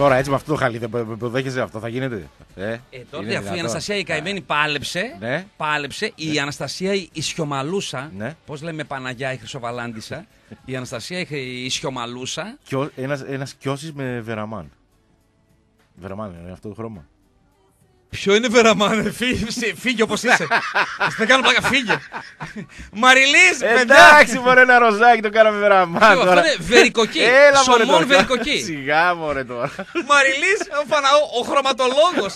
Τώρα έτσι με αυτό το χαλί δεν πο- πο- δέχεσαι αυτό, θα γίνεται. Ε, Ε, τότε είναι αφού η δυνατόν. Αναστασία η καημένη πάλεψε, Ναι. πάλεψε η Αναστασία η Ισιομαλούσα, Ναι. πώς λέμε Παναγιά η Χρυσοβαλάντισσα, η Αναστασία η Ισιομαλούσα, Κιό- Ένας, ένας κιόσης με βεραμάν. Βεραμάν είναι αυτό το χρώμα. Ποιο είναι Βεραμάνε, φύγε, φύγε όπως είσαι. Δεν κάνω πλάκα, φύγε. Μαριλής, παιδιά. Εντάξει, μωρέ ένα ροζάκι το κάναμε βεραμάν Ποιο, αυτό τώρα. είναι βερικοκή. Έλα, μωρέ, Σομόν τώρα. βερικοκή. Σιγά μωρέ τώρα. Μαριλής, ο, Φαναό, ο χρωματολόγος.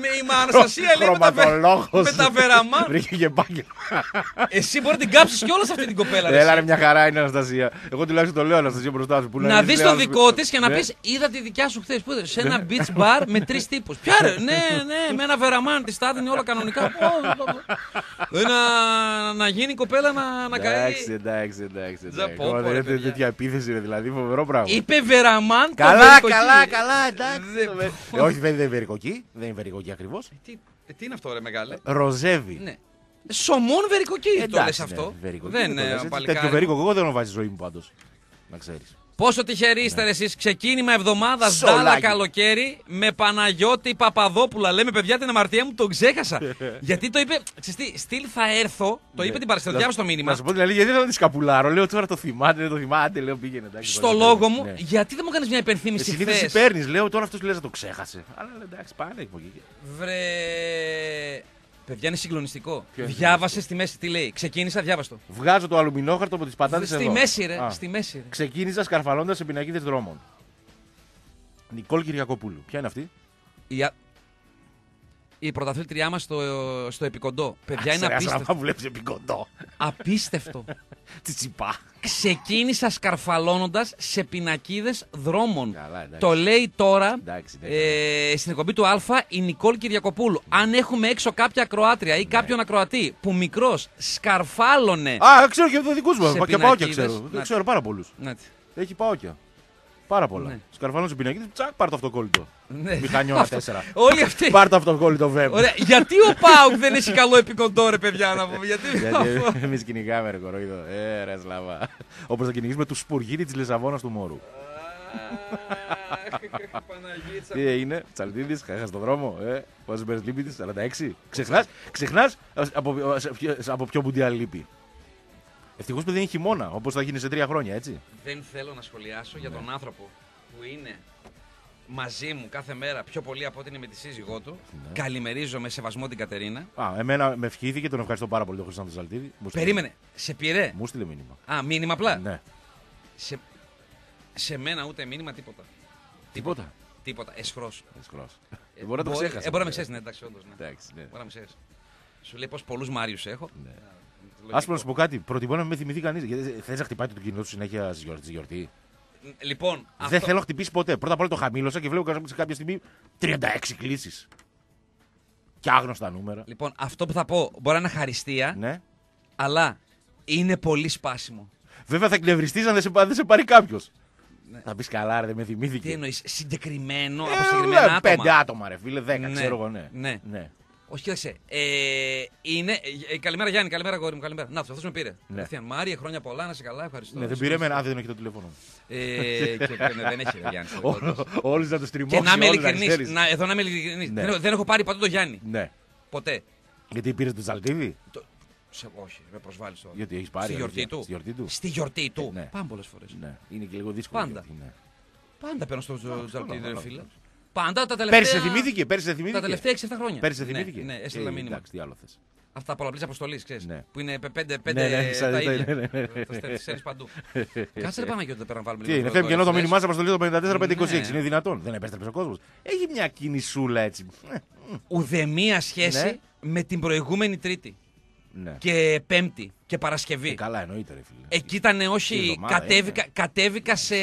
Με η Αναστασία λέει με τα, βε- Χρωματολόγος. με τα Βεραμάν. Βρήκε και επάγγελμα. Εσύ μπορεί να την κάψεις κιόλας αυτή την κοπέλα. ρε, Έλα, εσύ. ρε, μια χαρά είναι η Αναστασία. Εγώ τουλάχιστον το λέω Αναστασία μπροστά σου. που Να λένε, δεις λέει, το άλλος- δικό της και να Ναι. πεις: Είδα τη δικιά σου χθες. Πού είδες, Σε ένα beach bar με τρεις τύπους. Ποια ρε, ναι, ναι, με ένα βεραμάν τη τα έδινε όλα κανονικά. Ω, ω, ω. Ε, να, να γίνει η κοπέλα να, να καεί. Εντάξει, εντάξει, εντάξει. Τζα, εντάξει. πω, Ακόμα πω, δεν ρε, είναι παιδιά. τέτοια επίθεση, ρε, δηλαδή φοβερό πράγμα. Είπε βεραμάν. το Καλά, βερικοκί. καλά, καλά, εντάξει. Δεν- Ε, Όχι, δεν είναι βερικοκή. Δεν είναι βερικοκή ακριβώς. Τι, ε, τι είναι αυτό, ρε μεγάλε; Ροζεύει. Ναι. Σομόν βερικοκί το λες Εντάξει, αυτό. ναι, βερικοκή, Δεν το λες είναι έτσι. παλικάρι. Τέτοιο βερικοκό εγώ δεν έχω βάζει στη ζωή μου πάντως. Να ξέρεις. Πόσο τυχεροί είστε ρε εσείς. Ξεκίνημα εβδομάδας Σολάκι. Ντάλα καλοκαίρι με Παναγιώτη Παπαδόπουλα. Λέμε παιδιά την αμαρτία μου, τον ξέχασα. Γιατί το είπε. Ξέρεις τι, στυλ θα έρθω. Το είπε την Παρασκευή. Να- Διάβασε το μήνυμα. Να σου πω την αλήθεια, γιατί δεν τη σκαπουλάρω. Λέω τώρα το θυμάται, δεν το θυμάται. Λέω πήγαινε. εντάξει, Στο τώρα, λόγο μου, ναι. γιατί δεν μου κάνει μια υπενθύμηση Συνήθω χθες; παίρνεις, λέω τώρα αυτός του λες να το ξέχασε. Αλλά λέω, εντάξει, πάνε από εκεί. Βρε. Παιδιά είναι συγκλονιστικό. Ποιος είναι Διάβασες στη μέση τι λέει; Ξεκίνησα, διάβαστο. Βγάζω το αλουμινόχαρτο από τις πατάτες εδώ. Στη μέση, ρε. Α. Στη μέση, ρε. Ξεκίνησα σκαρφαλώντας σε πινακίδες δρόμων. Νικόλ Κυριακοπούλου. Ποια είναι αυτή; Η, α- η πρωταθλήτριά μας στο, στο επικοντό. Παιδιά είναι Ξέρεις, απίστευτο. άμα βλέπεις επί κοντό. απίστευτο. Τσιτσιπά. Ξεκίνησα σκαρφαλώνοντας σε πινακίδες δρόμων. Καλά, εντάξει. Το λέει τώρα Εντάξει, ναι. ε, στην εκπομπή του Α η Νικόλ Κυριακοπούλου. Αν έχουμε έξω κάποια ακροάτρια Ναι. ή κάποιον ακροατή που μικρός σκαρφάλωνε. Α, ξέρω και το δικούς μου. Σε Και πάω και πινακίδες. ξέρω. Να Δεν ξέρω πάρα πολλούς. Ναι, τι. Έχει πάω Πάρα πολλά. Ναι. Σκαρφαλώνω σε πινακίδες, τσακ, πάρ το αυτοκόλλητο. Ναι. Μηχανιώνα Αυτό. 4. Όλοι αυτοί. Πάρ το αυτοκόλλητο βέμ. Ωραία. Γιατί ο Πάουκ δεν έχει καλό επικοντό, ρε παιδιά, να πούμε; Γιατί. Γιατί εμεί κυνηγάμε, ρε κοροϊδό. Ε, ρε σλαβά. Όπως θα κυνηγήσουμε τους σπουργίτη της Λισαβόνας του Μόρου. Παναγίτσα. Τι έγινε, Τσαλτίδης, χάχα στον δρόμο. Ε, πόσε μέρε λείπει της, 46. Ξεχνάς ξεχνάς, από, σε ποιο- από ποιο μουντιάλ λείπει. Ευτυχώς που δεν είναι χειμώνα, όπως θα γίνει σε τρία χρόνια, έτσι. Δεν θέλω να σχολιάσω για Ναι. τον άνθρωπο που είναι μαζί μου κάθε μέρα πιο πολύ από ό,τι είναι με τη σύζυγό του. Ναι. Καλημερίζω με σεβασμό την Κατερίνα. Α, εμένα με ευχήθηκε, τον ευχαριστώ πάρα πολύ τον Χρυσάνθο Τσαλτίδη. Μου στείλε- Περίμενε, σε πήρε; Μου στείλε μήνυμα. Α, μήνυμα απλά; Ναι. Σε, σε μένα ούτε μήνυμα τίποτα. Τίποτα; Τίποτα. Εσχρός. Εσχρός. Ε, Μπορεί να το ξέχασε. Ε, μπορεί να με ξέρει, ναι, εντάξει, όντως. Ναι. Εντάξει, ναι. Μπορεί να με ξέρει. Σου λέει πω πολλούς Μάριους έχω. Ναι. Λογικό. Α πούμε να σου πω κάτι. Προτιμώ να μην με θυμηθεί κανείς. Γιατί θες να χτυπάει το κοινό του συνέχεια στη γιορτή- στη γιορτή; Λοιπόν, αυτό... Δεν θέλω να χτυπήσει ποτέ. Πρώτα απ' όλα το χαμήλωσα και βλέπω σε κάποια στιγμή 36 κλήσει. Και άγνωστα νούμερα. λοιπόν, αυτό που θα πω μπορεί να είναι χαριστία, Ναι. αλλά είναι πολύ σπάσιμο. Βέβαια θα εκνευριστείς αν δεν σε, πα- δεν σε πάρει κάποιος. Ναι. Θα πεις καλά, ρε, δεν με θυμήθηκε. Τι εννοείς, συγκεκριμένο Ε, από συγκεκριμένα ε, άτομα. Πέντε άτομα, ρε φίλε, δέκα, Ναι, ξέρω εγώ, ναι. ναι. ναι. Όχι, κοίταξε. Ε, είναι. Ε, καλημέρα Γιάννη, καλημέρα γόρι μου, καλημέρα. Να, αυτό με πήρε. Ναι. Κατευθείαν. Μάρια, χρόνια πολλά, να σε καλά, ευχαριστώ. Ναι, δεν πήρε εμένα, α, δεν έχει το τηλέφωνο μου. Ε, και, ναι, δεν έχει ρε, Γιάννη. Όλους να τους και τριμώξει. να είμαι όλους ειλικρινής. ξέρεις. Να, εδώ να είμαι ειλικρινής. Ναι. Δεν, δεν έχω πάρει ποτέ το Γιάννη. Ναι. Ποτέ. Γιατί πήρες το Τσαλτίδη. Το, σε, όχι, με προσβάλλεις τώρα. Γιατί έχεις πάρει. Στη αλήθεια. γιορτή του. Στη γιορτή του. Στη γιορτή του. Ε, ναι. Πάμε πολλές φορές. Ναι, είναι και λίγο δύσκολο. Πάντα. γιατί, ναι. Πάντα παίρνω στο Τζαλτίδη, ρε καλά, φίλε. Καλά. Πάντα τα τελευταία. Πέρσι σε θυμήθηκε, πέρσι σε θυμήθηκε. Τα τελευταία 6-7 χρόνια. Πέρσι σε Ναι, θυμήθηκε. Ναι, έστειλα Ε, μήνυμα. Εντάξει, τι άλλο θες. Αυτά πολλαπλής αποστολής, ξέρεις. Ναι. Που είναι 5-5 Ναι, ναι, σαν- τα ναι, ίδια. ναι, ναι, ναι. Τα στέλνεις παντού. Κάτσε ρε πάμε και πέρα να βάλουμε Τι λίγο είναι, το- φεύγει το ενώ το refresh. μήνυμά σα αποστολή το 54-526. Ναι. Είναι δυνατόν. Δεν επέστρεψε ο κόσμος. Έχει μια κινησούλα έτσι. Ε, Ουδεμία σχέση Ναι. με την προηγούμενη Τρίτη Ναι. και Πέμπτη και Παρασκευή. Ε, καλά, εννοείται, ρε φίλε. Εκεί ήταν Η όχι. εβδομάδα Κατέβηκα, κατέβηκα σε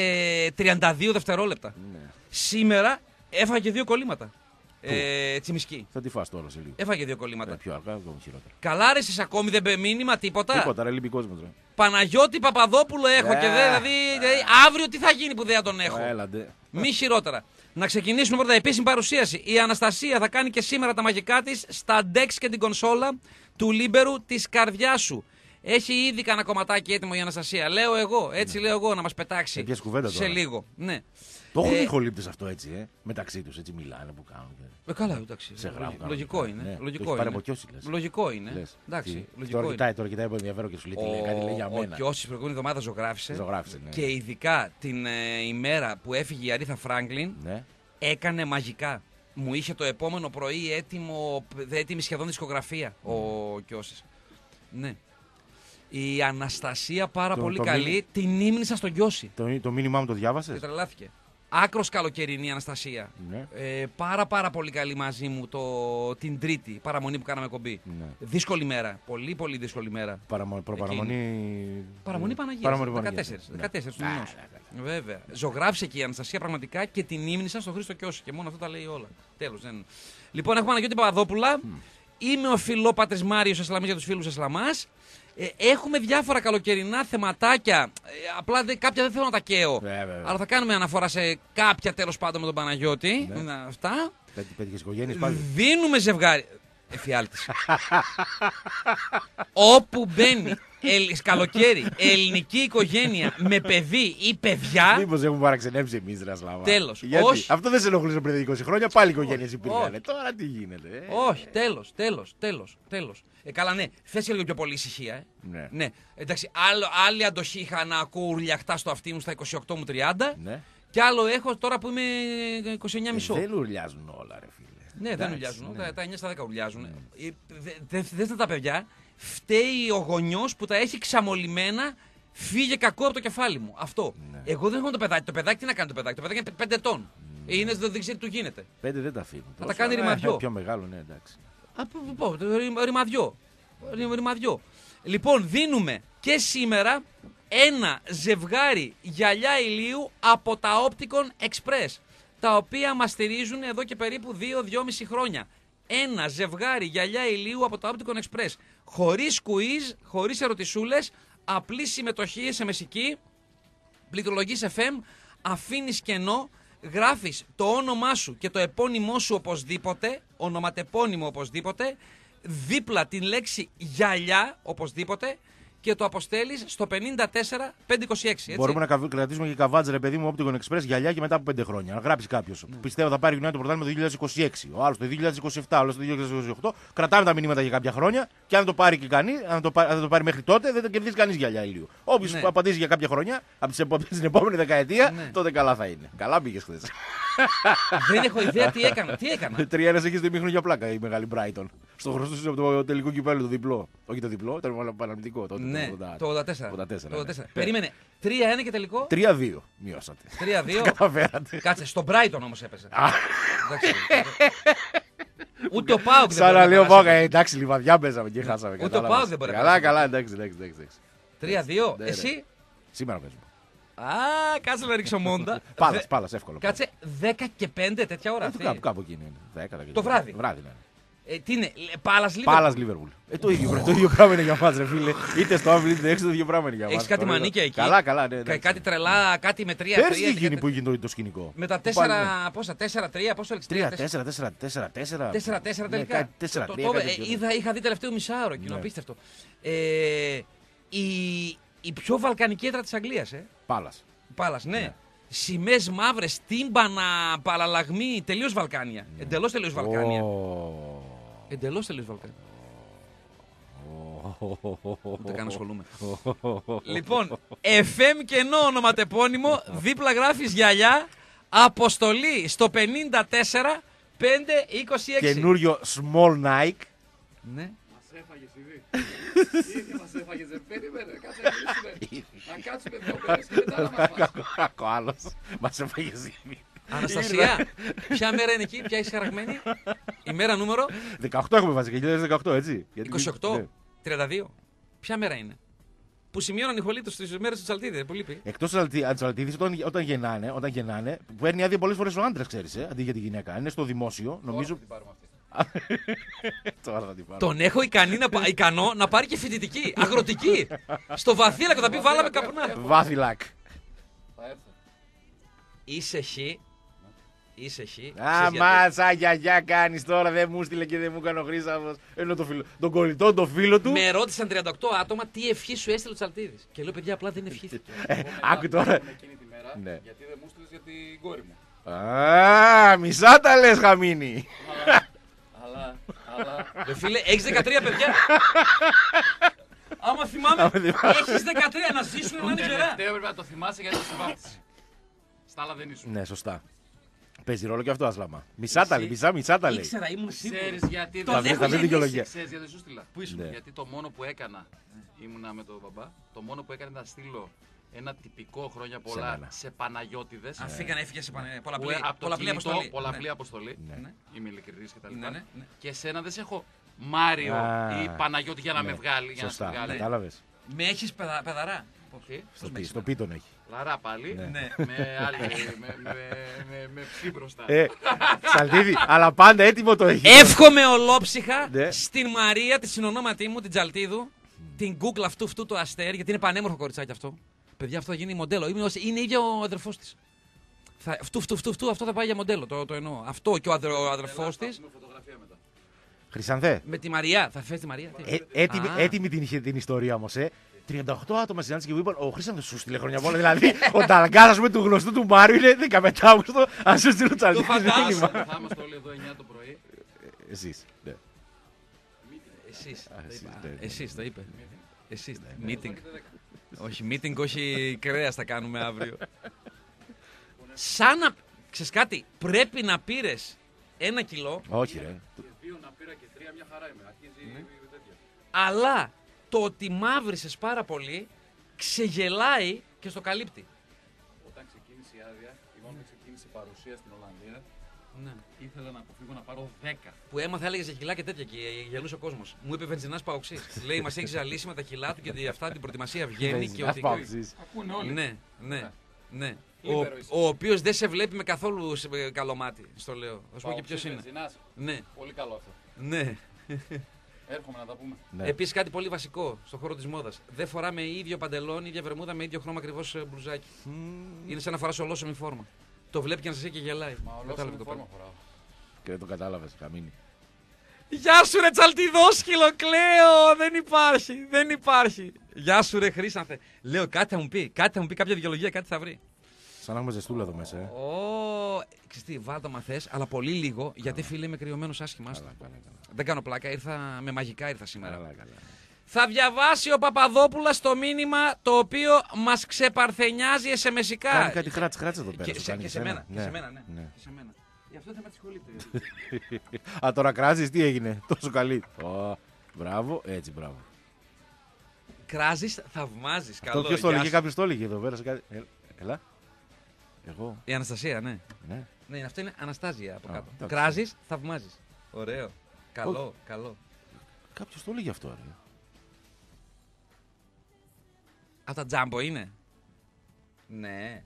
32 δευτερόλεπτα. Ναι. Σήμερα έφαγε δύο κολλήματα. Ε, τσιμισκή. Θα τη φας τώρα σε λίγο. Έφαγε δύο Ε, κολλήματα. Πιο αργά, ακόμα χειρότερα. Καλά, ρε, εσείς ακόμη δεν μπε μήνυμα, τίποτα; Τίποτα, ρε, λείπει κόσμος. Παναγιώτη Παπαδόπουλο έχω Ε. και δεν, δηλαδή, δηλαδή, αύριο τι θα γίνει που δεν θα τον έχω; Έλα, ντε. Μη χειρότερα. Να ξεκινήσουμε πρώτα επίσημη παρουσίαση. Η Αναστασία θα κάνει και σήμερα τα μαγικά της στα decks και την κονσόλα του Λίμπερου της καρδιάς σου. Έχει ήδη κανένα κομματάκι έτοιμο η Αναστασία. Λέω εγώ, έτσι λέω εγώ, να μας πετάξει Έπιασε κουβέντα σε τώρα. λίγο. Ναι. Το έχουν Ε, οι ηχολήπτες αυτό έτσι, ε. μεταξύ τους. Έτσι μιλάνε που κάνουν. και- Ε, καλά, εντάξει. Σε γράφουν, Λογικό, κάνουν. λογικό είναι. Ναι, το Λογικό έχεις πάρει είναι. από Κιώση, λες. Λογικό είναι. Λες. Εντάξει, Τι, λογικό τώρα είναι. κοιτάει, τώρα κοιτάει από ενδιαφέρον και σου λέει τι λέει, κάτι λέει για Ο μένα. Κιώση την προηγούμενη εβδομάδα ζωγράφησε. Ζωγράφησε, ναι. Και ειδικά την ε, ημέρα που έφυγε η Αρίθα Φράγκλιν, Ναι. έκανε μαγικά. Μου είχε το επόμενο πρωί έτοιμο, έτοιμη σχεδόν δισκογραφία ο Κιώσης. Ναι. Η Αναστασία πάρα Το- πολύ το καλή. μήνυ- Την ύμνησα στο Κιώση. Το, το μήνυμά μου το Και διάβασε. τρελάθηκε. Άκρος καλοκαιρινή η Αναστασία. Ναι. Ε, πάρα πάρα πολύ καλή μαζί μου το, την τρίτη παραμονή που κάναμε κομπή. Ναι. Δύσκολη μέρα. Πολύ πολύ δύσκολη μέρα. Παραμο- Προπαραμονή. Παραμονή Παναγίας. Παραμονή 14, Παναγίας, ναι. 14 του Ναι, μηνός. ναι, Βέβαια. Ζωγράφησε και η Αναστασία πραγματικά και την ύμνησα στο Χρήστο Κιώση. Και μόνο αυτό τα λέει όλα. Τέλος. Δεν... Λοιπόν, έχουμε Παναγιώτη Παπαδόπουλα. Είμαι ο φιλόπατρε Μάριος Εσλαμί για τους φίλους Εσλαμάς. Ε, έχουμε διάφορα καλοκαιρινά θεματάκια. Ε, απλά δεν, κάποια δεν θέλω να τα καίω. Βέβαια, βέβαια. Αλλά θα κάνουμε αναφορά σε κάποια τέλος πάντων με τον Παναγιώτη. Ναι. Να, Αυτά. Πέτυχε πέτυχες οικογένειες πάλι; Δίνουμε ζευγάρι. Εφιάλτης. Όπου μπαίνει ελ- καλοκαίρι, ελληνική οικογένεια με παιδί ή παιδιά. Μήπως έχουμε παραξενέψει εμείς, Ρε Σλάβα. Τέλος. Γιατί; Όχι. αυτό δεν σε ενοχλούσε πριν 20 χρόνια, πάλι οικογένειες υπήρχαν. Όχι. Τώρα τι γίνεται. ε; Όχι, τέλος, τέλος, τέλος, τέλος. Ε, καλά, ναι, θε και λίγο πιο πολύ ησυχία, ε. Ναι. Ναι, εντάξει, άλλο, άλλη αντοχή είχα να ακούω ουρλιαχτά στο αυτί μου στα 28 μου 30. Ναι. Και άλλο έχω τώρα που είμαι 29 μισό. Ε, δεν ουρλιάζουν όλα, ρε φίλε. Ναι, δεν Εντάξει, ουρλιάζουν. ναι. Τα, τα 9 στα 10 ουρλιάζουν. Ε, δε- δε- Δες τα παιδιά. Φταίει ο γονιός που τα έχει ξαμολυμένα. Φύγε κακό από το κεφάλι μου. Αυτό. Ναι. Εγώ δεν έχω το παιδάκι. Το παιδάκι τι να κάνει το παιδάκι; Το παιδάκι είναι 5 ετών. Είναι, δεν δεν ξέρει τι του γίνεται. Πέντε δεν τα αφήνουν. τα Τόσο, κάνει ε, ρημαδιό. Πιο μεγάλο, ναι, εντάξει. Α, πού- πού- πω, το ρη- ρημαδιό. Ρη- Ρημαδιό. Λοιπόν, δίνουμε και σήμερα ένα ζευγάρι γυαλιά ηλίου από τα Opticon Express, τα οποία μας στηρίζουν εδώ και περίπου 2-2,5 χρόνια. Ένα ζευγάρι γυαλιά ηλίου από τα Opticon Express. Χωρίς quiz, χωρίς ερωτησούλες, απλή συμμετοχή σε μεσική, πληκτρολογής FM, αφήνεις κενό, γράφεις το όνομά σου και το επώνυμό σου οπωσδήποτε, ονοματεπώνυμο οπωσδήποτε, δίπλα την λέξη γυαλιά οπωσδήποτε και το αποστέλεις στο 54526. Έτσι. Μπορούμε να καβ- κρατήσουμε και καβάτζ, ρε παιδί μου, Opticon Express γυαλιά και μετά από πέντε χρόνια. Να γράψει κάποιος. Ναι. Πιστεύω θα πάρει United το πρωτάθλημα το 2026. Ο άλλος το 2027, ο άλλος το 2028. Κρατάμε τα μηνύματα για κάποια χρόνια και αν το πάρει και κανείς, αν το πάρει, αν το πάρει μέχρι τότε, δεν θα κερδίσει κανείς γυαλιά ηλίου. Όποιος Ναι. απαντήσει για κάποια χρόνια, από τις επο- την επόμενη δεκαετία, Ναι. τότε καλά θα είναι. Καλά πήγες χθες. Δεν έχω ιδέα τι έκανα. Τι έκανα. Τρία-ένα έχεις στο ημίχρονο για πλάκα η μεγάλη Brighton. Στο χρωστό από το τελικό κυπέλο το διπλό. Όχι το διπλό, ήταν παραμυντικό τότε. ναι, το 80. το 84. 84, Το ναι. 84. Περίμενε. 3-1 και τελικό; 3-2 μειώσατε. 3-2. Καταφέρατε. Κάτσε, στον Brighton όμως έπαιζε. Εντάξει. Ούτε ο Πάουκ δεν Σαν μπορεί να λέω περάσει. Πάκα, εντάξει, λιβαδιά παίζαμε και χάσαμε. Ούτε ο κατάλαβα. Πάοκ δεν μπορεί να Καλά, περάσει. καλά, εντάξει, εντάξει. εντάξει. 3-2. Ναι, ναι. Εσύ; Σήμερα παίζουμε. Α, κάτσε να ρίξω μόντα. Πάλας, Δε- πάλας, εύκολο. Κάτσε 10 και 5 τέτοια ώρα Ε, αυτή. Κάπου, κάπου εκεί είναι. Δέκα, δέκα, Το βράδυ. Βράδυ, ναι. Ε, τι είναι, Πάλας Λίβερπουλ; Πάλας Λίβερπουλ. Ε, το ίδιο, το ίδιο πράγμα είναι για μας, ρε φίλε. Είτε στο Άμβιλ είτε έξω το ίδιο πράγμα είναι για μας. Έχει κάτι μανίκια εκεί; Καλά, καλά, ναι. Κα- εντάξει. Κάτι τρελά, κάτι με 3-3. Πέρσι είχε γίνει που έγινε το- το σκηνικό. Με τα Που πάλι, ναι. 4. Πόσα, 4-3, πόσο έλεξε. 3-4, 4-4. 4-4 Ναι, τελικά. κάτι 4-3. Το- το- κάτι ε, τέτοιο. είδα, είχα δει τελευταίο μισάωρο εκείνο, Ναι. απίστευτο. Ε, η, η πιο βαλκανική έδρα της Αγγλίας, ε. Πάλας. Πάλας, ναι. Ναι. Σημαίες μαύρες, τύμπανα, παραλλαγμοί, τελείως Βαλκάνια. Εντελώς τελείως Βαλκάνια. Ω. Εντελώς τελείως Βαλκάνια. Ούτε καν ασχολούμαι. λοιπόν, FM κενό ονοματεπώνυμο, δίπλα γράφεις γυαλιά, αποστολή στο 54 526. Καινούριο Small Nike. Ναι. Μας έφαγες ήδη. Ήδη μας έφαγες, δεν περίμενε. Κάτσε να μιλήσουμε. Να κάτσουμε δύο μέρες και μετά να μας φας. Ο άλλος. Μας έφαγε ζήμη. Αναστασία, ποια μέρα είναι εκεί, ποια είσαι χαραγμένη; Η μέρα νούμερο; 18 έχουμε βάζει και 2018, έτσι. Γιατί- 28, ναι. 32. Ποια μέρα είναι; Που σημείωναν οι χολίτες στις μέρες του Τσαλτίδη, που λείπει. Εκτός Τσαλτίδη, όταν, όταν, γεννάνε, όταν γεννάνε, παίρνει άδεια πολλές φορές ο άντρας, ξέρεις, ε, αντί για τη γυναίκα. Είναι στο δημόσιο, νομίζω. Την πάρουμε αυτή. Τώρα θα την πάρω. Τον έχω ικανή να, πα- ικανό να πάρει και φοιτητική, αγροτική. Στο βαθύλακο θα πει βάλαμε καπνά. Βάθη λακ. Θα έρθω. Είσαι χ Είσαι χ. Α, Ξέρεις γιατί. μα, σαν γιαγιά κάνεις τώρα, δεν μου στείλε και δεν μου έκανε ο Χρήσαβο. Ενώ το φίλο, τον κολλητό, το φίλο του. Με ρώτησαν 38 άτομα τι ευχή σου έστειλε ο Τσαλτίδης. Και λέω, παιδιά, απλά δεν ευχήθηκε. Ε, άκου τώρα. Εκείνη τη μέρα, Ναι. γιατί δεν μου στείλες για την κόρη μου. Α, μισά τα λες, χαμίνη. Αλλά, αλλά, Ρε φίλε, έχεις 13 παιδιά. Άμα θυμάμαι, Άμα θυμάμαι. έχεις 13 να ζήσουν να είναι γερά. τελευταίο έπρεπε να το θυμάσαι γιατί είσαι βάφτιση. Στα άλλα δεν ήσουν. Ναι, σωστά. Παίζει ρόλο και αυτό, Άσλαμα. Μισά τα λέει, μισά, μισά τα λέει. Ήξερα, ήμουν σίγουρο. Ξέρεις γιατί Το Θα δεν βρει- έχω θα βρει γεννήσει. δικαιολογία. Ξέρεις γιατί δεν σου στείλα. Πού ήσουν. Ναι. Γιατί το μόνο που έκανα, ήμουνα με τον μπαμπά, το μόνο που έκανα ήταν να στείλω ένα τυπικό χρόνια πολλά μένα. σε Παναγιώτιδες. Αν φύγανε, έφυγε σε πανε- που, πολλαπλή, ε, από το πολλαπλή κινητό, αποστολή. πολλαπλή Ναι. αποστολή. Ναι. Ναι. Είμαι ειλικρινής και τα Ναι, λοιπά. ναι, ναι. Και εσένα δεν σε έχω Μάριο Α, ή Παναγιώτη για να ναι. με βγάλει. Για να Σωστά, σε βγάλει. κατάλαβες. Με έχεις παιδα, παιδαρά; Τι; Στο, πι- στο πίτον έχει. Λαρά πάλι. Ναι. Ναι. με άλλη. με, με, με, με ψή μπροστά. Ε, Σαλτίδη, αλλά πάντα έτοιμο το έχει. Εύχομαι ολόψυχα Ναι. στην Μαρία, τη συνονόματή μου, την Τζαλτίδου, την Google αυτού αυτού του αστέρ, γιατί είναι πανέμορφο κοριτσάκι αυτό. Παιδιά, αυτό θα γίνει μοντέλο. Είναι, ως- είναι ίδιο ο αδερφός της. Αυτού, αυτού, αυτού, αυτού, αυτό θα πάει για μοντέλο. Το, το εννοώ. Αυτό και ο, αδερ, ο αδερφός της. Έχουμε φωτογραφία μετά. Χρυσανθέ, Με τη Μαριά. Θα φέρεις τη Μαριά. τι; ε, έτοιμη, Α. έτοιμη την, είχε την ιστορία όμως, ε. 38 άτομα συνάντηση και μου είπαν: Ο Χρήσανθο σου στείλε χρόνια πολλά. δηλαδή, ο ταλγκά, ας πούμε, του γνωστού του Μάριου είναι 15 Αύγουστο. Αν σου στείλω Τσαλτίδη φαντάζομαι. μήνυμα. Θα είμαστε όλοι εδώ 9 το πρωί. Εσείς. Ναι. Εσείς, Α, το εσείς, είπα. ναι, ναι. Εσείς το είπε. Εσείς. Meeting. Όχι meeting, όχι κρέας θα κάνουμε αύριο. Σαν να... Ξέρεις κάτι, πρέπει να πήρες ένα κιλό, Όχι, ρε. Και δύο να πήρα και τρία, μια χαρά είμαι. Αρχίζει Ναι. η τέτοια. αλλά το ότι μαύρισες πάρα πολύ ξεγελάει και στο καλύπτει. Όταν ξεκίνησε η άδεια, η μόνη ξεκίνησε η παρουσία στην Ολλανδία, Ναι. Ήθελα να αποφύγω να πάρω 10. Που έμαθα έλεγε για κιλά και τέτοια και γελούσε ο κόσμος. Μου είπε Βενζινά Παοξή. Λέει, μας έχεις ζαλίσει με τα κιλά του και ότι αυτά την προετοιμασία βγαίνει και Βενζινάς ότι. Παοξής. Ακούνε όλοι. Ναι, ναι, ναι. Ο, Λίμπερο είσαι. ο οποίος δεν σε βλέπει με καθόλου σε- με καλό μάτι. Στο λέω. Θα σου πω και Παοξής, ποιος είναι. Βενζινάς. Ναι, Πολύ καλό αυτό. ναι. Έρχομαι να τα πούμε. Ναι. Επίσης κάτι πολύ βασικό στον χώρο της μόδας. Δεν φοράμε ίδιο παντελόνι, ίδια βερμούδα με ίδιο χρώμα ακριβώς μπλουζάκι. Είναι σαν να φοράς ολόσωμη φόρμα. Το βλέπει και να σε και γελάει. Μα Κατάλαβε ολόκληρη το φόρμα πράγμα. φοράω. Και δεν το κατάλαβες, καμίνη. Γεια σου ρε τσαλτιδόσκυλο, κλαίω, δεν υπάρχει, δεν υπάρχει. Γεια σου ρε Χρήσανθε. Λέω κάτι θα μου πει, κάτι θα μου πει, κάποια δικαιολογία, κάτι θα βρει. Σαν να έχουμε ζεστούλα εδώ μέσα, ε. Ω, ξέρεις τι, βάλτε μα θες, αλλά πολύ λίγο, γιατί φίλε είμαι κρυωμένος άσχημα. άστα. Καλά, καλά, καλά. Δεν κάνω πλάκα, ήρθα με μαγικά ήρθα σήμερα. Καλά, καλά. Θα διαβάσει ο Παπαδόπουλας το μήνυμα το οποίο μας ξεπαρθενιάζει SMS-ικά. Κάνει κάτι χράτς χράτς εδώ πέρα. Και, σου σε, κάνει και σε εσένα. μένα, και σε μένα, ναι. ναι. Και σε μένα. Γι' αυτό δεν με ασχολείται. Α, τώρα κράζεις, τι έγινε. Τόσο καλή. Ω, μπράβο, έτσι, μπράβο. Κράζεις, θαυμάζεις. Αυτό Καλό, ποιος το γεια έλεγε, σου. κάποιος το έλεγε εδώ πέρα. σε κάτι- Ε, Ελά. Εγώ, Η Αναστασία, ναι. ναι. Ναι, αυτό είναι Αναστάζια από Α, κάτω. εντάξει. Κράζεις, θαυμάζεις. Ωραίο. Καλό, καλό. Κάποιος το έλεγε αυτό, ρε. Από τα τζάμπο είναι. Ναι.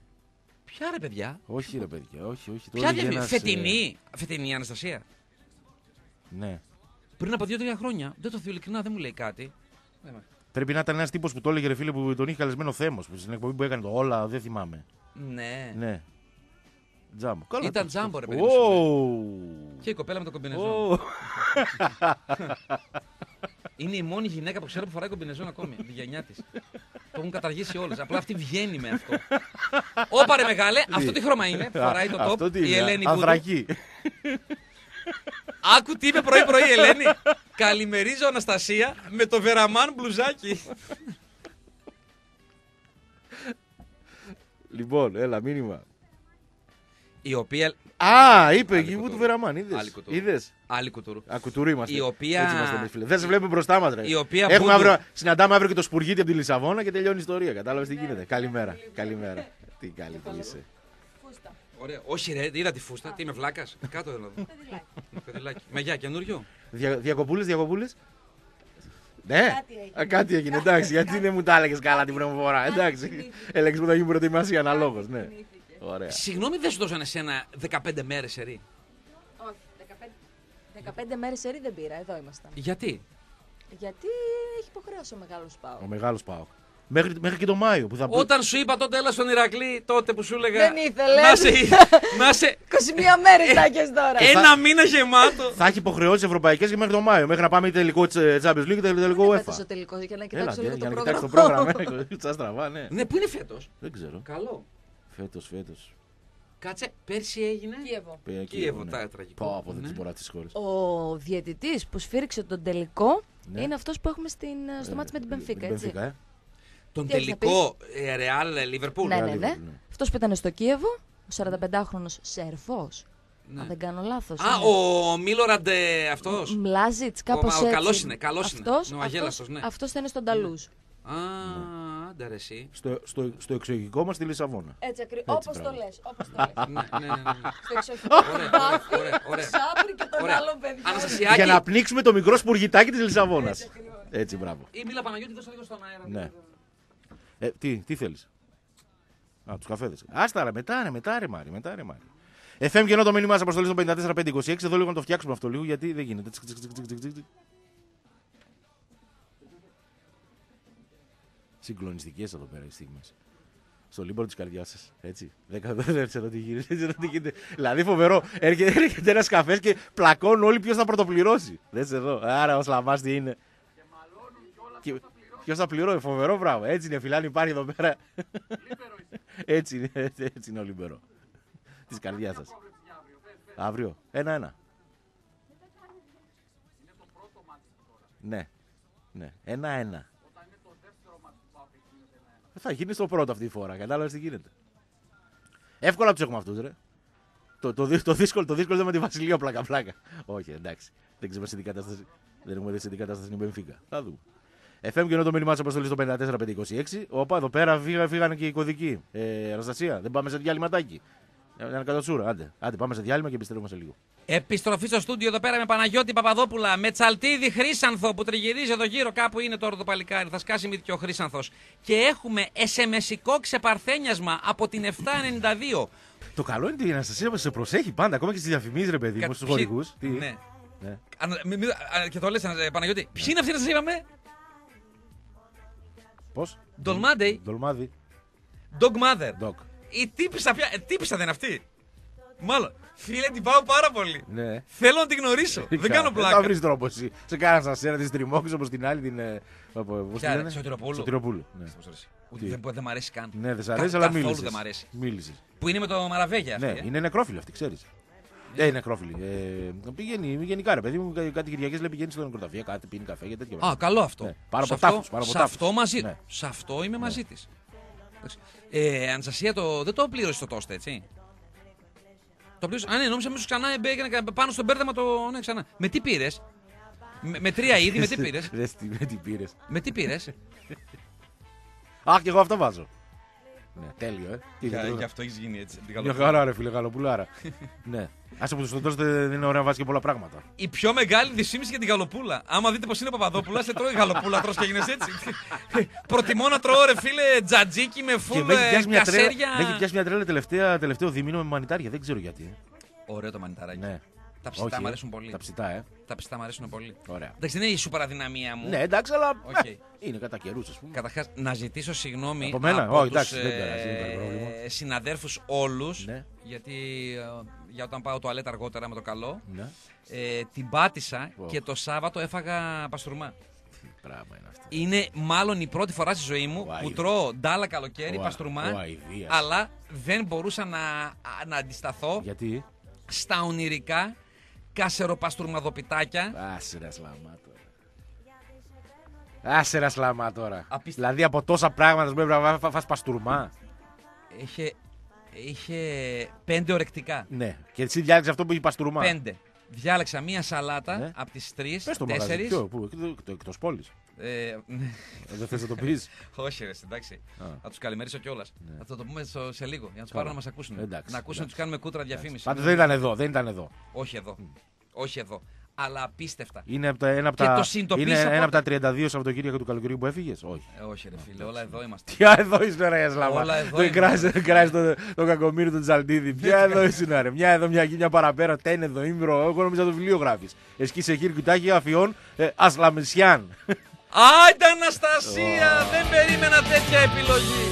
Ποια ρε παιδιά; Όχι, ρε παιδιά, όχι, όχι. Το Ποια έλεγε διαφη... ένας, ε, Φετινή. Φετινή η Αναστασία. Ναι. Πριν από δύο-τρία χρόνια. Δεν το θέλω ειλικρινά, δεν μου λέει κάτι. Πρέπει να ήταν ένας τύπος που το έλεγε ρε φίλε που τον είχε καλεσμένο Θέμος. Στην εκπομπή που έκανε το όλα, δεν θυμάμαι. Ναι. Ναι. Τζάμπο. Καλά, Ήταν το- τζάμπο, ρε Ω. παιδί μου, Και η κοπέλα με το κομπινεζόν. Ω. Είναι η μόνη γυναίκα που ξέρω που φοράει κομπινεζόν ακόμη. Τη γενιά της. Το έχουν καταργήσει όλες. Απλά αυτή βγαίνει με αυτό. Όπα ρε μεγάλε, αυτό τι χρώμα είναι. Φοράει το Αυτό top. τι Η είναι, Ελένη Βούδου. Ανθρακή. Άκου τι είπε πρωί-πρωί η Ελένη. Καλημερίζω Αναστασία με το βεραμάν μπλουζάκι. Λοιπόν, έλα, μήνυμα. Η οποία. Α, είπε Άλλη εκεί μου κουτούρου. του Βεραμάν. Είδες. Άλλη κουτούρου. Είδε. Άλλη κουτούρου. Ακουτουρού είμαστε. Η οποία- Έτσι είμαστε εμείς, φίλες. Δεν σε βλέπουμε μπροστά μας, ρε. Η οποία Έχουμε Βούντου- αύριο, συναντάμε αύριο και το Σπουργίτη από τη Λισαβόνα και τελειώνει η ιστορία. Κατάλαβες τι γίνεται. Καλημέρα. Καλημέρα. Τι καλή που είσαι. Φούστα. Ωραία. Όχι, ρε, είδα τη φούστα. Τι είμαι βλάκας; Κάτω δεν δω. Παιδιλάκι. Με γεια, καινούριο; Δια, διακοπούλες, διακοπούλες; Ναι, Κάτι έγινε. Α, κάτι έγινε. Εντάξει, γιατί δεν μου τα έλεγες καλά την πρώτη φορά. Εντάξει. θυμήθηκε. Έλεγες που θα γίνει προετοιμασία αναλόγως. Ναι. Θυμήθηκε. Ωραία. Συγγνώμη, δεν σου δώσανε σένα 15 μέρες σερή. Όχι, 15, 15 μέρες σερή δεν πήρα, εδώ ήμασταν. Γιατί; Γιατί έχει υποχρέωση ο μεγάλος Πάο. Ο μεγάλος Πάο. Μέχρι, μέχρι και τον Μάιο που θα πει. Όταν σου είπα τότε έλα στον Ηρακλή, τότε που σου έλεγα. Δεν ήθελες. Να σε. να σε 21 μέρες θα έχεις τώρα. ένα μήνα γεμάτο. Θα έχει υποχρεώσεις ευρωπαϊκές και μέχρι τον Μάιο. Μέχρι να πάμε τελικό της Champions League και τελικό Δεν UEFA. πέτασε ο τελικός για να Έλα, κοιτάξω για, λίγο για το να κοιτάξει το πρόγραμμα. πρόγραμμα. Τσα στραβά, ναι. ναι, πού είναι φέτος; Δεν ξέρω. Καλό. Φέτος, φέτος. Κάτσε, πέρσι έγινε; Κίεβο. Κίεβο, τα τραγικό. Πάω από δεν Ναι. τι μπορώ τις χώρε. Ο διαιτητής που σφύριξε τον τελικό Ναι. είναι αυτός που έχουμε στην, στο μάτι με την Μπενφίκα, έτσι. ε. Τον Τι έχεις να τελικό ε, Real Liverpool. Ναι, Real ναι, ναι. Liverpool, ναι. Αυτός που ήταν στο Κίεβο, ο 45χρονος Σερβός, Ναι. αν δεν κάνω λάθος. Α, είναι. ο Μίλοραντ αυτός. Μλάζιτς, κάπως Ο- ο- έτσι. καλός είναι, καλός είναι. Αυτός, Είναι ο Αγέλαστος, ναι. αυτός θα είναι στον Ταλούς. Α, άντε ρε εσύ. Στο, στο, στο εξωγικό μας στη Λισαβόνα. Έτσι ακριβώς, Έτσι, όπως το μπράβο. λες, όπως το λες. Ναι, ναι, ναι, ναι. Στο εξωτερικό, Ωραία, Μπάφη, ωραία, ωραία. Σάπρη και τον Ωραία. άλλο παιδί. Αναστασιάκη. Για να πνίξουμε το μικρό σπουργητάκι της Λισαβόνας. Έτσι, μπράβο. Ή Μίλα Παναγιώτη, δώσε λίγο στον αέρα. Ναι. Ε, τι, τι θέλεις; Α, τους καφέδες. Άστα ρε, μετά ρε, μετά ρε Μάρι, μετά ρε Μάρι. FM και ενώ το μήνυμά σας αποστολή στο 54526. Εδώ λίγο να το φτιάξουμε αυτό λίγο γιατί δεν γίνεται. Συγκλονιστικές εδώ πέρα οι στιγμές. Στο Λίμπερο της καρδιάς σας. Έτσι. Δεν καταλαβαίνετε εδώ τι γίνεται. έτσι εδώ τι γίνεται. Δηλαδή φοβερό. Έρχεται, έρχεται ένας καφές και πλακώνουν όλοι ποιος θα πρωτοπληρώσει. Δες εδώ. Άρα ο Σλαμάς τι είναι. Και ποιος θα πληρώνει, φοβερό πράγμα. Έτσι είναι, φιλάνι, υπάρχει εδώ πέρα. έτσι είναι, έτσι, έτσι είναι ο Λιμπερό. Της καρδιάς σας. Αύριο. Ένα-ένα. Ναι. Ναι. Ένα-ένα. Θα γίνει στο πρώτο αυτή τη φορά. Κατάλαβε τι γίνεται. Εύκολα τους έχουμε αυτούς, ρε. Το, το, δύ- το, δύσκολο, το δύσκολο είναι με τη Βασιλεία πλάκα-πλάκα. Όχι, εντάξει. Δεν ξέρω σε τι κατάσταση. Δεν έχουμε δει σε τι κατάσταση είναι η Μπενφίκα. Θα δούμε. FM και ενώ το μήνυμά της αποστολής στο 54526. Όπα, εδώ πέρα φύγα, φύγανε και οι κωδικοί. Ε, Αναστασία, δεν πάμε σε διαλυματάκι. Ε, Ένα κατατσούρα, άντε. Άντε, πάμε σε διάλειμμα και επιστρέφουμε σε λίγο. Επιστροφή στο στούντιο εδώ πέρα με Παναγιώτη Παπαδόπουλα, με Τσαλτίδη Χρήσανθο που τριγυρίζει εδώ γύρω. Κάπου είναι τώρα το παλικάρι, θα σκάσει μύτη και ο Χρήσανθο. Και έχουμε SMS-ικό ξεπαρθένιασμα από την 792. Το καλό είναι ότι η Αναστασία μας σε προσέχει πάντα, ακόμα και στις διαφημίσεις, ρε παιδί μου, Κα- στους ποιοι- χωρικού. Ναι. ναι. Αν- μη- μη- α, Και το λες, ε, Παναγιώτη. Ποιοι είναι αυτοί να σας είπαμε, Πώς; Ντολμάντεϊ, Ντολμάδι. Dog Mother. Ντοκ. Η τύπησα πια. ε, Τύπησα δεν είναι αυτή. Μάλλον. Φίλε, την πάω πάρα πολύ. Ναι. Θέλω να την γνωρίσω. δεν κάνω Θα πλάκα. βρεις τρόπο εσύ. Σε κάνα σα ένα τη τριμώχη όπως την άλλη την. ε, Πώς τη Ποια, λένε; Σωτηροπούλου. Σωτηροπούλου. Ναι, Ούτε Τι; δεν, δεν μ' αρέσει καν. ναι δεν σ' Κα- αρέσει, αλλά καθόλου μίλησες. δεν μ' αρέσει. Μίλησες. Που είναι με το Μαραβέγια αυτή. Ναι, ε. είναι νεκρόφιλη αυτή, ξέρεις. Ε, είναι νεκρόφιλη. Ε, πηγαίνει γενικά ρε παιδί μου, κα- κάτι Κυριακές λέει πηγαίνει στο νεκροταφείο, κάτι πίνει καφέ και τέτοια. Α, καλό αυτό. Ναι, πάνω Σε από αυτό- τάφους, πάνω από Σε τάφους. αυτό μαζί Ναι. του. Σε αυτό είμαι μαζί της. Ε, Αναστασία, το, δεν το πλήρωσε το τόστ, έτσι. Το πλήρωσε. Α, ναι, νόμιζα μέσω ξανά μπήκε πάνω στο μπέρδεμα το. Ναι, ξανά. Με τι πήρες; Με, με τρία είδη, με τι πήρες; Δες τι, με τι πήρες; με τι πήρες; Αχ, και εγώ αυτό βάζω. Ναι, τέλειο, ε. Τι είναι, τρώω. αυτό έχεις γίνει έτσι. Μια χαρά, ρε φίλε, γαλοπουλάρα. ναι. Άσε που στο τέλο δεν είναι ωραία να βάζει και πολλά πράγματα. Η πιο μεγάλη δυσφήμιση για την γαλοπούλα. Άμα δείτε πώ είναι ο Παπαδόπουλας, δεν τρώει γαλοπούλα, τρως και έγινε έτσι. Προτιμώ να τρώω, ρε φίλε, τζατζίκι με Και φουλ με έχει ε, πιάσει μια τρέλα, κασέρια. με έχει πιάσει μια τρέλα τελευταία, τελευταίο δίμηνο με μανιτάρια. Δεν ξέρω γιατί. Ωραίο το μανιταράκι. Ναι. Τα ψητά Όχι, μου ε. αρέσουν πολύ. Τα ψητά, ε. Τα ψητά μου αρέσουν πολύ. Ωραία. Εντάξει, δεν είναι η σούπερ αδυναμία μου. Ναι, εντάξει, αλλά. Οκ. ε, είναι κατά καιρούς, ας πούμε. Καταρχάς, να ζητήσω συγγνώμη Από μένα; από Όχι, τους, εντάξει, δεν πειράζει, δεν υπάρχει πρόβλημα. συναδέρφους όλους. Ναι. Γιατί ε, για όταν πάω τουαλέτα αργότερα με το καλό, Ναι. ε, την πάτησα Ω. και το Σάββατο έφαγα παστουρμά. Πράγμα είναι αυτό. Είναι μάλλον η πρώτη φορά στη ζωή μου Ο που αηδ- τρώω ντάλα καλοκαίρι, Ο α- παστουρμά, ο αηδίας. αλλά δεν μπορούσα να, α, να αντισταθώ Γιατί; στα ονειρικά κασεροπαστουρμαδοπιτάκια. Άσε ρε σλαμά τώρα. Άσε ρε σλαμά τώρα. Απίστευτο. Δηλαδή από τόσα πράγματα σου πρέπει να φά- φας παστούρμα. Είχε, είχε πέντε ορεκτικά. Ναι. Και εσύ διάλεξες αυτό που έχει παστούρμα; Πέντε. Διάλεξα μία σαλάτα Ναι. από τις τρεις, Πες το μαγαζί. τέσσερις. Ποιο, πού, εκτό εκτός πόλης. Ε, ναι. Δεν θες να το πεις; Όχι, ρε, εντάξει. Α. Θα τους καλημερίσω κιόλας. Θα το πούμε στο- σε λίγο για να τους Καλά. πάρουν να μας ακούσουν. Εντάξει, να ακούσουν να εντάξει. τους κάνουμε κούτρα διαφήμιση. Πάντως δεν ήταν εδώ, δεν ήταν εδώ. Όχι εδώ. Όχι εδώ. Αλλά απίστευτα. Είναι από τα, ένα από Και τα, το συνειδητοποίησα είναι ένα από πότε; τα 32 Σαββατοκύριακα του καλοκαιριού που έφυγες; Όχι. Ε, όχι, ρε φίλε, όλα εδώ είμαστε. Ποια εδώ είσαι ρε Σλάμα. Όλα εδώ Το είναι. κράζει κράζει το, το κακομίρι του Τζαλτίδη. Ποια εδώ είσαι ρε. Μια εδώ, μια εκεί, μια παραπέρα. Τένε εδώ, ήμβρο. Εγώ νόμιζα το βιβλίο γράφεις. Εσκή σε χείρ κουτάκι αφιών ε, Ασλαμισιάν. Άιντε Αναστασία, δεν περίμενα τέτοια επιλογή.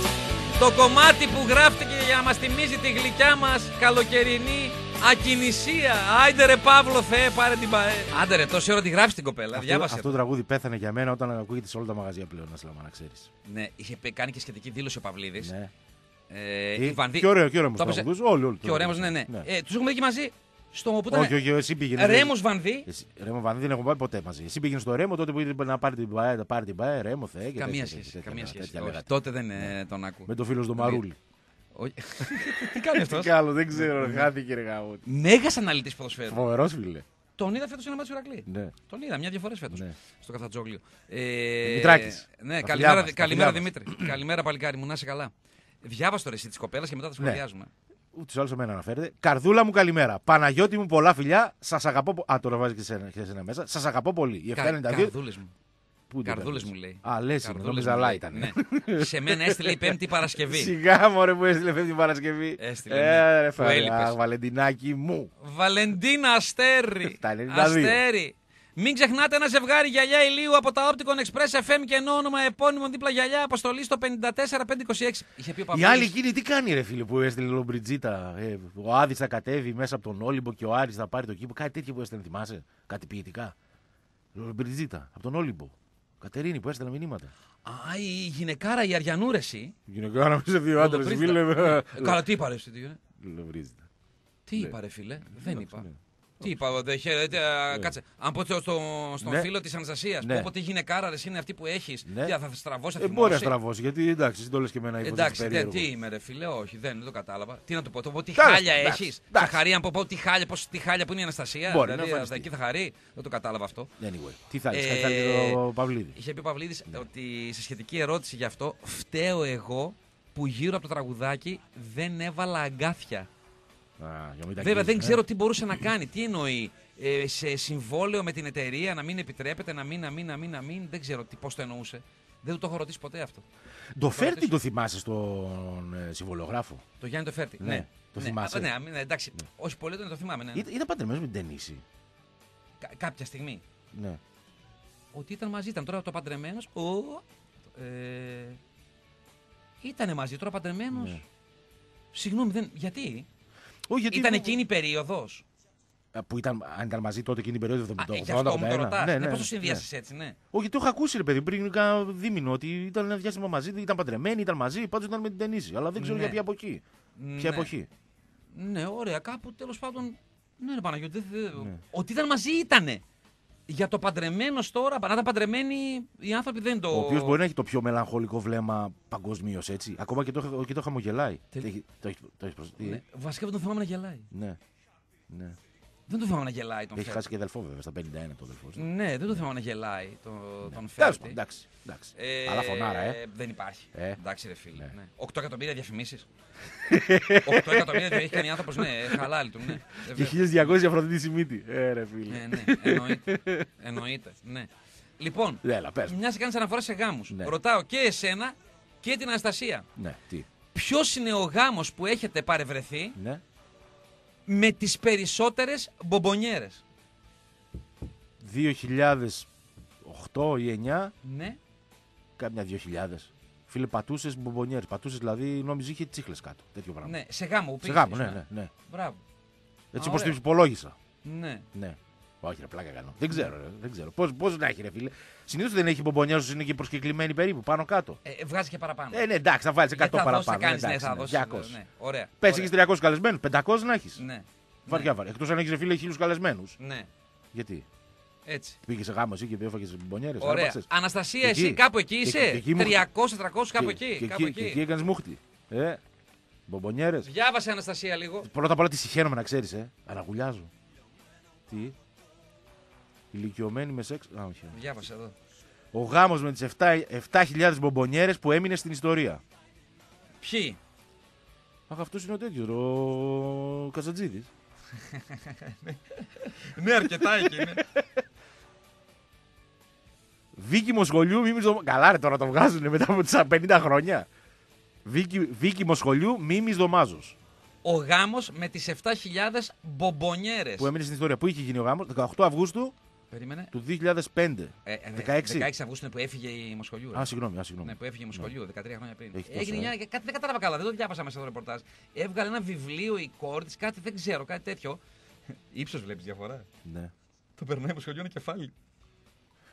Το κομμάτι που γράφτηκε για να μας θυμίζει τη γλυκιά μας καλοκαιρινή ακινησία. Άιντε ρε Παύλο Θεέ, πάρε την ΠαΕ. Άντε ρε, τόση ώρα τη γράφει την κοπέλα. Αυτό, Διάβασες. αυτό το τραγούδι πέθανε για μένα όταν ακούγεται σε όλα τα μαγαζιά πλέον, να σε να ξέρεις. Ναι, είχε πει- κάνει και σχετική δήλωση ο Παυλίδης. Ναι. Ε, Ε, η Βανδί- Και ωραίο, και ωραίο Το έπαιζε- τραγουδούς, όλοι, όλοι. Και ο Ρέμο, ναι, ναι. Ε, τους έχουμε δει και μαζί στο που ήταν. Όχι, όχι, εσύ πήγαινε. Ρέμος Βανδί. Εσύ, Ρέμος Βανδί δεν έχουμε πάει ποτέ μαζί. Εσύ πήγαινε στο Ρέμο τότε που ήρθε να πάρει την ΠαΕ, να πάρει την ΠαΕ, Ρέμο, Θεέ. και Καμία τέτοια, σχέση. τέτοια, Καμία τέτοια, σχέση. τέτοια Όχι, λέγατε. τότε δεν ε, τον άκου. Με το φίλο του Μαρούλη. Όχι. Τι κάνει αυτός; Τι άλλο, δεν ξέρω, ρε, χάθηκε ρε γάμο. Μέγας αναλυτής ποδοσφαίρου. Φοβερός φίλε. Τον είδα φέτος στο μάτι του Ηρακλή. Ναι. Τον είδα μια-δυο φορές φέτος. Ναι. Στο Καφτατζόγλιο. Ε, Δημητράκης. Ναι, Τα καλημέρα, φιλιά μας, τα καλημέρα φιλιά μας. Δημήτρη. καλημέρα παλικάρι μου, να είσαι καλά. Διάβασε το ρεσί της κοπέλας και μετά τα Ναι. σχολιάζουμε. Ούτως ή άλλως εμένα αναφέρεται. Καρδούλα μου, καλημέρα. Παναγιώτη μου, πολλά φιλιά. Σας αγαπώ. πο- Α, τώρα βάζει και εσένα, και εσένα μέσα. Σας αγαπώ πολύ. Η 792. Καρδούλες μου. Πού την Καρδούλες παίρνεις; μου λέει. Α, λες, Καρδούλες νόμιζα μου αλλά λέει. ήταν. Ναι. Σε μένα έστειλε η Πέμπτη Παρασκευή. Σιγά μωρέ που έστειλε φεύγει την Παρασκευή. Έστειλε, Ε, ναι. ρε, Που φαρά, έλειπες. Βαλεντινάκι μου. Βαλεντίνα Αστέρι. Τα 92. Αστέρι. Μην ξεχνάτε ένα ζευγάρι γυαλιά ηλίου από τα Opticon Express FM και ενώ όνομα επώνυμο δίπλα γυαλιά αποστολή στο 54526. Είχε πει ο Η Παπαδάκης. άλλη εκείνη τι κάνει, ρε φίλε, που έστειλε λομπριτζίτα. Ε, ο Άδης θα κατέβει μέσα από τον Όλυμπο και ο Άρης θα πάρει το κήπο. Κάτι τέτοιο που έστειλε, θυμάσαι; Κάτι ποιητικά. Λομπριτζίτα από τον Όλυμπο. Κατερίνη που έστειλε μηνύματα. Α, η γυναικάρα, η Αριανούρεση. Γυναικά να σε δύο άντρες, φίλε. Ε, Καλά, τι είπα, ρε, εσύ, τι, ε; Λομπριτζίτα. Τι είπα, ρε φίλε; Δεν είπα. Ναι. Τι είπα, δε, χε- δε, α, κάτσε. Αν πω στο, στο- στον Ναι. φίλο της Αναστασίας, Ναι. πω πω τι γυναικάρα ρε, είναι αυτή που έχεις, Ναι. θα στραβώσεις, θα Ε, μπορεί να θυμώσει. στραβώσει, γιατί εντάξει, εσύ το λες και εμένα Εντάξει, υπόθεση δεν, περίεργος. τι είμαι, ρε φίλε, όχι, δεν, δεν το κατάλαβα. Τι να του πω, το πω τι Εντάξει, χάλια εντάξει, έχεις. Θα εντάξει. χαρεί αν πω, πω τι χάλια, πώς, τι χάλια που είναι η Αναστασία. Μπορεί να δηλαδή, εμφανιστεί. εκεί θα χαρεί. Δεν το κατάλαβα αυτό. Anyway, τι θα Ε, ε... θα λέει ο Παυλίδης. Είχε πει ο Παυλίδης ότι σε σχετική ερώτηση γι' αυτό, φταίω εγώ που γύρω από το τραγουδάκι δεν έβαλα αγκάθια. Βέβαια δεν αγγίζεις, ξέρω τι μπορούσε να κάνει. Τι εννοεί. Ε, σε συμβόλαιο με την εταιρεία να μην επιτρέπεται, να μην, να μην, να μην, να μην. Δεν ξέρω πώς το εννοούσε. Δεν του το έχω ρωτήσει ποτέ αυτό. ε. Το Φέρτι το θυμάσαι στον ε, συμβολογράφο; Το Γιάννη το φέρτη. Ναι, το θυμάσαι. α, Ναι, ναι, εντάξει. Όχι πολύ δεν το θυμάμαι. Ναι. Ήταν, ήταν παντρεμένος με την Τενίση. Κα- κάποια στιγμή. Ναι. Ότι ήταν μαζί, ήταν τώρα το παντρεμένος. Ε, ήτανε μαζί, τώρα παντρεμένος. Ναι. Συγγνώμη, δεν, γιατί; Όχι, γιατί Ήταν εκείνη η περίοδος. Α, Που ήταν, αν ήταν μαζί τότε εκείνη την περίοδος 78. Γι' αυτό μου το 81. ρωτάς. Ναι, Ναι, ναι, Πώς το ναι. συνδυάσει έτσι, ναι. Όχι, το είχα ακούσει ρε παιδί πριν κάνα δίμηνο ότι ήταν ένα διάστημα μαζί, ήταν παντρεμένοι, ήταν μαζί, πάντως ήταν με την Τενίση. Αλλά δεν ξέρω Ναι. για ποια εποχή. Ποια Ναι. εποχή. Ναι, ωραία, κάπου τέλος πάντων. Ναι, ρε Παναγιώτη, δεν- δεν- Ναι. ότι ήταν μαζί ήτανε. Για το παντρεμένος τώρα, να ήταν παντρεμένοι οι άνθρωποι δεν το. Ο οποίος μπορεί να έχει το πιο μελαγχολικό βλέμμα παγκοσμίως έτσι. Ακόμα και το, και το χαμογελάει. Τι- Το έχει- Το έχει το έχεις προσ- τι- Ναι. Βασικά δεν τον θυμάμαι να γελάει. Ναι. ναι. Δεν τον θυμάμαι να γελάει τον Έχει Φέρτη. χάσει και αδελφό βέβαια στα 51 το αδελφό. σου. Ναι, δεν τον θυμάμαι να γελάει τον, τον Τέλος Φέρτη. πάντων, εντάξει. εντάξει. Ε, Αλλά φωνάρα, ε. Δεν υπάρχει. Ε. Εντάξει, ρε φίλε. Ναι. Ναι. 8 εκατομμύρια διαφημίσεις. 8 εκατομμύρια έχει κάνει άνθρωπος, ναι, χαλάλι του, ναι. Και Βέβαια. 1200 Αφροδίτη η μύτη. Ε, ρε φίλε. Ναι, ναι, εννοείται. εννοείται. Ναι. Λοιπόν, Έλα, πες μου. μιας και κάνεις αναφορά σε γάμους. Ναι. Ρωτάω και εσένα και την Αναστασία. Ναι, τι. Ποιος είναι ο γάμος που έχετε παρευρεθεί Ναι. Με τις περισσότερες μπομπονιέρες. 2008 ή 9, Ναι. κάμια 2000. Φίλε, πατούσες μπομπονιέρες. Πατούσες δηλαδή, νόμιζε είχε τσίχλες κάτω. Τέτοιο πράγμα. ναι, σε γάμο. που Σε πήγες, γάμο, ναι, ναι. ναι. Μπράβο. Έτσι Α, όπως ωραία. το υπολόγισα. Ναι. Ναι. Όχι, ρε, πλάκα κάνω. Δεν ξέρω, ρε, δεν ξέρω. Πώς πώς να έχει, ρε φίλε. Συνήθως δεν έχει μπομπονιέρε, είναι και προσκεκλημένοι περίπου πάνω κάτω. Ε, βγάζει και παραπάνω. Ε, ναι, εντάξει, θα βάλεις 100 Γιατί θα δώσεις, παραπάνω. θα κάνεις, ναι, εντάξει, θα ναι, δώσεις, 200. ναι, ωραία. Πες ωραία. έχεις 300 καλεσμένους, 500 να έχεις. Ναι. Βαριά, βαριά. Εκτός αν έχεις φίλε χίλιους καλεσμένους. Ναι. Γιατί; Έτσι. Πήγες σε γάμο εσύ και έφαγες μπομπονιέρες. Ωραία. Αναστασία, Εκεί. εσύ κάπου εκεί Και- είσαι; και εκεί μου- 300-300 κάπου εκεί. Και κάπου εκεί, και εκεί εκεί. έκανες μούχτη. Ε, μπομπονιέρες. Διάβασε Αναστασία λίγο. Πρώτα απ' όλα τη συχαίνομαι να ξέρεις, ε. Αναγουλιάζω. Τι; Ηλικιωμένη με σεξ. Α, όχι. Διάβασε εδώ. Ο γάμος με τις 7.000 μπομπονιέρες που έμεινε στην ιστορία. Ποιοι; Αχ, αυτός είναι ο τέτοιος, ο Καζατζίδη. Ναι, αρκετά εκεί είναι. Βίκυμο σχολείου, μίμη δωμάζο. Καλά, ρε, τώρα το βγάζουν μετά από τι 50 χρόνια. Βίκυ, Βίκυμο σχολείου, μίμη δωμάζο. Ο γάμος με τις 7.000 μπομπονιέρες. Που έμεινε στην ιστορία. Πού είχε γίνει ο γάμος, 18 Αυγούστου Περίμενε. του 2005. Ε, ε, 16. 16 Αυγούστου είναι που έφυγε η Μοσχολιού. ρε. Α, συγγνώμη, α, συγγνώμη. Ναι, που έφυγε η Μοσχολιού 13 χρόνια πριν. Έχει τόσα, Έγινε ε. μια. Κάτι δεν κατάλαβα καλά, δεν το διάβασα μέσα στο ρεπορτάζ. Έβγαλε ένα βιβλίο η κόρη της, κάτι δεν ξέρω, κάτι τέτοιο. Ήψο βλέπεις διαφορά. Ναι. Το περνάει η Μοσχολιού ένα κεφάλι.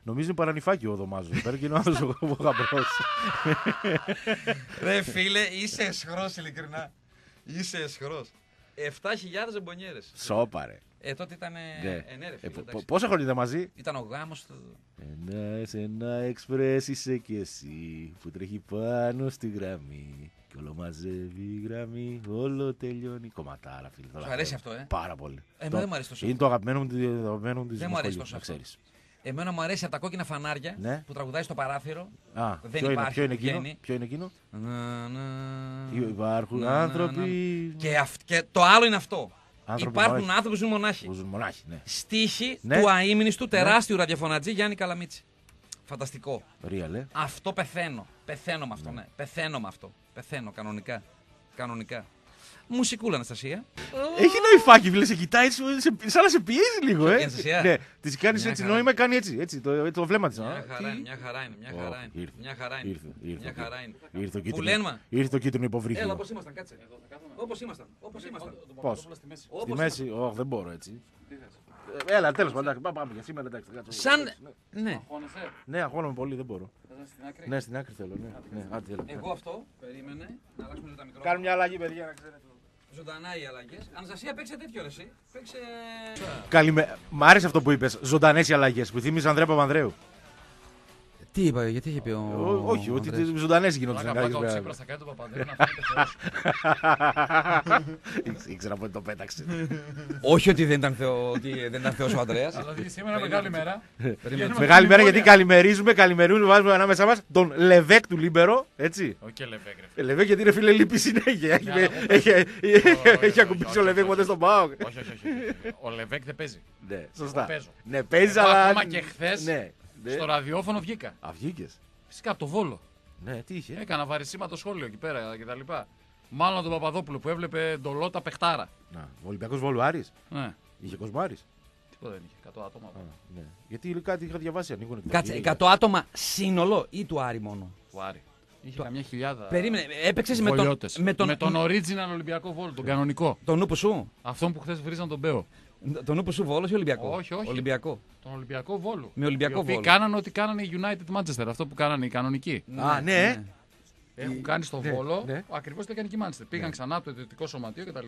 Νομίζω είναι παρανυφάκι ο Δωμάζος. Πέρα και είναι ο άλλο ο γαμπρός. Ρε φίλε, είσαι εσχρός ειλικρινά. Είσαι εσχρός. 7.000 εμπονιέρες. Σόπα, ρε. Ε, τότε ήταν. Ναι. Ε, ναι, ρε, Ε, φίλε, πο- εντάξει. Πόσα χρόνια ήταν μαζί; Ήταν ο γάμος του. Ένας, σε ένα εξπρές είσαι κι εσύ που τρέχει πάνω στη γραμμή. Και όλο μαζεύει η γραμμή, όλο τελειώνει. Κομματάρα, φίλε. τώρα Σου αρέσει θέλω. αυτό, ε; Πάρα πολύ. Εμένα Το- δεν μου αρέσει τόσο Είναι αυτό. το αγαπημένο μου, το αγαπημένο μου της Δεν μου αρέσει Μοσχολιού, τόσο να αυτό. ξέρεις. Εμένα μου αρέσει από τα κόκκινα φανάρια Ναι. που τραγουδάει στο παράθυρο. Α, Δεν ποιο είναι, υπάρχει, ποιο είναι που εκείνο; βγαίνει. Ποιο είναι εκείνο; Να, να, Υπάρχουν να, να, άνθρωποι. να. Και, αυ- και το άλλο είναι αυτό. Άνθρωποι Υπάρχουν μονάχοι. άνθρωποι που ζουν μονάχοι. Που ζουν μονάχοι, ναι. Στίχη Ναι. του αείμνηστου τεράστιου ραδιοφωνατζή Γιάννη Καλαμίτση. Φανταστικό. Real, ε. Αυτό πεθαίνω. Πεθαίνω με αυτό, ναι. Πεθαίνω με αυτό. Πεθαίνω κανονικά. Κανονικά. Μουσικούλα, Αναστασία. Έχει νοηφάκι, φίλε, σε κοιτάει, σου- σε- σαν να σε πιέζει λίγο, Η ε. Αναστασία; Ναι, της κάνεις Μια έτσι χαρά. νόημα, κάνει έτσι, έτσι το, το βλέμμα της. Μια χαρά είναι, μια χαρά είναι, μια Ω, χαρά είναι. ήρθε. Μια χαρά είναι. Ήρθε, ήρθε, Μια ήρθε. χαρά είναι. Ήρθε το Που κίτρινο, λένε μα. ήρθε το κίτρινο Έλα, υποβρύχιο. όπως ήμασταν, κάτσε. Όπως ήμασταν. Όπως ήμασταν. Πώς; στη μέση. Στη Όπως μέση, όχι, δεν μπορώ έτσι. Ε, Έλα, τέλος πάντων, εντάξει, πάμε, πάμε για σήμερα. Εντάξει, θα κάτσω. Σαν. Ναι. Ναι. Αγχώνεσαι; Ναι, αγχώνομαι πολύ, δεν μπορώ. Θες στην άκρη; Ναι, στην άκρη θέλω. Ναι, ναι, άντε, έλα. Εγώ αυτό. Περίμενε. Να αλλάξουμε λίγο τα μικρόφωνα. Κάνουμε μια αλλαγή, παιδιά, να ξέρετε. Ζωντανά οι αλλαγές. Αναστασία, παίξε τέτοιο ρε, εσύ. Παίξε. Καλημέρα. Μ' άρεσε αυτό που είπες. Ζωντανές οι αλλαγές που θύμιζε Ανδρέα Παπανδρέου. Τι είπα, γιατί είχε πει ο. Ω, Όχι, ότι ζωντανές γίνονταν. Πλάκα, πλάκα, ο κάποιες Τσίπρας μέρες. θα κάνει τον Παπανδρέου να φαίνεται θεός. Ήξ- Ήξερα πότε το πέταξε. Όχι ότι δεν ήταν θεό, ότι δεν ήταν θεός ο Ανδρέας. Δηλαδή σήμερα μεγάλη μέρα. Μεγάλη μέρα γιατί καλημερίζουμε, καλημερίζουμε, βάζουμε ανάμεσά μας τον Λεβέκ του Λίμπερο. Έτσι. Οκ, Λεβέγκρε. Ε, Λεβέκ γιατί είναι φίλε λείπει συνέχεια. Έχει- αλλά εγώ Έχει όχι, έχει όχι, ακουμπήσει όχι, ο Λεβέκ όχι, ποτέ όχι. στον Πάο. Όχι, όχι, όχι, όχι. Ο Λεβέκ δεν παίζει. Ναι, σωστά. παίζω. Ναι, παίζει, Εγώ αλλά. ακόμα και χθες Ναι. ναι. Στο ραδιόφωνο βγήκα. Α, βγήκες. Φυσικά από το βόλο. Ναι, τι είχε; Έκανα βαρισίμα το σχόλιο εκεί πέρα κτλ. Μάλλον τον Παπαδόπουλο που έβλεπε ντολότα παιχτάρα. Να, ο Ολυμπιακός Βόλου Άρης. Ναι, Είχε κόσμο Άρης. τίποτα δεν είχε. 100 άτομα. Α, ναι. Γιατί κάτι είχα διαβάσει ανοίγουν Κάτσε, 100 άτομα σύνολο ή του Άρη μόνο; Του Άρη. Είχε καμιά χιλιάδα. Περίμενε, έπαιξες με τον, βολιώτες. με τον, με τον original Ολυμπιακό Βόλο, τον κανονικό. τον νούπο σου; Αυτόν που χθες βρίζαν τον Μπέο. Τον νούπο σου Βόλος ή Ολυμπιακό; Όχι, όχι. Ολυμπιακό. Τον Ολυμπιακό Βόλο. Με Ολυμπιακό Οι οποίοι Βόλο. κάνανε ό,τι κάνανε οι United Manchester. Αυτό που κάνανε οι κανονικοί. Α, ναι. Έχουν κάνει στο ναι, Βόλο ναι. ακριβώς το έκανε και η Manchester. Πήγαν ξανά το ιδιωτικό σωματείο κτλ.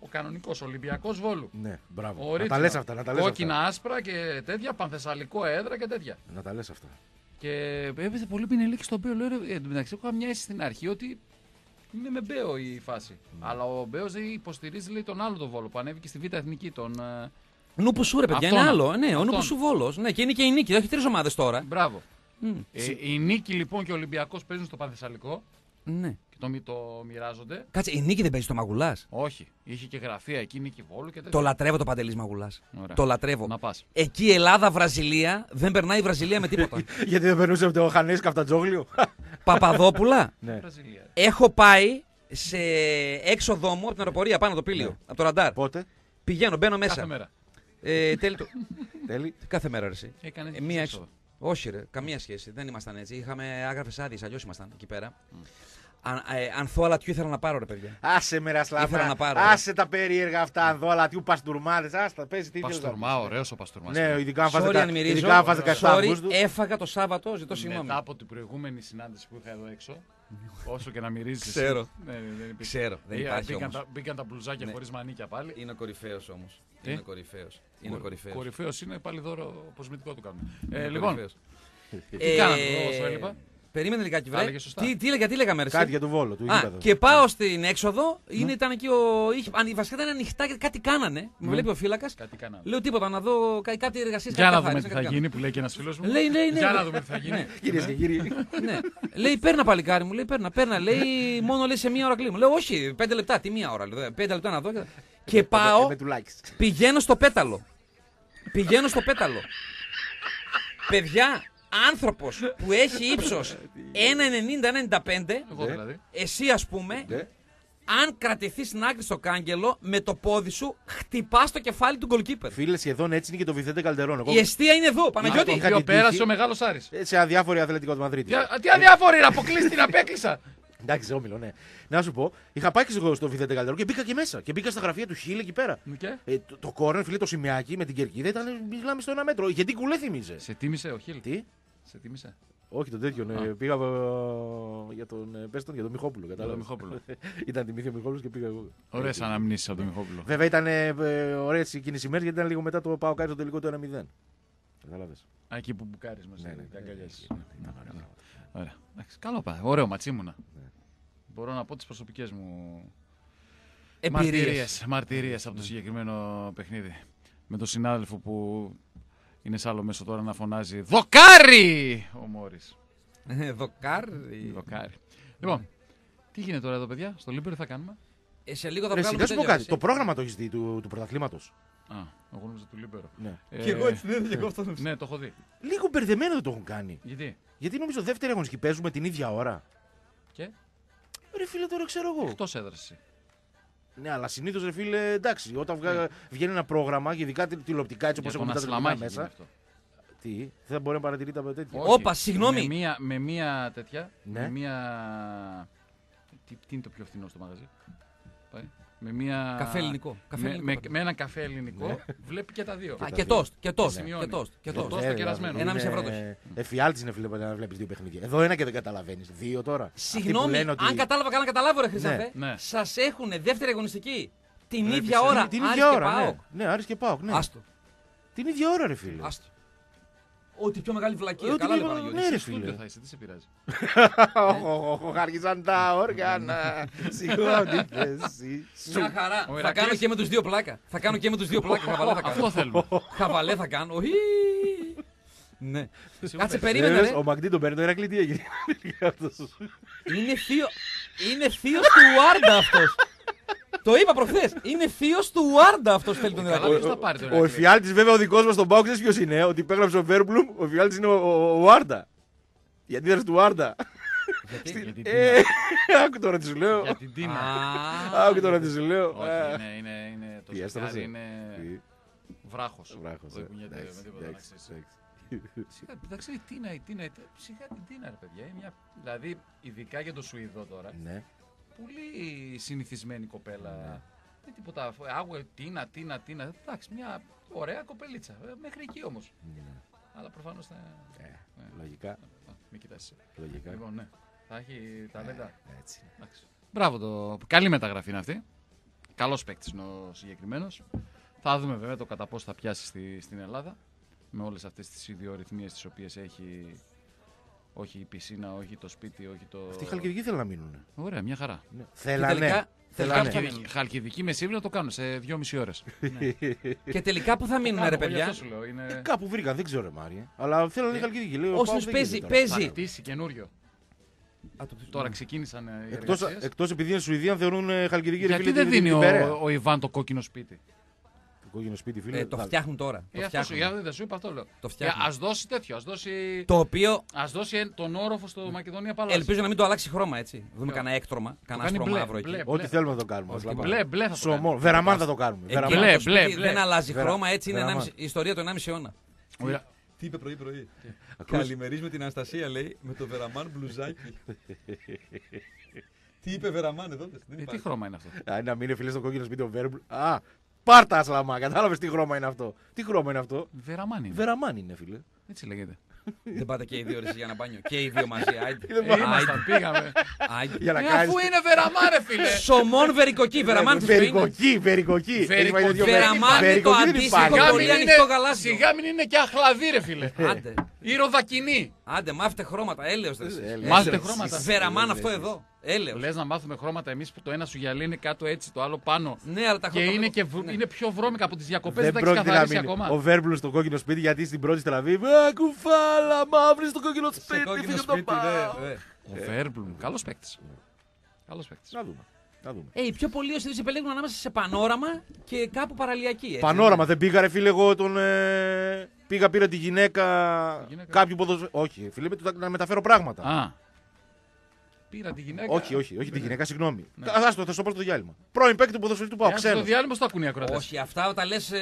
Ο κανονικός Ολυμπιακός Βόλου. Ναι, μπράβο. Original. Να τα λες αυτά, να τα λες Κόκκινα αυτά. άσπρα και τέτοια, πανθεσσαλικό έδρα και τέτοια. Να τα λες αυτά. Και έπεσε πολύ πινελίκη στον Μπέο. Λέω, ρε, εν τω μεταξύ, έχω μια αίσθηση στην αρχή ότι είναι με Μπέο η φάση. Ναι. Αλλά ο Μπέος υποστηρίζει λέει, τον άλλο τον Βόλο που ανέβηκε στη Β' Εθνική. Τον, ε, Νούπο σου ρε παιδιά, Αυτόν. είναι άλλο. Ναι, ο Αυτόν. νούπο σου Βόλος. Ναι, και είναι και η νίκη. Έχει τρεις ομάδες τώρα. Μπράβο. Μμ. Ε, η Νίκη λοιπόν και ο Ολυμπιακός παίζουν στο Πανθεσσαλικό Ναι. και το, μοι- το μοιράζονται. Κάτσε, η νίκη δεν παίζει στο Μαγουλάς. Όχι. Είχε και γραφεία εκεί Νίκη Βόλου και τέτοια. Το λατρεύω το παντελής Μαγουλάς. Ωραία. Το λατρεύω. Να πας. Εκεί Ελλάδα-Βραζιλία δεν περνάει η Βραζιλία με τίποτα. Γιατί δεν περνούσε από το Χανέ Καφτατζόγλιο. Παπαδόπουλα. Ναι. Βραζιλία. Έχω πάει σε έξοδό μου από την αεροπορία πάνω το πήλιο. Από το ραντάρ. Πότε, Πηγαίνω, μπαίνω Κάθε μέσα. μέρα. Ε, τέλει το- τέλει. Κάθε μέρα ρε, εσύ. Έκανες Ε, μία έξω. Όχι, ρε, καμία σχέση. Δεν ήμασταν έτσι. Είχαμε άγραφες άδειες, αλλιώς ήμασταν εκεί πέρα. Αν, ε, ανθό αλατιού ήθελα να πάρω, ρε παιδιά. Άσε με Ήθελα να ρασλάμπρα. πάρω, Άσε τα περίεργα αυτά. Ανδόλα, παστουρμάδες. Άστα, παίζει τι ήθελες να Παστορμά, πεις. ωραίος ο Παστορμά. Ναι, ειδικά αν φας Sorry δεκα- αν μυρίζω. ειδικά αν φας 17 Sorry, Αυγούστου. έφαγα το Σάββατο, ζητώ συγγνώμη. Μετά από την προηγούμενη συνάντηση που είχα εδώ έξω, όσο και να μυρίζεις. Ξέρω. Ναι, ναι, δεν υπήρχε. Ξέρω, δεν Ε, υπάρχει μπήκαν, όμως. τα, μπήκαν τα μπλουζάκια Ναι. χωρίς μανίκια πάλι. Είναι κορυφαίος όμως. Τι; Είναι κορυφαίος. Είναι κορυφαίος. Κορυφαίος είναι πάλι δώρο αποσμητικό του κάνουν. Ε, λοιπόν, τι κάνατε εδώ, σου έλειπα; Περίμενε λιγάκι, βρε. έλεγες σωστά. Τι, τι, λέγα, τι λέγαμε, ρε. εσύ; Κάτι για τον Βόλο, του Α, γήπεδο. και πάω στην έξοδο, είναι, ήταν εκεί ο. Είχε, αν, βασικά ήταν ανοιχτά και κάτι κάνανε. Με βλέπει ο φύλακας. κάτι κάναμε. Λέω τίποτα, να δω κα- κάτι εργασίες. Για να δούμε τι θα γίνει που λέει και ένας φίλος μου. Λέει, λέει, ναι. Για να λέει. δούμε τι θα γίνει. Κυρίες και κύριοι. ναι. Λέει, παίρνα παλικάρι μου, λέει, παίρνα, παίρνα. Λέει, μόνο λέει σε μία ώρα κλείνω. Λέω, όχι, πέντε λεπτά, τι μία ώρα. Λέω, πέντε λεπτά να δω. Και, και πάω, Με του likes. πηγαίνω στο πέταλο. Πηγαίνω στο πέταλο. Παιδιά, άνθρωπος που έχει ύψος 1,90-1,95, Εγώ δηλαδή. εσύ ας πούμε, Ναι. αν κρατηθεί στην άκρη στο κάγκελο, με το πόδι σου χτυπάς το κεφάλι του goalkeeper. Φίλε, σχεδόν έτσι είναι και το Βιθέντε Καλτερόν. Εγώ Η αιστεία είναι εδώ, Παναγιώτη. είχα Το την πέρασε τύχη. ο μεγάλος Άρης. ε, σε αδιάφορη αθλητικό του Μαδρίτη. Τι- Τι αδιάφορη, να αποκλείσει την απέκλεισα. Εντάξει, όμιλο, ναι. Να σου πω, είχα πάει και στο, στο Βιθέντε Καλτερόν και μπήκα και μέσα. Και μπήκα στα γραφεία του Χίλ εκεί πέρα. Και? Ε, το, το κόρνερ, φίλε, το σημειάκι με την κερκίδα ήταν. Μιλάμε στο ένα μέτρο. Γιατί κουλέ θυμίζε. Σε τίμησε ο Χίλ. Τι? Σε τίμησε. Όχι τον τέτοιον. Ε, πήγα ε, για τον, ε, πες τον, για τον Μιχόπουλο. Κατάλαβες. Μιχόπουλο. ήταν τιμήθη ο Μιχόπουλο και πήγα εγώ. Ωραίε αναμνήσεις από τον Μιχόπουλο. Βέβαια ήταν ε, ε, ωραίε εκείνε οι μέρε γιατί ήταν λίγο μετά το πάω κάτι στο τελικό του 1-0. Κατάλαβε. Α, εκεί που μπουκάρει μα. Ναι, ναι, ναι, αγκαλιάζει. ναι, ναι, ναι, ναι. Ωραία. Εντάξει, Καλό πάει. Ωραίο ματς ήμουνα. Μπορώ να πω τις προσωπικές μου Εμπειρίες. μαρτυρίες, μαρτυρίες από το συγκεκριμένο παιχνίδι. Με τον συνάδελφο που είναι σε άλλο μέσο τώρα να φωνάζει Δοκάρι! Ο Μόρις. Ε, Δοκάρι. Δοκάρι. Λοιπόν, τι γίνεται τώρα εδώ, παιδιά, στο Λίμπερο θα κάνουμε; Ε, σε λίγο θα Ρε, βγάλουμε σιγά σου πω τέλειο, κάτι. εσύ. Το πρόγραμμα το έχεις δει του, του πρωταθλήματος; Α, εγώ νόμιζα του Λίμπερο. Ναι. Και εγώ έτσι δεν και εγώ αυτό. Ναι, το έχω δει. Λίγο μπερδεμένο δεν το έχουν κάνει. Γιατί; Γιατί νομίζω δεύτερη αγωνιστική παίζουμε την ίδια ώρα. Και; Ρε φίλε, τώρα ξέρω εγώ. εκτός έδρασης. Ναι, αλλά συνήθως ρε φίλε, εντάξει, όταν βγα... βγαίνει ένα πρόγραμμα, και ειδικά τη- τηλεοπτικά έτσι όπως Για έχουν το τα τηλεοπτικά Νασλαμάκι είναι μέσα. αυτό. Τι, δεν μπορεί να παρατηρεί τα τέτοια. Όχι. Όπα, συγγνώμη. Με μία, με μία τέτοια. Ναι. Με μία. Τι, τι είναι το πιο φθηνό στο μαγαζί; Πάει. Με μία. Καφέ ελληνικό. Καφέ με, ελληνικό με, τότε. με ένα καφέ ελληνικό βλέπει και τα δύο. Α, τα και δύο. τόστ, και τόστ, Σημειώνει. και τόστ, και Το τόστ. τόστ. το κερασμένο. Ένα μισή ευρώ το έχει. Εφιάλτης είναι φίλε να βλέπεις δύο παιχνίδια. Εδώ ένα και δεν καταλαβαίνεις. Δύο τώρα. Αυτοί που Συγγνώμη, λένε ότι- αν κατάλαβα καλά, καταλάβω ρε Χρυσάφε. Ναι, ναι. Σας έχουν δεύτερη αγωνιστική την Ρε, ίδια πιστεύω, ώρα. Την Άρης ίδια και ώρα. Ναι, ΠΑΟΚ. ναι Άρης και Πάοκ. Ναι. Άστο. Την ίδια ώρα, ρε φίλε. Άστο. Ό,τι πιο μεγάλη βλακία. Ό,τι Καλά πιο λέει μεγάλη- Παναγιώτης. Ναι, ρε, Στούντιο φίλε. θα είσαι, τι σε πειράζει. Άρχισαν τα όργανα. Συγγνώμη, θέση σου. Μια χαρά. Ο Θα Ηρακλής- κάνω και με τους δύο πλάκα. Θα κάνω και με τους δύο πλάκα. Χαβαλέ θα Αυτό κάνω. θέλουμε. Χαβαλέ θα κάνω. Οχι. Ναι. Κάτσε, πες. περίμενε. ρε. Ο Μαγντή τον παίρνει το Ηρακλή, τι έγινε. Αυτός. Είναι θείο. Είναι θείος του Ουάρντα αυτός. Το είπα προχθές. Είναι θείος του Ουάρντα αυτός θέλει τον Καλά, Ηρακλή. ποιος θα πάρει τον Ο Ηρακλή. εφιάλτη, βέβαια, ο δικός μας τον Πάοκ, ξέρεις ποιος είναι. Ότι υπέγραψε ο Βέρμπλουμ, ο εφιάλτη είναι ο, ο, ο Άρντα. Η αντίδραση του Άρντα. Γιατί- Για την Ε, Τίνα. άκου τώρα τι σου λέω. Για την Τίνα. Α, Άκου τώρα τι σου λέω. Όχι, Α. είναι, είναι, είναι το Τι, έστρωσε; ζευγάρι είναι Τι, βράχος. βράχος, Δεν ε. κουνιέται Εντάξει, με τίποτα. να εντάξει, ξέρεις. εντάξει. Σιγά, εντάξει, η Τίνα, η Τίνα, η Τίνα, σιγά την Τίνα, ρε παιδιά. Είναι μια, δηλαδή, ειδικά για το Σουηδό τώρα, Ναι. Πολύ συνηθισμένη κοπέλα. Δεν τίποτα. Άγουε, Τίνα, Τίνα, Τίνα. Εντάξει, μια ωραία κοπελίτσα. Ε, Μέχρι εκεί όμως. ναι. Αλλά προφανώς θα. Ε, Λογικά. Α, Μην κοιτάς. Λογικά. Λοιπόν, ναι. Θα έχει ταλέντα. Έτσι. Εντάξει. Μπράβο το. Καλή μεταγραφή είναι αυτή. Καλός παίκτης είναι ο συγκεκριμένος. Θα δούμε βέβαια το κατά πώ θα πιάσει στη, στην Ελλάδα. Με όλες αυτές τις ιδιορυθμίες τις οποίες έχει. Όχι η πισίνα, όχι το σπίτι, όχι το. Αυτοί οι Χαλκιδικοί θέλουν να μείνουν. Ωραία, μια χαρά. Ναι. Και Θέλανε. τελικά, τελικά, που θα Θέλανε. μείνουν. Χαλκιδική με σύμβουλα το κάνουν σε 2,5 ώρες. και τελικά που θα μείνουν, ρε Γι' παιδιά; αυτό σου λέω. Είναι. Κάπου βρήκαν, δεν ξέρω, ρε Μάρια. Αλλά θέλανε οι Χαλκιδικοί. Λέω, Όσους πάω, δεν παίζει- γίνεται τώρα. παίζει. Θα χτίσει καινούριο. Τώρα ξεκίνησαν ε, οι Εκτός, εργασίες. εκτός επειδή είναι Σουηδία, θεωρούν ε, Χαλκιδική ρε Γιατί φίλε, δεν την- δίνει την ο, Περαία. ο Ιβάν το κόκκινο σπίτι; Το κόκκινο σπίτι, φίλε. Ε, το θα- φτιάχνουν τώρα. Ε, Το αυτός σου, φτιάχνουν. για, δεν σου είπα αυτό λέω. Το φτιάχνουν. Α δώσει τέτοιο, ας δώσει, Το οποίο ας δώσει ε, τον όροφο στο Μακεδονία Παλάσιο. ελπίζω να μην το αλλάξει χρώμα έτσι. Δούμε Ποιο; κανένα έκτρωμα, κανένα κάνει άσπρο μπλε, μαύρο μπλε. εκεί. Ό,τι θέλουμε να το κάνουμε. Όχι, Ασλαμά. Μπλε, μπλε θα το Σωμό. κάνει. Βεραμάν θα το κάνουμε. Εκεί Βεραμάν. Μπλε, το σπίτι μπλε, μπλε. Δεν αλλάζει Βερα- χρώμα, έτσι είναι Βεραμάν. 1,5 η ιστορία του 1,5 αιώνα. Ο Ιρα- Τι είπε πρωί-πρωί. Ακούς. Καλημερίζει με την Αναστασία, λέει, με το Βεραμάν μπλουζάκι. Τι είπε Βεραμάν εδώ, πες, δεν Ε, τι υπάρχει. χρώμα είναι αυτό; Α, να μην είναι φίλε στο κόκκινο σπίτι ο Βέρμπλ. Α, πάρτα ασλαμά. Κατάλαβες τι χρώμα είναι αυτό. Τι χρώμα είναι αυτό; Βεραμάν είναι. Βεραμάν είναι, φίλε. Έτσι λέγεται. Δεν πάτε και οι δύο ρε για ένα μπάνιο. Και οι δύο μαζί. Άιντε. Είναι Ε, ήμασταν, πήγαμε. Άιντε. Για να Ε, κάνει. αφού είναι Βεραμάν, ρε φίλε. Σομών βερικοκή. Βεραμάν τους το είναι. Βερικοκή, βερικοκή. Έχει πάει Βερικοκή. τέτοιο Βεραμάν είναι το βερικοκή δεν αντίστοιχο υπάρχει. Σιγά πολύ μην ανοιχτό είναι- γαλάζιο. Σιγά μην είναι και αχλαδί, ρε φίλε. Άντε. Ή ροδακινή. Άντε, μάθετε χρώματα. Έλεος. ρε εσείς. Έλεος. Μάθετε Έλεος. χρώματα. Βεραμάν αυτό εδώ. Έλεος. Λες να μάθουμε χρώματα εμείς που το ένα σου γυαλί είναι κάτω έτσι, το άλλο πάνω. Ναι, αλλά τα Και χρώματα. είναι, και βρου- Ναι. είναι πιο βρώμικα από τις διακοπές. Δεν Δεν τα έχεις πρόκειται να καθαρίσει μείνει ακόμα. ο Βέρμπλου στο κόκκινο σπίτι γιατί στην πρώτη Τελαβίβ. Α, κουφάλα, μαύρη στο κόκκινο Σε σπίτι. κόκκινο Φύγε από το σπίτι, πάω. ναι, ναι. Ο Βέρμπλουμ. Καλός παίκτης. Καλός παίκτης. Να δούμε. Να δούμε. Ε, οι πιο πολλοί όσοι επιλέγουν ανάμεσα σε πανόραμα και κάπου παραλιακή. έτσι. Πανόραμα, δεν πήγα ρε φίλε εγώ τον... ε, Πήγα πήρα τη γυναίκα, γυναίκα. κάποιου ποδοσφαίρου. Όχι, φίλε, με το- να μεταφέρω πράγματα. Α, Πήρα τη γυναίκα. Όχι, όχι, όχι τη Ναι. γυναίκα, συγγνώμη. Ναι. Α το, θα σου πω στο διάλειμμα. Πρώην παίκτη του ποδοσφαιριστή του Πάοκ. Ε, στο Ξένος. διάλειμμα στο ακούνε οι ακροατές. Όχι, αυτά όταν λες.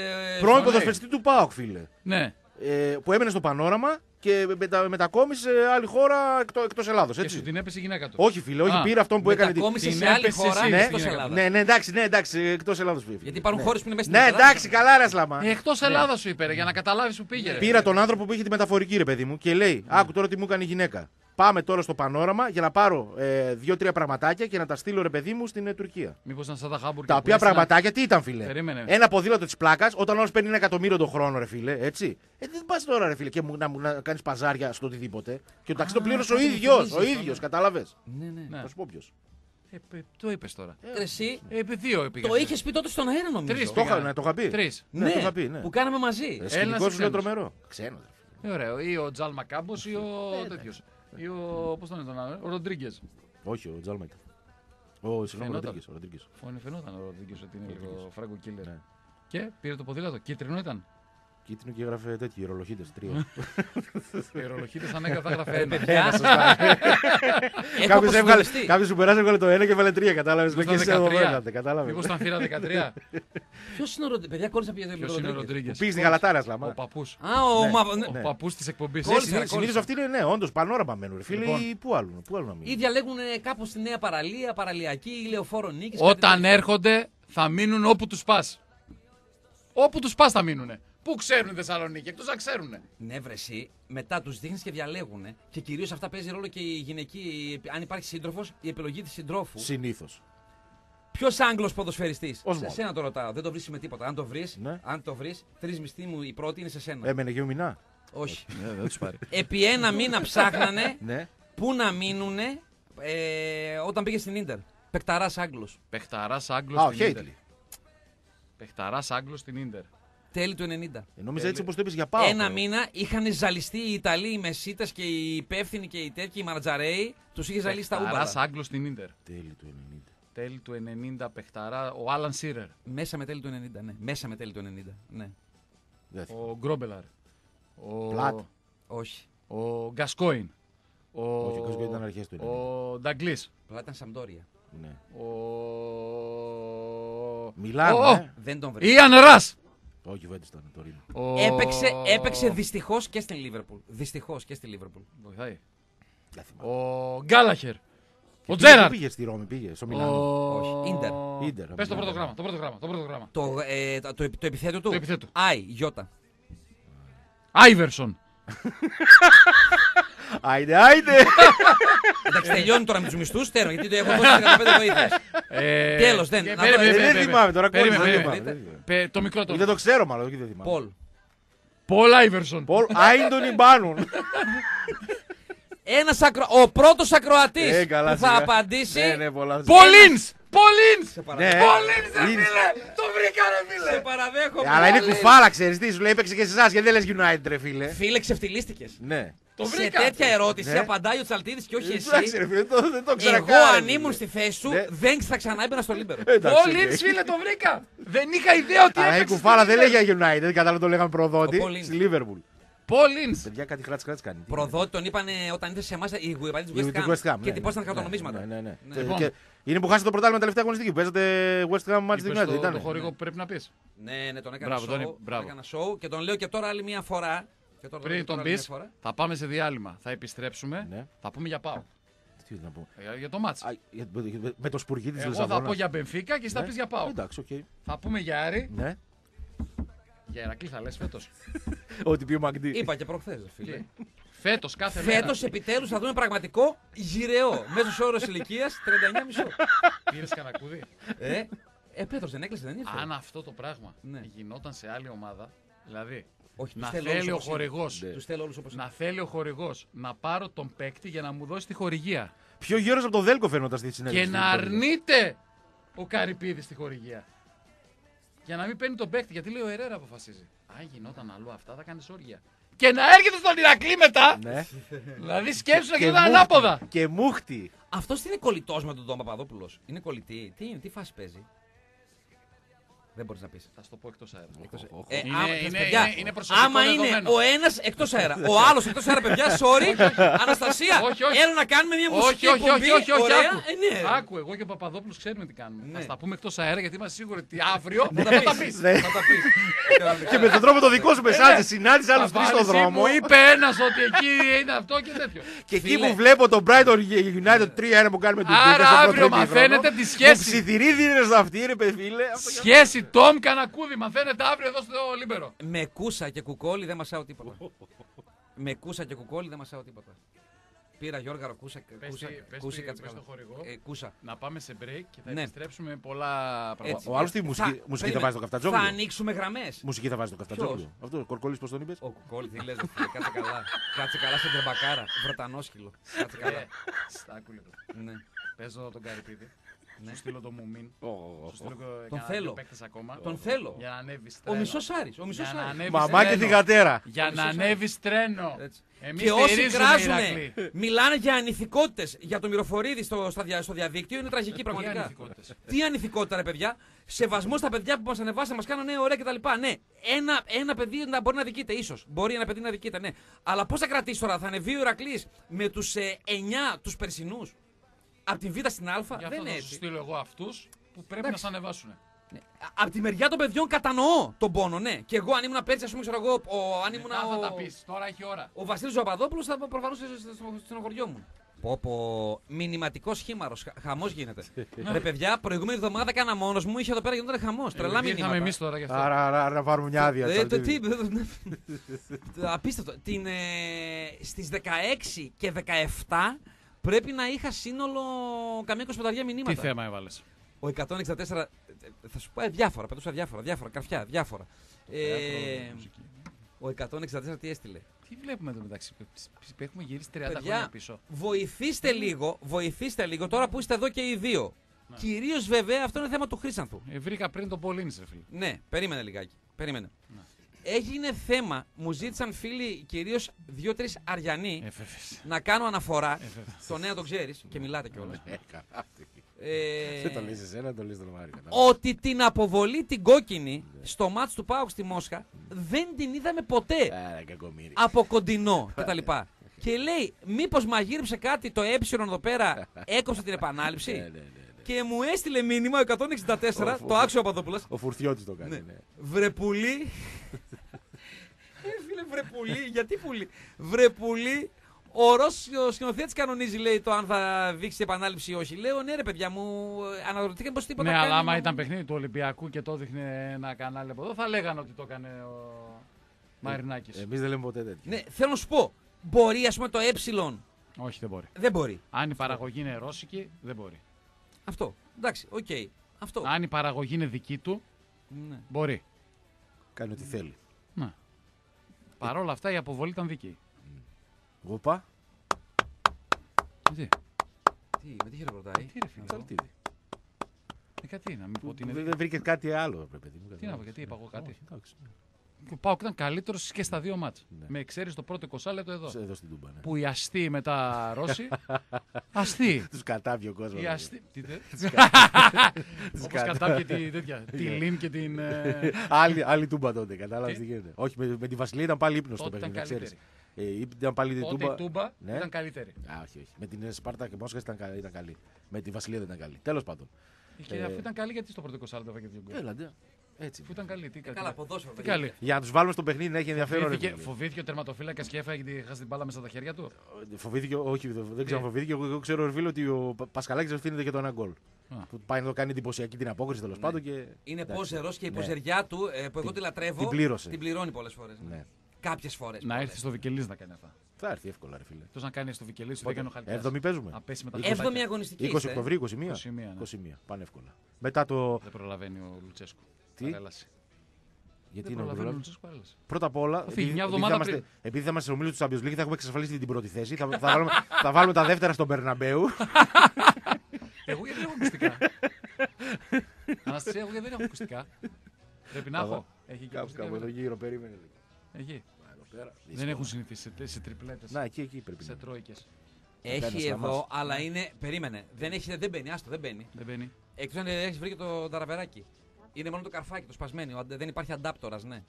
Πρώην ποδοσφαιριστή του Πάοκ, φίλε. Ναι. Ε, που έμενε στο πανόραμα και μετα, μετακόμισε σε άλλη χώρα εκτό εκτός Ελλάδος. Και σου την έπεσε η γυναίκα του. Όχι, φίλε, όχι, Α, πήρε αυτόν που έκανε. την- Μετακόμισε την σε άλλη έπεσε χώρα εσύ, ναι, εκτός στην Ελλάδας. Ναι, ναι, εντάξει, ναι, εντάξει, εκτός Ελλάδος πήγε. Γιατί υπάρχουν ναι. χώρες που είναι μέσα στην Ναι, Ελλάδα. εντάξει, καλά, ρε Σλαμά. Ε, Εκτός Ελλάδας σου είπε, ρε, για να καταλάβεις που πήγε. ρε. Πήρα τον άνθρωπο που είχε τη μεταφορική, ρε παιδί μου, και λέει: Άκου τώρα τι μου έκανε η γυναίκα. Πάμε τώρα στο πανόραμα για να πάρω ε, δύο-τρία πραγματάκια και να τα στείλω, ρε παιδί μου, στην ε, Τουρκία. Μήπως να σαν τα χάμπουργκ. Τα οποία πραγματάκια τι ήταν, φίλε; Περίμενε. Ένα ποδήλατο της πλάκας, όταν όλος παίρνει ένα εκατομμύριο το χρόνο, ρε φίλε, έτσι. Ε, δεν πας τώρα, ρε φίλε, και μου, να, μου- να κάνεις παζάρια στο οτιδήποτε. Και το ταξί το πλήρωσε ο κάτι μου ίδιο. θυμίζεις Ο αυτό, ίδιος, ναι. κατάλαβες; Ναι, ναι. Ναι. Θα σου πω ποιος. Ε, πε- το είπες τώρα. Ρε, Εσύ Ε, επί δύο πήγα. το είχες πει τότε στον αέρα νομίζω. Τρεις Το είχα, πήγανε. ναι, το είχα πει. Τρεις. Ναι, το είχα πει, ναι. Που κάναμε μαζί. Ε, Σκηνικός σε σου λέω ξένους. τρομερό. Ξένος. ρε φίλε. Ε, ωραίο. Ή ο Τζαλ Μακάμπος ή ο τέτοιος. Ή ο. Πώς τον τον άλλο, ο Ροντρίγκες. Όχι, ο Τζάλμα ήταν. Ο συγγνώμη, ο Φαινόταν. Ροντρίγκες, ο Ροντρίγκες. Φωνή φαινόταν ο Ροντρίγκες ότι είναι λίγο Ροντρίγκες. φράγκο κίλερ. Ναι. Και πήρε το ποδήλατο. Κίτρινο ήταν. Κίτρινο και έγραφε τέτοιοι ρολογίτε. Τρία. Οι ρολογίτε ανέκα θα έγραφε Ε, ένα. παιδιά, έχω Κάποιος έβγαλε. αποσυμβολιστεί. Κάποιος που περάσει έβγαλε το ένα και έβαλε τρία. Κατάλαβες. Μήπως Με και εσύ ήταν εδώ 13. βγάλατε. Κατάλαβες. Μήπως ήταν θύρα 13. Ποιος είναι ο Ροντρίγκε. Παιδιά, κόλλησα πια Ποιος είναι ο Ροντρίγκες. Πήγε στην Γαλατάρα, Ο Σλαμά. παππούς. Α, ο Ναι. μα- Ο ναι. παππούς της εκπομπής. Κόλλησα, ρε, Συνήθως κόλλησα. αυτοί είναι, ναι, όντως πανόραμα μένουν. ρε Φίλε, Λοιπόν. ή πού άλλου, πού άλλου να μείνουν. Ή διαλέγουν κάπως στη νέα παραλία, παραλιακή ή λεωφόρο νίκης. Όταν έρχονται θα μείνουν όπου τους πας. Όπου τους πας θα μείνουνε. Πού ξέρουν οι Θεσσαλονίκη, εκτός να ξέρουν. Ναι, βρε, εσύ, μετά τους δείχνεις και διαλέγουν. Και κυρίως αυτά παίζει ρόλο και η γυναική. Αν υπάρχει σύντροφος, η επιλογή της συντρόφου. Συνήθως. Ποιος Άγγλος ποδοσφαιριστής; Ως Σε μόνο. σένα το ρωτάω. Δεν το βρει με τίποτα. Αν το βρεις, Ναι. αν το βρεις, τρεις μισθοί μου η πρώτη είναι σε σένα. Έμενε και ο Μινά. Όχι. δεν τους πάρει. Επί ένα μήνα ψάχνανε Ναι. πού να μείνουνε ε, όταν πήγε στην ντερ. Πεκταράς Άγγλος. Πεχταρά Άγγλος Α, ο στην Ιντερ. Χέιτλι. Πεχταρά Άγγλος στην Ιντερ. Τέλη του 90. Ε, Νόμιζα έτσι όπως το είπες για πάω. Ένα μήνα είχαν ζαλιστεί οι Ιταλοί, οι Μεσίτες και οι υπεύθυνοι και οι τέτοιοι, οι Μαρτζαρέοι. Τους είχε ζαλίσει στα Πεχταράς ούμπαλα. Άγγλος στην Ιντερ. Τέλη του 90. Τέλη του 90 Πεχταρά. Ο Άλαν Σίρερ. Μέσα με τέλη του 90, ναι. Μέσα με τέλη του 90. Ναι. Δεν θυμάμαι. Ο Γκρόμπελαρ. Ο, Πλάτ. Όχι. ο Γκασκόιν. Ο, Όχι, ο Γκασκόιν ήταν αρχές του Ο Νταγκλής. Πλάτη ήταν Σαμπντόρια. Ναι. Ο. Μιλάμε. Ο- ε. Δεν τον βρήκα. Ίαν Ρας. Όχι, Juventus ήταν το Ρήνο. Ο... Έπαιξε, έπαιξε δυστυχώς και στην Λίβερπουλ. Δυστυχώς και στη Λίβερπουλ. Βοηθάει. Δεν θυμάμαι. Ο Γκάλαχερ. Ο Πήγε- Τζέραρντ. Πήγε στη Ρώμη, πήγε στο Μιλάνο. Όχι, Ίντερ. Ίντερ, Πες το ναι, πρώτο ναι. γράμμα. Το πρώτο γράμμα. Το πρώτο γράμμα. Το, ε, το, το, το επιθέτω του; Το επιθέτω. Άι, Γιώτα. Άιβερσον. Άιντε, άιντε! Εντάξει, τελειώνει τώρα με τους μισθούς. Τέρμα, γιατί το έχω δώσει 15 βοήθειες. Ε, Τέλος, δεν- ε, να περίμενε, δω- Ε, περίμενε, Δεν θυμάμαι τώρα, Περίμενε, κόλλησα, δεν περίμενε. θυμάμαι, δεν θυμάμαι. Πε- Το μικρό Ή το. Δεν το ξέρω μάλλον, όχι δεν θυμάμαι. Πολ. Πολ Άιβερσον. Πολ Άιντον Ιμπάνουν. Ένας ακρο... Ο πρώτος ακροατής Ε, καλά, που θα σιγά. απαντήσει. Ναι, ναι, πολλά. Πολίνς. Πολίνς. Σε Ναι, παραδέχομαι. Πολίνς, ρε είναι- φίλε. Το βρήκα, ρε Σε φίλε. παραδέχομαι. Ε, Αλλά είναι Πολύν. κουφάλα, ξέρεις τι σου λέει, έπαιξε και σε εσάς γιατί δεν λες United, ρε φίλε. Φίλε, ξεφτυλίστηκες. Ναι. Το Σε βρήκα. τέτοια ερώτηση Ναι. απαντάει ο Τσαλτίδης και όχι εσύ. Εντάξει, ρε φίλε, το- δεν το ξέρω Εγώ καν, ρε αν φίλε. ήμουν στη θέση σου, Ναι. δεν θα ξανά έμπαινα στο Λίμπερο. Ε, εντάξει, Πολίνς, οκ. φίλε, το βρήκα. Δεν είχα ιδέα ότι Αλλά η έπαιξες. κουφάλα δεν λέει για United, κατάλαβα το λέγαμε Ο προδότη. Πολίνς. Στη Liverpool. Πολίνς. Παιδιά κάτι χράτς χράτς κάνει. Τι Προδότη τον είπαν όταν ήρθε σε εμάς οι γουιπαντέ είναι. του Η West West Ham, Ham. ναι, Και τυπώσαν ναι, χαρτονομίσματα. Ναι, ναι, ναι. Ναι. Και- Λοιπόν. και Είναι που χάσατε το πρωτάθλημα τελευταία αγωνιστική. Παίζατε West Ham Manchester Είπες United. το- ήταν. Το χορηγό που πρέπει να πεις. Ναι, ναι, τον έκανα Μπράβο, τον show. είπε- μπράβο. Έκανα show και τον λέω και τώρα άλλη μια φορά. Και τώρα Πριν λέω τον τώρα άλλη πεις, μια φορά. θα πάμε σε διάλειμμα. Θα επιστρέψουμε. Ναι. Θα πούμε για ΠΑΟΚ. Τι να πω. Για, για το ματς. Α, για- με- Με το σπουργί της Εγώ Λισαβόνας. θα πω για Μπενφίκα και εσύ θα πεις για ΠΑΟΚ. Εντάξει, οκ. Θα πούμε για Άρη. Ναι. Για Ηρακλή θα λες φέτος. Ό,τι πει ο Μαγντή. Είπα και προχθές, φίλε. Φέτος κάθε μέρα. Φέτος επιτέλους θα δούμε πραγματικό γυρεό. Μέσος όρος ηλικίας 39,5. Πήρες κανακούδι; Ε, ε, Πέτρος δεν έκλεισε, δεν ήρθε. Αν αυτό το πράγμα Ναι. γινόταν σε άλλη ομάδα, δηλαδή Όχι, να τους θέλω θέλει όλους ο όπως είναι. χορηγός Ναι. Τους θέλω όλους όπως είναι. να θέλει ο χορηγός να πάρω τον παίκτη για να μου δώσει τη χορηγία Πιο γέρο από το Δέλκο φαίνονταν στη συνέντευξη. και να αρνείται ο Καρυπίδης τη χορηγία. Για να μην παίρνει τον παίκτη, γιατί λέει ο Ερέρα αποφασίζει. Αν γινόταν αλλού αυτά, θα κάνεις όργια. Και να έρχεται στον Ηρακλή μετά. Ναι. δηλαδή σκέψου να Και γινόταν μούχτη. ανάποδα. Και μούχτη. Αυτός είναι κολλητός με τον Τον Παπαδόπουλος; Είναι κολλητή. Τι είναι, τι φάση παίζει; Δεν μπορείς να πεις. Θα σου το πω εκτός αέρα. Ε, Είναι- άμα, είναι- παιδιά, είναι- είναι προσωπικό άμα είναι δεδομένο. ο ένας εκτός αέρα, ο άλλος εκτός αέρα, παιδιά, sorry. Αναστασία, Όχι, όχι. έλα να κάνουμε μια μουσική Όχι, όχι, εκπομπή. όχι, όχι, όχι, ωραία. άκου. Ε, ναι. Άκου, εγώ και ο Παπαδόπουλος ξέρουμε τι κάνουμε. Ναι. Θα στα πούμε εκτός αέρα γιατί είμαστε σίγουροι ότι αύριο Θα θα τα τα πεις. πει. Ναι. Θα τα πεις. Και με τον τρόπο το δικό σου μεσάζε, συνάντησε άλλους τρεις στον δρόμο. Μου είπε ένας ότι εκεί είναι αυτό και τέτοιο. Και εκεί Φίλε. που βλέπω τον Brighton United 3-1 που κάνουμε την Άρα Τούμπα στο αύριο πρώτο μαθαίνετε ημίχρονο, τη Που σχέση. ψιθυρίδι είναι στο αυτή, ρε παιδί φίλε. αυτό και- Σχέση Τόμ Κανακούδη. Μαθαίνετε αύριο εδώ στο Λίμπερο. Με κούσα και κουκόλι δεν μασάω τίποτα. Με κούσα και κουκόλι δεν μασάω τίποτα. Πήρα Γιώργαρο κούσα, Πες κούσα, τι- πες κούση τι- κάτσε πες καλά. στο χορηγό. Ε, κούσα. Να πάμε σε break και θα Ναι. επιστρέψουμε με πολλά πράγματα. Έτσι. Ο άλλος τι μουσική, Θα- μουσική θα περίμενε. βάζει το Θα καφτατζόγλιο. ανοίξουμε γραμμές. Μουσική θα βάζει το καφτατζόγλιο; Αυτό, ο Κορκόλης πώς τον είπες; Ο κουκόλι τι λες, ρε φίλε, κάτσε καλά. Κάτσε καλά σε τερμπακάρα. Βρετανόσκυλο. Κάτσε καλά. Ε, Άκου λίγο. Ναι. Παίζω τον Καρυπίδη. Ναι. Σου στείλω το Μουμίν. Σου στείλω και Τον κανένα θέλω. δύο παίκτες ακόμα. Τον θέλω. Για να ανέβεις Ο τρένο. μισός Άρης. Ο μισός Για να Άρης. ανέβεις Μαμά και τρένο. θηγατέρα. Για να μισός ανέβεις τρένο. Έτσι. Εμείς Και όσοι στηρίζουμε, κράζουν, Ηρακλή. μιλάνε για ανηθικότητες για το μυροφορίδι στο, στα δια- στο διαδίκτυο, είναι τραγική Τι πραγματικά. ανηθικότητες. Τι ανηθικότητα, ρε παιδιά. Σεβασμό στα παιδιά που μας ανεβάσαν, μας κάνανε ωραία κτλ. Ναι, ένα, ένα παιδί να μπορεί να δικείται, ίσως. Μπορεί ένα παιδί να δικείται, ναι. Αλλά πώς θα κρατήσει τώρα, θα ανεβεί ο Ηρακλής με τους ε, 9 τους περσινούς; Από την Β στην Α, Γι' αυτό δεν θα είναι σου έτσι. στείλω εγώ αυτούς που πρέπει Εντάξει. να σε ανεβάσουν. Ναι. Από τη μεριά των παιδιών κατανοώ τον πόνο, ναι. Και εγώ αν ήμουν πέρσι, ας πούμε, ξέρω εγώ, ο, αν ήμουν Μετά θα ο, τα πεις. Τώρα έχει ώρα. ο Βασίλης Ζωπαδόπουλο θα προφανούσε στο, στο στενοχωριό μου. Πω πω, μηνυματικός σχήμαρο. Χαμός γίνεται. Ρε παιδιά, προηγούμενη εβδομάδα έκανα μόνος μου, είχε εδώ πέρα γινόταν χαμός. Τρελά Ήρθαμε μηνύματα. εμείς τώρα γι' αυτό. Άρα, άρα, άρα να πάρουμε μια άδεια. Ε, το τσαλτίδη. τι. Απίστευτο. Την, ε, στις 16 και 17 πρέπει να είχα σύνολο καμία 25 μηνύματα. Τι θέμα έβαλες; Ο 164. ε, Θα σου πω ε, διάφορα, πετούσα διάφορα, διάφορα, καρφιά, διάφορα. Ε, ο 164 τι έστειλε; Τι βλέπουμε εδώ μεταξύ. Έχουμε γυρίσει 30 Παιδιά, χρόνια πίσω. Βοηθήστε λίγο, βοηθήστε λίγο τώρα που είστε εδώ και οι δύο. Ναι. Κυρίως βέβαια αυτό είναι θέμα του Χρήσανθου. Ε, βρήκα πριν τον Πολίνη, ρε φίλε. Ναι, περίμενε λιγάκι. Περίμενε. Ναι. Έγινε θέμα, μου ζήτησαν φίλοι, κυρίως δύο-τρεις Αριανοί, Ε, βέβαια. να κάνω αναφορά. Ε, βέβαια. το νέο το ξέρεις και μιλάτε κιόλας. Ε, καλά. Ε, Δεν το λες εσένα, το λες τον Μάρι. ότι την αποβολή την κόκκινη στο μάτς του Πάουκ στη Μόσχα δεν την είδαμε ποτέ Άρα, κακομύρι. από κοντινό κτλ. Και λέει, μήπως μαγείρεψε κάτι το ε εδώ πέρα, έκοψε την Ναι, επανάληψη. Ναι, ναι, ναι. Και μου έστειλε μήνυμα ο 164, το άξιο Παπαδόπουλος. Ο Φουρτιώτης το κάνει. Ναι. ναι. Βρεπουλή. Ε, φίλε, βρεπουλή, γιατί πουλή; Βρεπουλή. Ο Ρώσο σκηνοθέτης κανονίζει, λέει, το αν θα δείξει επανάληψη ή όχι. Λέω, ναι, ρε παιδιά μου, αναρωτηθήκαμε πω τίποτα Ναι, κάνει, αλλά άμα μου- ήταν παιχνίδι του Ολυμπιακού και το έδειχνε ένα κανάλι από εδώ, θα λέγανε ότι το έκανε ο Μαρινάκης. Εμείς δεν λέμε ποτέ τέτοιο. Ναι, θέλω να σου πω, μπορεί, ας πούμε, το ε. Όχι, δεν μπορεί. Δεν μπορεί. Αν η παραγωγή είναι ρώσικη, δεν μπορεί. Αυτό. Εντάξει, οκ. Αυτό. Αν η παραγωγή είναι δική του, Ναι. μπορεί. Κάνει ό,τι θέλει. Να. Παρ' όλα αυτά η αποβολή ήταν δίκαιη. Γουπά, Τι, Τι, με τι χειροκροτάει. τι ρε φίλε. τσαλτίδι. Ε, κάτι, να μην πω ότι είναι Δεν δίκαιη. δεν βρήκες κάτι άλλο, ρε παιδί μου. Τι να πω, γιατί είπα εγώ κάτι; Όχι, εντάξει, ναι. Και Ο Πάοκ ήταν καλύτερος και στα δύο μάτς. Ναι. Με εξαίρεση το πρώτο 20 λεπτό εδώ. Εδώ στην Τούμπα. Ναι. Που οι αστεί μετά Ρώσοι. αστεί. Τους κατάβει ο κόσμος. Οι αστεί. Τι θε. Τους Όπως κατα- κατάπιε τη τέτοια. Τη Λίν και την. ε, Άλλη, άλλη τούμπα τότε, κατάλαβες Τι; τι γίνεται. Όχι, με, με τη Βασιλεία ήταν πάλι ύπνος στο Τότε ήταν παιχνίδι, να ξέρεις. καλύτερη. Ε, ήταν πάλι η Τότε τούμπα. η Τούμπα Ναι. ήταν καλύτερη. Α, όχι, όχι. Με την Σπάρτα και Μόσχας ήταν, κα- ήταν καλή. Με τη Βασιλεία δεν ήταν καλή. Τέλος πάντων. Και Ε, αφού ήταν καλή, γιατί στο πρώτο 20 λεπτό και δύο γκολ. Έλα, ντε. Έτσι. Αφού ήταν καλή, τι Καλά, καλή. ποδόσφαιρο. Τι παιδιά. καλή. Για να τους βάλουμε στο παιχνίδι να έχει ενδιαφέρον. ρε Φοβήθηκε, φίλε. φοβήθηκε ο τερματοφύλακα και έφαγε τη χάσει την μπάλα μέσα στα χέρια του; Φοβήθηκε, όχι, δεν ξέρω αν Ε. φοβήθηκε. Εγώ, εγώ ξέρω, ρε φίλε, ότι ο Πα- Πασχαλάκης ευθύνεται για το ένα γκολ. Α. Που πάει να το κάνει εντυπωσιακή την απόκριση τέλος πάντων και. Είναι εντάξει. πόζερος και η Ναι. ποζεριά του, ε, που εγώ Την- τη λατρεύω, την πλήρωσε. την πληρώνει πολλές φορές. Ναι. Κάποιες φορές. Να έρθει στο Βικελής να κάνει αυτά. Θα έρθει εύκολα, ρε φίλε. Εκτό να κάνει στο Βικελής, σου δεν κάνει ο Χαλκιάς. Έβδομη παίζουμε. Να πέσει με τα 20 Έβδομη χαρτάκια. αγωνιστικής. 20 είστε, ε. Οκτωβρίου, 21. 21, ναι. 21. Πάνε εύκολα. Μετά το. Δεν προλαβαίνει ο Λουτσέσκου. Τι; Παρέλαση. Γιατί Δεν είναι ο προλαβαίνει ο Γκουλάβ. Λουτσέσκου παρέλαση. Πρώτα απ' όλα, φύγει επειδή, μια επειδή εβδομάδα θα είμαστε, επειδή θα είμαστε ομίλους του Champions League, θα έχουμε εξασφαλίσει την πρώτη θέση. θα, θα, βάλουμε, θα βάλουμε τα δεύτερα στον Περναμπέου. Εγώ γιατί δεν έχω ακουστικά; Αναστασία, εγώ γιατί δεν έχω ακουστικά; Πρέπει να έχω. Έχει και Κάπου ακουστικά. κάπου εδώ γύρω, περίμενε λίγο. Έχει. Εδώ πέρα. Δεν Δύσκολο. έχουν συνηθίσει σε- σε τριπλέτες. Να, εκεί, εκεί πρέπει να Σε είναι. τρόικες. Έχει Κάνεις να εδώ, μας. αλλά είναι. Περίμενε. Δεν, έχει, δεν μπαίνει, άστο, δεν μπαίνει. Δεν μπαίνει. Εκτός αν έχει βρει και το ταραβεράκι. Είναι μόνο το καρφάκι, το σπασμένο. Ο αντε- Δεν υπάρχει αντάπτορα, ναι.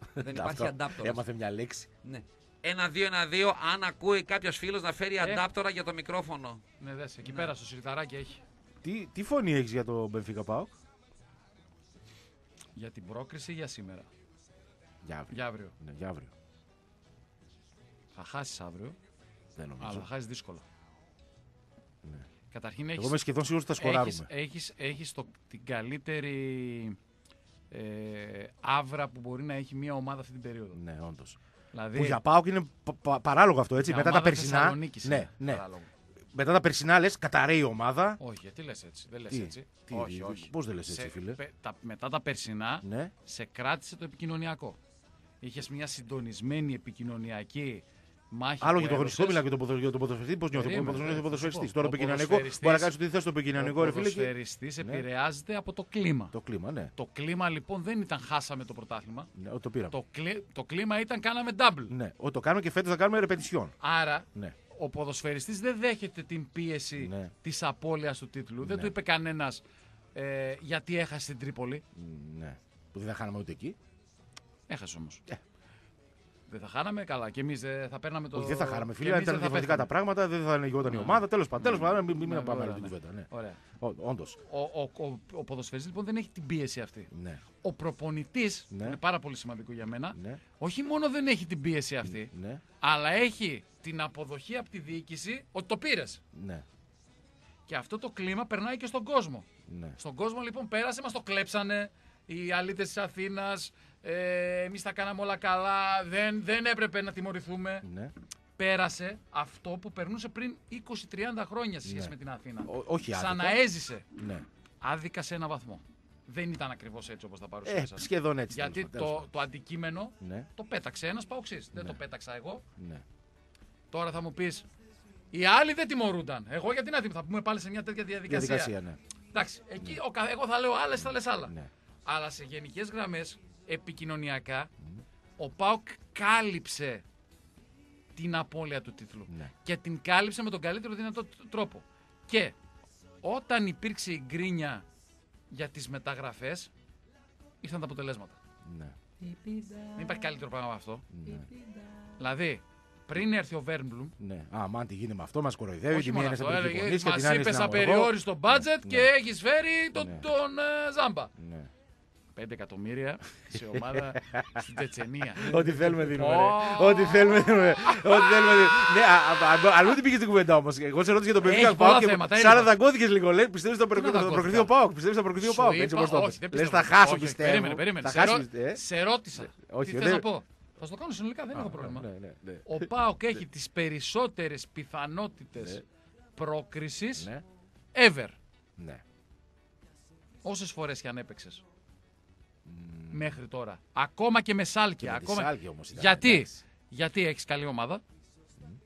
Δεν υπάρχει Αυτό. αντάπτορα. Έμαθε μια λέξη. Ναι. Ένα-δύο, ένα-δύο. Αν ακούει κάποιος φίλος να φέρει Ε. αντάπτορα για το μικρόφωνο. Ναι, δες, εκεί πέρα στο σιρταράκι έχει. Τι, τι φωνή έχεις για το Μπενφίκα Πάοκ; Για την πρόκριση για σήμερα; Για αύριο. Για αύριο. Ναι, για αύριο. Θα χάσεις αύριο, Δεν νομίζω. αλλά θα χάσεις δύσκολα. Ναι. Καταρχήν Εγώ έχει. είμαι σχεδόν σίγουρος ότι θα σκοράρουμε. Έχεις, έχεις το, την καλύτερη ε, άβρα που μπορεί να έχει μια ομάδα αυτή την περίοδο. Ναι, όντως. Δηλαδή, Που για Πάοκ είναι πα- πα- παράλογο αυτό έτσι. για Μετά τα ομάδα περσινά. Θεσσαλονίκης Ναι, είναι ναι. παράλογο. Μετά τα περσινά λες, καταραίει η ομάδα. Όχι, γιατί λες έτσι. Δεν λες Τι, έτσι. τι, όχι, τι, όχι. πώς δεν λες Σε- έτσι, φίλε; πε- τα, μετά τα περσινά Ναι. σε κράτησε το επικοινωνιακό. Είχες μια συντονισμένη επικοινωνιακή μάχη Άλλο που για το αγωνιστικό έδωσες. μιλάω και το ποδο- για το ποδοσφαιριστή. Πώς νιώθει ο Περίμενε, ποδοσφαιριστή. θα σου ποδοσφαιριστής. πω. Τώρα Ο το επικοινωνικό. ποδοσφαιριστής- Μπορεί να κάνει ό,τι θες στο επικοινωνικό, Ο ρε φίλε. και- ποδοσφαιριστής Ναι. επηρεάζεται από το κλίμα. Το κλίμα, ναι. Το κλίμα λοιπόν δεν ήταν χάσαμε το πρωτάθλημα. ναι. ό, Το πήραμε. Το, κλί- το κλίμα ήταν κάναμε double. Ναι. Ό, το κάνουμε και φέτος θα κάνουμε ρεπετησιόν. Άρα Ναι. ο ποδοσφαιριστής δεν δέχεται την πίεση Ναι. της απώλειας του τίτλου. Δεν Ναι. του είπε κανένας ε, γιατί έχασε την Τρίπολη. Μ, Ναι. Που δεν θα χάναμε ούτε εκεί. Έχασε όμως. Ε. Δεν θα χάναμε καλά. Και εμείς θα παίρναμε το. Όχι, δεν θα χάναμε. και Φίλε, εμείς ήταν δεν θα διαφορετικά τα πέθαμε. πράγματα, δεν θα ανοιγόταν η Ναι. ομάδα. Τέλος πάντων, τέλος πάντων, μην, μην Ναι, πάμε ωραία, άλλη την ναι. κουβέντα. Ναι. Ωραία. Όντως. Ο, ο, ο, ο ποδοσφαιριστής λοιπόν δεν έχει την πίεση αυτή. Ναι. Ο προπονητής, Ναι. είναι πάρα πολύ σημαντικό για μένα, Ναι. όχι μόνο δεν έχει την πίεση αυτή, Ναι. αλλά έχει την αποδοχή από τη διοίκηση ότι το πήρες. Ναι. Και αυτό το κλίμα περνάει και στον κόσμο. Ναι. Στον κόσμο λοιπόν πέρασε, μας το κλέψανε οι αλήτες της Αθήνας. Ε, Εμείς τα κάναμε όλα καλά. Δεν, δεν έπρεπε να τιμωρηθούμε. ναι. Πέρασε αυτό που περνούσε πριν 20-30 χρόνια σε σχέση Ναι. με την Αθήνα. Ο- όχι άδικα. Σαν να έζησε. Ναι. Άδικα σε ένα βαθμό. Δεν ήταν ακριβώς έτσι όπως τα Ε, παρουσίασαν. σχεδόν έτσι. Γιατί τέλος πάντων, τέλος το, το αντικείμενο Ναι. το πέταξε ένας παοξή. Δεν Ναι. το πέταξα εγώ. πάντων. Ναι. Τώρα θα μου πεις. Οι άλλοι δεν τιμωρούνταν. Εγώ γιατί να τιμωρώ. Θα πούμε πάλι σε μια τέτοια διαδικασία. Διαδικασία, ναι. Εντάξει, εκεί ο, κα- εγώ θα λέω άλλες, θα λες άλλα. ναι. Αλλά σε γενικές γραμμές, επικοινωνιακά, ο Πάοκ κάλυψε την απώλεια του τίτλου. Ναι. Και την κάλυψε με τον καλύτερο δυνατό τ- τρόπο. Και όταν υπήρξε η γκρίνια για τις μεταγραφές, ήρθαν τα αποτελέσματα. ναι. Δεν υπάρχει καλύτερο πράγμα από αυτό. ναι. Δηλαδή, πριν έρθει ο Βέρμπλουμ, Ναι. Α, μάν τι γίνεται με αυτό, μας κοροϊδεύει. όχι Τη μία μόνο είναι αυτό, στην έλεγε, περιοχή και μας την άλλη είπες στην αγωγό. απεριόριστο budget Ναι. και έχεις φέρει τον, Ναι. τον ε, Ζάμπα. Ναι. 5 εκατομμύρια σε ομάδα στην Τσετσενία. Ό,τι θέλουμε δίνουμε. Ω. ρε. Ό,τι θέλουμε δίνουμε. Ό,τι θέλουμε δίνουμε. Ναι, α- α- α- αλλού την πήγες την κουβέντα όμως. Εγώ σε ρώτησα για τον Έχει Πενφύκα πολλά Πάοκ. θέματα, Σαν να έλεγα. δαγκώθηκε λίγο. Λέει, πιστεύεις ότι θα Τι να προκριθεί- θα δαγκώθηκα. προκριθεί ο Πάοκ. Πιστεύεις ότι θα προκριθεί ο Σου Πάοκ. Έτσι είπα- όπως το όχι, δεν πες. Λες πιστεύω. θα χάσω Όχι, πιστεύω. Περίμενε, περίμενε. Θα Σε, χάσει, ρω- πιστεύω, ε. σε ρώτησα. όχι, Τι δεν- θες να πω; Θα σου το κάνω συνολικά, δεν έχω πρόβλημα. Ναι, ναι, ναι. Ο Πάοκ έχει τις περισσότερες πιθανότητες Ναι. πρόκρισης Ναι, ever. ναι. Όσες φορές και αν έπαιξες. Μέχρι τώρα. Ακόμα και με Και σάλκια. με τη Ακόμα... Σάλκη όμως ήταν, Γιατί, εντάξει. γιατί έχεις καλή ομάδα;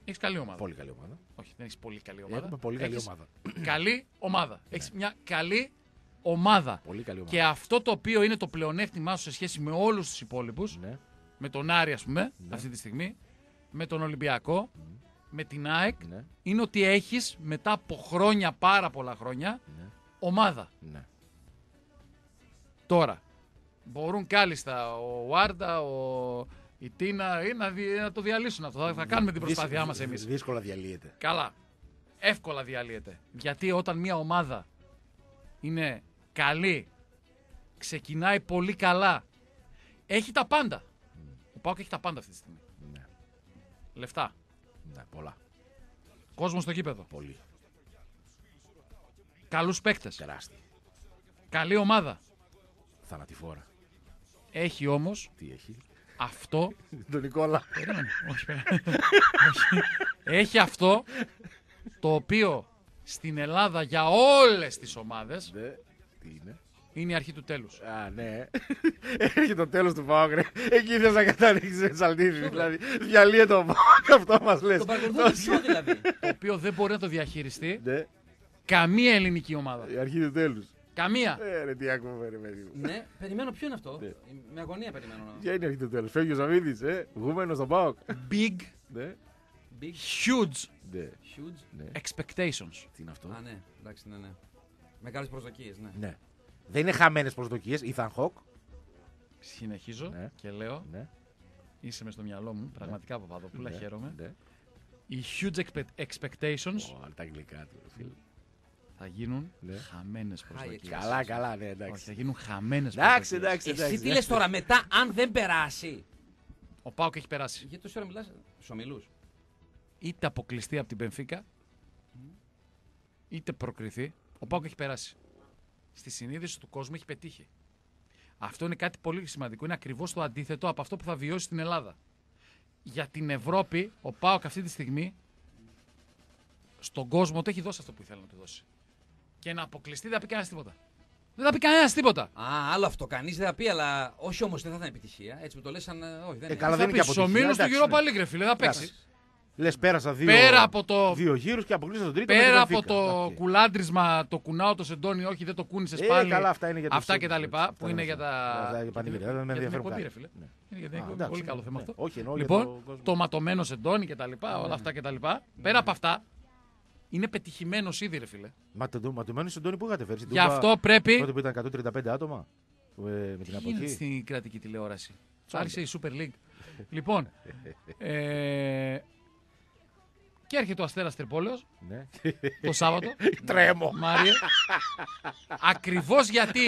Έχεις καλή ομάδα. Πολύ καλή ομάδα. Όχι, δεν έχεις πολύ καλή ομάδα. Έχουμε πολύ καλή Έχεις ομάδα. Καλή ομάδα. Έχεις μια καλή ομάδα. Πολύ καλή ομάδα. Και αυτό το οποίο είναι το πλεονέκτημά σου σε σχέση με όλους τους υπόλοιπους, Ναι, με τον Άρη ας πούμε, αυτή τη στιγμή, με τον Ολυμπιακό, με την ΑΕΚ, ναι, είναι ότι έχεις μετά από χρόνια, πάρα πολλά χρόνια, ναι, ομάδα. ναι. Τώρα, μπορούν κάλλιστα ο Βάρντα, ο... η Τίνα ή να, δι- να το διαλύσουν αυτό. Θα, θα κάνουμε την προσπάθειά Δύσκολα- μας εμείς. Δύσκολα διαλύεται. Καλά. Εύκολα διαλύεται. Γιατί όταν μια ομάδα είναι καλή, ξεκινάει πολύ καλά, έχει τα πάντα. Ο Πάοκ έχει τα πάντα αυτή τη στιγμή. Ναι, Λεφτά. ναι, πολλά. Κόσμο στο γήπεδο. Πολύ. Καλούς παίκτες. Τεράστια. Καλή ομάδα. Θανατηφόρα. Έχει όμως Τι έχει; αυτό. Τον Νικόλα. Περίμενε. Όχι, περίμενε. Όχι. Έχει αυτό το οποίο στην Ελλάδα για όλες τις ομάδες Ναι, τι είναι; είναι η αρχή του τέλους. Α, ναι. Έχει το τέλος του Πάοκ, ρε. Εκεί θες να καταλήξεις Τσαλτίδη. Δηλαδή, διαλύεται ο Πάοκ, αυτό μας λες. Το παρακολουθούν ποιο δηλαδή. το οποίο δεν μπορεί να το διαχειριστεί Ναι, καμία ελληνική ομάδα. η αρχή του τέλους. Καμία. Ε, ρε, τι ακούμε, ρε, παιδί μου. ναι, περιμένω ποιο είναι αυτό; Ναι. Με αγωνία περιμένω. να- Ποια είναι η αρχή του τέλου. Φεύγει ο Ζαβίδη, ε. Γούμενο στον Πάοκ. Big, Ναι, Big, huge ναι, huge. ναι. expectations. Τι είναι αυτό; Α, ναι, εντάξει, ναι, ναι. Μεγάλες προσδοκίες, ναι. Ναι. Δεν είναι χαμένες προσδοκίες. Ethan Hawk. Συνεχίζω Ναι. και λέω, Ναι. είσαι μες στο μυαλό μου, πραγματικά Παπαδόπουλα, Ναι. χαίρομαι. Ναι. Οι huge expe- expectations Ω, τα αγγλικά του. φίλε. Θα γίνουν Ναι. χαμένες προσδοκίες. Καλά, καλά, ναι, Όχι, εντάξει. θα γίνουν χαμένες Εντάξει, προσδοκίες. εντάξει. Εσύ εντάξει, τι λες τώρα μετά, αν δεν περάσει; Ο Πάοκ έχει περάσει. Γιατί τόση ώρα μιλάς στους ομιλούς. Είτε αποκλειστεί από την Πενφύκα, είτε προκριθεί, ο Πάοκ έχει περάσει. Στη συνείδηση του κόσμου έχει πετύχει. Αυτό είναι κάτι πολύ σημαντικό. Είναι ακριβώς το αντίθετο από αυτό που θα βιώσει στην Ελλάδα. Για την Ευρώπη, ο Πάοκ αυτή τη στιγμή στον κόσμο το έχει δώσει αυτό που ήθελε να του δώσει. Και να αποκλειστεί δεν θα πει κανένας τίποτα. Δεν θα πει κανένας τίποτα. Α, άλλο αυτό. Κανείς δεν θα πει, αλλά όχι όμως δεν θα ήταν επιτυχία. Έτσι που το λες, σαν. ε, Όχι, δεν Ε, είναι. καλά, δεν θα είναι πει και στου αποτυχία, ομίλους του εντάξει, Europa ναι. League, ρε φίλε, θα παίξεις. Λες, πέρασα δύο, Πέρα από το- δύο γύρους και αποκλείσα τον τρίτο. με Πέρα την από Benfica. το Οκ. κουλάντρισμα, το κουνάω το σεντόνι, όχι δεν το κούνησες Ε, πάλι. καλά, αυτά είναι για τους Αυτά και τα Σέρβους, λοιπά, αυτά που είναι είναι για αυτά. τα. Αυτά για πανηγύρια, δεν με για την ενδιαφέρουν εκπομπή, καν. ρε φίλε. Ναι. Είναι για την Α, εκπομπή, εντάξει, πολύ ναι, καλό θέμα ναι. αυτό. Όχι, εννοώ για Λοιπόν, τον κόσμο. το ματωμένο σεντόνι και τα λοιπά, όλα αυτά και τα λοιπά. Πέρα από αυτά, είναι πετυχημένος ήδη, ρε φίλε. Μα το, μα το μένει στον Τόνι που είχατε φέρει. στην Γι' Τούμπα, αυτό πρέπει. Τότε που ήταν 135 άτομα. ε, με την Τι γίνεται αποχή. στην κρατική τηλεόραση. Τσόντα. Άρχισε η Super League. λοιπόν, ε, και έρχεται ο Αστέρας Τρυπόλεως Ναι. το Σάββατο. Τρέμω. Μάριε. Ακριβώς γιατί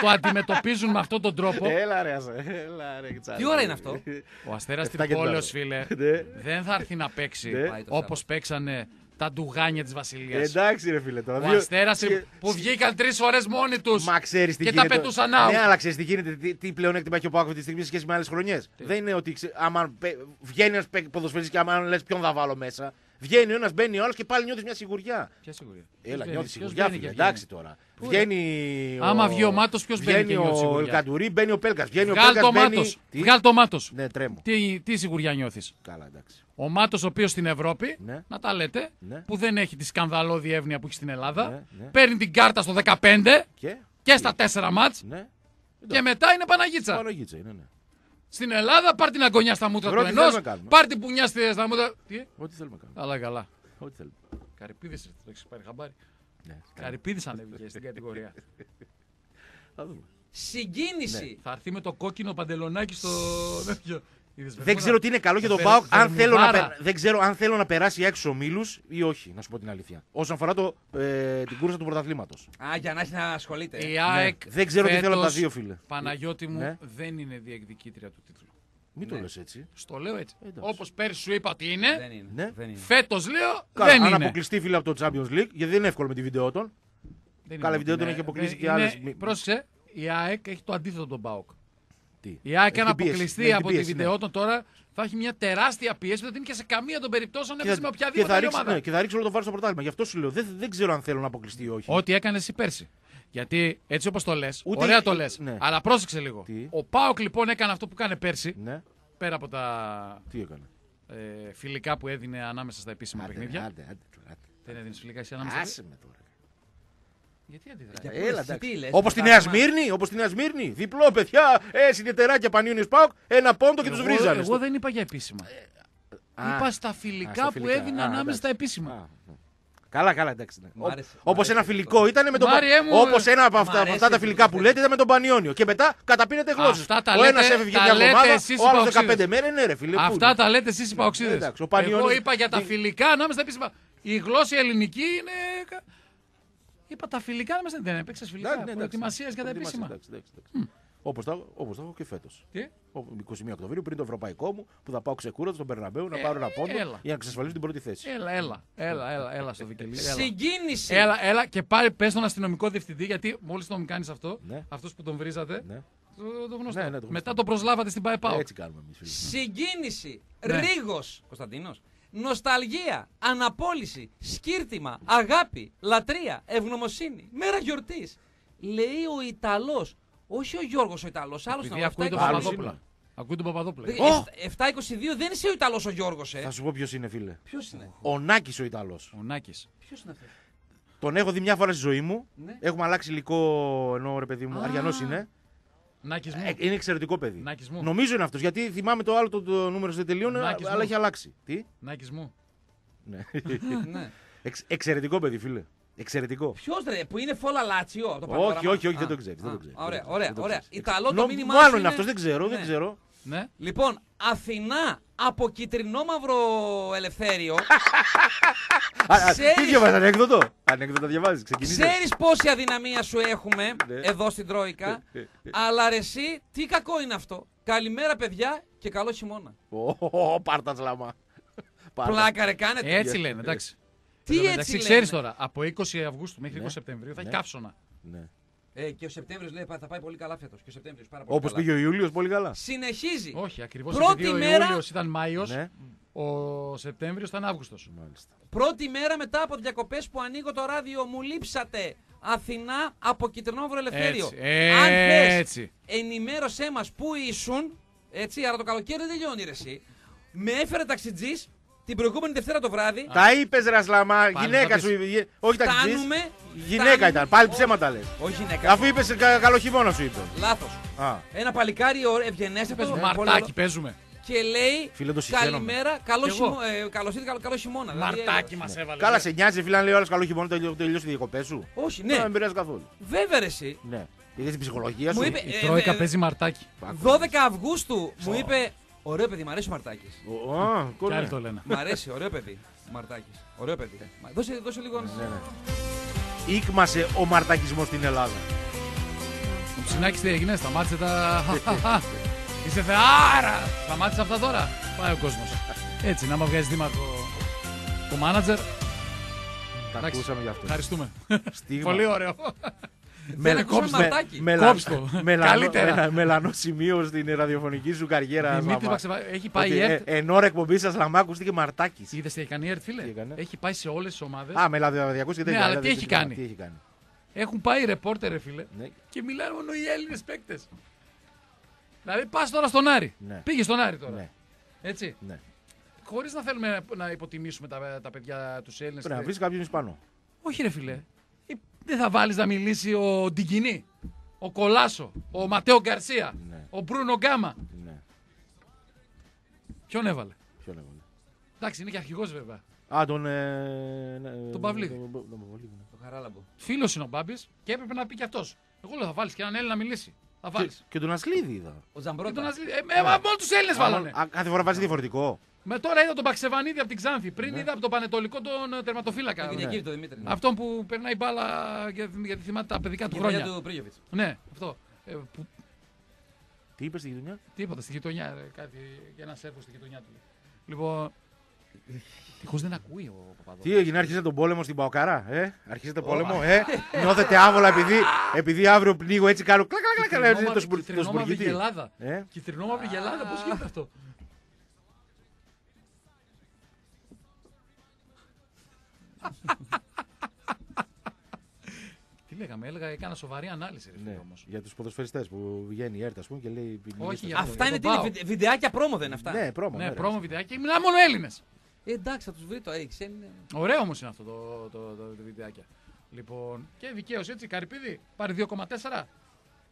το αντιμετωπίζουν με αυτόν τον τρόπο. Έλα ρε, άσε, έλα ρε. τσάρι. Τι ώρα είναι αυτό; Ο Αστέρας Εφτά και Τρυπόλεως, τετάρτα. φίλε, Ναι. δεν θα έρθει να παίξει Ναι. Πάει το όπως παίξανε τα ντουγάνια της Βασιλείας. Εντάξει ρε φίλε τώρα. Ο δύο- Αστέρας και- που βγήκαν τρεις φορές μόνοι τους. Μα ξέρεις τι και τα γίνεται. πετούσαν out. Ναι, αλλά ξέρεις τι γίνεται. Τι, τι πλεονέκτημα έχει ο Πάκος αυτή τη στιγμή σε σχέση με άλλες χρονιές. Δεν είναι ότι ξε- άμα πε- βγαίνει ένας ποδοσφαιριστής και άμα λες ποιον θα βάλω μέσα. Βγαίνει ο ένας, μπαίνει ο άλλος και πάλι νιώθεις μια σιγουριά. Ποια σιγουριά; Έλα, Ποιος νιώθεις μπαίνει, σιγουριά, ποιος φίλε. μπαίνει και Εντάξει τώρα. Βγαίνει. ο- Άμα βγει ο Μάτος, ποιος μπαίνει Βγαίνει και νιώθει ο σιγουριά; Ελκαντουρί, μπαίνει ο Πέλκας. Βγαίνει ο Βγάλ Πέλκας. το Μπαίνει. μάτος. Τι; Βγάλ το μάτος. Ναι, τρέμω. Τι, τι σιγουριά νιώθεις; Καλά, εντάξει. Ο Μάτος ο οποίος στην Ευρώπη, Ναι. να τα λέτε, Ναι. που δεν έχει τη σκανδαλώδη εύνοια που έχει στην Ελλάδα, Ναι, ναι. παίρνει την κάρτα στο 15 Και; και στα 4 μάτς Ναι. και μετά είναι Παναγίτσα. Παναγίτσα είναι, ναι. Στην Ελλάδα πάρ την αγκονιά στα μούτρα Βρω του τι ενός, θέλουμε να κάνουμε. πάρ την πουνιά στη- στα μούτρα... Τι, Ό,τι θέλουμε να κάνουμε. καλά καλά. Ό,τι θέλουμε. Καρυπίδης, το έχεις πάρει χαμπάρι. Ναι. Καρυπίδης ανέβηκε στην κατηγορία. Θα δούμε. Συγκίνηση. Θα έρθει με το κόκκινο παντελονάκι στο... τέτοιο. Είδες, Δεν Βερμούδα. ξέρω τι είναι καλό για τον Βερ- Πάοκ. Αν θέλω να, Βερμουδάρα. πε- δεν ξέρω αν θέλω να περάσει έξω ομίλου ή όχι, να σου πω την αλήθεια. Όσον αφορά το, ε, την κούρσα του πρωταθλήματος. Α, για να έχεις να ασχολείται. Η ΑΕΚ Ναι. Δεν ξέρω τι θέλω από τα φέτος, δύο, φίλε. Παναγιώτη μου Ναι. δεν είναι διεκδικήτρια του τίτλου. Μην το Ναι. λες έτσι. Στο λέω έτσι. Εντάξει. Όπως πέρσι σου είπα ότι είναι, Δεν είναι. Ναι. Δεν είναι. φέτος λέω Καλά, δεν αν είναι. αποκλειστεί φίλε από το Champions League, γιατί δεν είναι εύκολο με τη βίντεο των. Δεν Καλά, είναι. βιντεό τον Ναι, έχει αποκλείσει δεν και είναι- άλλες μη- Πρόσεξε, η ΑΕΚ έχει το αντίθετο από τον ΠΑΟΚ. Τι. Η ΑΕΚ Έχει αν πίεση. αποκλειστεί Ναι, έχει από τη πίεση, ναι. βιντεότον τώρα θα έχει μια τεράστια πίεση που δεν την είχε σε καμία των περιπτώσεων να Και παίζει θα- με και οποιαδήποτε θα άλλη ρίξει, ομάδα. ναι, και θα ρίξει όλο το βάρος στο πρωτάθλημα. Γι' αυτό σου λέω. Δεν, δεν ξέρω αν θέλω να αποκλειστεί ή όχι. Ό,τι έκανες εσύ πέρσι. Γιατί έτσι όπως το λες, Ούτε- ωραία το λες. ναι. Αλλά πρόσεξε λίγο. Τι; Ο Πάοκ λοιπόν έκανε αυτό που έκανε πέρσι, Ναι, πέρα από τα τι έκανε; ε, φιλικά που έδινε ανάμεσα στα επίσημα Άντε, παιχνίδια. άντε, άντε, άντε. Δεν έδινες φιλικά εσύ ανάμεσα. στα Άσε με τώρα. Γιατί αντιδράει; Για Έλα, πες, εντάξει. τι λες, Όπως στη τα Νέα άτομα- Σμύρνη, όπως στη Νέα Σμύρνη. Διπλό, παιδιά. Ε, συνεταιράκια Πανιόνιος Πάοκ. Ένα πόντο και τους Εγώ- βρίζανε. Εγώ δεν είπα για επίσημα. Α, είπα στα α, φιλικά στα που φιλικά. έδινε Α, ανάμεσα εντάξει. στα επίσημα. Α, ναι. Καλά, καλά, εντάξει. Ναι. Μ' άρεσε, μ' Όπω άρεσε ένα αυτό. φιλικό ήταν με τον Μάριε μου, Όπως ένα από μ' αυτά, από αρέσει αυτά τα αυτό φιλικά το που θέμα. λέτε ήταν με τον Πανιόνιο. Και μετά καταπίνετε γλώσσες. Αυτά τα Ο ένας λέτε- έφευγε τα μια λέτε εβδομάδα, εσείς ο άλλος υπαοξίδες. 15 μέρες. Ναι, ρε φίλε. πού Αυτά είναι. τα λέτε εσείς οι παοξίδε. εντάξει, ο Πανιώνης- Εγώ είπα για τα δι- φιλικά ανάμεσα στα επίσημα. Η γλώσσα ελληνική είναι. Κα- Είπα τα φιλικά ανάμεσα. Δεν έπαιξες φιλικά. Εντάξει, ναι, εντάξει. Προετοιμασία για τα Προετοιμασία, επίσημα. εντάξει, εντάξει, εντάξει. Όπως τα, όπως τα έχω και φέτος. Τι; 21 Οκτωβρίου πριν το ευρωπαϊκό μου που θα πάω ξεκούρατο στον Περναμπέου να Ε, πάρω ένα πόντο έλα. για να εξασφαλίσω την πρώτη θέση. Έλα, έλα, έλα, έλα, έλα στο δικαιολί. Έλα. Συγκίνηση. Έλα, έλα και πάρει πες τον αστυνομικό διευθυντή γιατί μόλις τον κάνεις αυτό, Ναι. αυτός που τον βρίζατε, Ναι. το, το γνωστό. Ναι, ναι, το γνωστό. Μετά το προσλάβατε στην ΠαΕΠΑΟ. Έτσι κάνουμε εμείς. Συγκίνηση. Ναι. Ρίγος. Κωνσταντίνος. Νοσταλγία. Αναπόλυση. Σκύρτημα. Αγάπη. Λατρεία. Ευγνωμοσύνη. Μέρα γιορτής. Λέει ο Ιταλός. Όχι ο Γιώργος ο Ιταλός. Άλλος Επειδή ήταν. ακούει τον Άλλος Παπαδόπουλο. είναι. Ακούει τον Παπαδόπουλο. Δεν- Ω! εφ- 7-22 δεν είσαι ο Ιταλός ο Γιώργος, ε. Θα σου πω ποιος είναι, φίλε. Ποιος είναι; Ο Νάκης ο Ιταλός. Ο Νάκης. Ποιος είναι αυτός; Τον έχω δει μια φορά στη ζωή μου. Ναι. Έχουμε αλλάξει υλικό ενώ ρε παιδί μου. Α. Αριανός είναι. Νάκης μου. Ε, είναι εξαιρετικό παιδί. Νάκης μου. Νομίζω είναι αυτός. Γιατί θυμάμαι το άλλο το, το νούμερο στο τελείωνε, Νάκης αλλά μου. έχει αλλάξει. Τι; Νάκης μου. Ναι. Ναι. Εξ, εξαιρετικό παιδί, φίλε. Εξαιρετικό. Ποιος ρε, που είναι φόλα λάτσιο. Το Όχι, πανόραμα. όχι, όχι, Α, δεν το ξέρεις, δεν α, το ξέρεις, Ωραία, δεν το- ωραία, δεν το ωραία. ξέρεις. Ιταλό το Νο- μήνυμά Μάλλον σου είναι αυτός, δεν ξέρω, δεν Ναι. ξέρω. Ναι. Λοιπόν, Αθηνά από κυτρινό μαύρο ελευθέριο. Α, α, Τι Ξέρεις- διαβάζεις, ανέκδοτο; Ανέκδοτο διαβάζεις, ξεκινήστε. Ξέρεις πόση αδυναμία σου έχουμε Ναι. εδώ στην Τρόικα. Ε, ε, ε. αλλά ρε εσύ, τι κακό είναι αυτό. Καλημέρα, παιδιά, και καλό χειμώνα. Ω, Πάρτας σλάμα. Πάρτας. Πλάκα ρε, κάνετε. Έτσι λένε, εντάξει. Τι Εν τω έτσι μεταξύ, λένε. ξέρεις τώρα, από 20 Αυγούστου μέχρι Ναι. 20 Σεπτεμβρίου θα έχει Ναι. καύσωνα. Ναι. Ε, και ο Σεπτέμβριος λέει θα πάει πολύ καλά φέτος. Και ο Σεπτέμβριος πάρα πολύ Όπως καλά. πήγε ο Ιούλιος, πολύ καλά. Συνεχίζει. Όχι, ακριβώς Πρώτη επειδή ο μέρα- Ιούλιος ήταν Μάιος, Ναι. ο Σεπτέμβριος ήταν Αύγουστος. Μάλιστα. Πρώτη μέρα μετά από διακοπές που ανοίγω το ράδιο, μου λείψατε. Αθηνά από Κυτρινόβρο Ελευθέριο. Έτσι, Αν θες, έτσι. ενημέρωσέ μας πού ήσουν. Έτσι, άρα το καλοκαίρι δεν τελειώνει ρε, εσύ. Με έφερε ταξιτζής την προηγούμενη Δευτέρα το βράδυ. Τα είπες, Ρασλαμά, Πάλι γυναίκα θα σου. πεις. είπε, Όχι ταξιτζής. Φτάνουμε. Γυναίκα φτάνουμε- ήταν. Πάλι Όχι, ψέματα λες. Όχι γυναίκα. Αφού είπες καλό χειμώνα σου είπε. Λάθος. Α, Ένα παλικάρι ω- ευγενέστατο. Παίζουμε πολύ μαρτάκι, ωραίο, παίζουμε. Και λέει Φίλε, το συγχαίρομαι. καλημέρα, καλό, Κι εγώ. χειμώ, ε, καλώς ήρθες, καλό, καλό χειμώνα. Δηλαδή, Μαρτάκι ε, μας έβαλε. Καλά, σε νοιάζει, φίλε, αν λέει ο άλλο καλό χειμώνα, τελειώσει τελειώσει τη διακοπές σου. Όχι, Δεν ναι. με πειράζει καθόλου. Βέβαια ρε, εσύ. Ναι. Είδες την ψυχολογία σου; Μου είπε, Η ε, Τρόικα ε, παίζει μαρτάκι. 12 Αυγούστου μου είπε Ωραίο παιδί, μ' αρέσει ο Μαρτάκης. Ω, α, Κι κολλάει. άλλοι το λένε. Μ' αρέσει, ωραίο παιδί. Ο Μαρτάκης. Ωραίο παιδί. Μα- Δώσε, δώσε λίγο. Ναι, ναι. Ήκμασε ο μαρτακισμός στην Ελλάδα. Ο Ψινάκης τι έγινε, σταμάτησε τα. Είσαι θεάρα! Σταμάτησε αυτά τώρα. Πάει ο κόσμος. Έτσι, να μας βγάζει δήμαρχο το μάνατζερ. Τα Εντάξει. ακούσαμε γι' αυτό. Ευχαριστούμε. Στίγμα. Πολύ ωραίο. Δεν ακούσαμε κόψτε. Μαρτάκη. μελα- Κόψτε το. μελανό- Καλύτερα. ένα μελανό σημείο στην ραδιοφωνική σου καριέρα. Δημήτρης Σλαμά. Μαξεβα- Έχει πάει Ότι, η ε, ΕΡΤ. Εν ώρα εκπομπής σας Λαμά ακούστηκε Μαρτάκης. Είδες τι έχει κάνει η ΕΡΤ, φίλε; Τι έκανε; Έχει πάει σε όλες τις ομάδες. Α, με λαδιακού και Ναι, τέτοια. αλλά δηλαδή, τι έχει δεν ξέρω κάνει; Τι έχει κάνει. Έχουν πάει ρεπόρτερ, ρε φίλε. Ναι. Και μιλάνε μόνο οι Έλληνες παίκτες. Δηλαδή πας τώρα στον Άρη. Ναι. Πήγες στον Άρη τώρα. Ναι, Έτσι. ναι. Χωρίς να θέλουμε να υποτιμήσουμε τα, τα παιδιά τους Έλληνες. Πρέπει να βρεις κάποιον Ισπανό. Όχι, ρε φιλέ. Ε, Δεν θα βάλεις να μιλήσει ο Ντιγκινή, ο Κολάσο, ο Ματέο Γκαρσία, Ναι. ο Μπρούνο Γκάμα. Ναι. Ποιον έβαλε; Ποιον έβαλε; Εντάξει, είναι και αρχηγός βέβαια. Α, τον. ε, ναι, Τον Παυλίδη. τον- τον Παυλίδη, ναι. Το χαράλαμπο. Φίλος είναι ο Μπάμπης και έπρεπε να πει κι αυτός. Εγώ λέω θα βάλεις και έναν Έλληνα να μιλήσει. Θα βάλεις. Και, και τον Ασλίδη είδα. Ο Και Ζαμπρότα. τον Ασλή- Ε, ε, μα μόνο τους Έλληνες βάλανε. Α, κάθε φορά βάζει διαφορετικό. Με τώρα είδα τον Παξεβανίδη από την Ξάνθη. Ναι. Πριν είδα από τον Πανετολικό τον ε, τερματοφύλακα. Το Κυριακή το Δημήτρη. ναι. Αυτόν που περνάει μπάλα για- γιατί θυμάται τα παιδικά του Η γυναίκα χρόνια. του Πρίγιοβιτ. Ναι, αυτό. Ε, που, Τι είπες στη γειτονιά; τίποτα, στη γειτονιά. Ρε, κάτι, για ένα σέρβο στη γειτονιά του. Λοιπόν. Τυχώς δεν ακούει ο Παπαδόπουλος. Τι έγινε, άρχισε τον πόλεμο στην Παοκαρά, ε; Αρχίσετε πόλεμο, ε; Νιώθετε άβολα επειδή, επειδή αύριο πνίγω έτσι κάνω. Κλακ, κλακ, κλακ. ε, Το σπουρ- Το Κυτρινόμαυρη σπουργίτι. γελάδα. Ε; Κυτρινόμαυρη γελάδα, πώς γίνεται αυτό; Τι λέγαμε, έλεγα, έκανα σοβαρή ανάλυση, ρε φίλε Ναι, όμως. για τους ποδοσφαιριστές που βγαίνει η ΕΡΤ, ας πούμε, και λέει. μιλήστε για- στο- Αυτά είναι το τι είναι, πάω. βιδε- βιντεάκια πρόμο δεν είναι αυτά. Ναι, πρόμο. Ναι, ρε. πρόμο βιντεάκι, μιλάμε μόνο Έλληνες. Ε, εντάξει, θα τους βρει το έξι. είναι- Ωραίο όμως είναι αυτό το, το, το, το βιντεάκι. Λοιπόν, και δικαίως έτσι, Καρυπίδη, πάρει 2,4.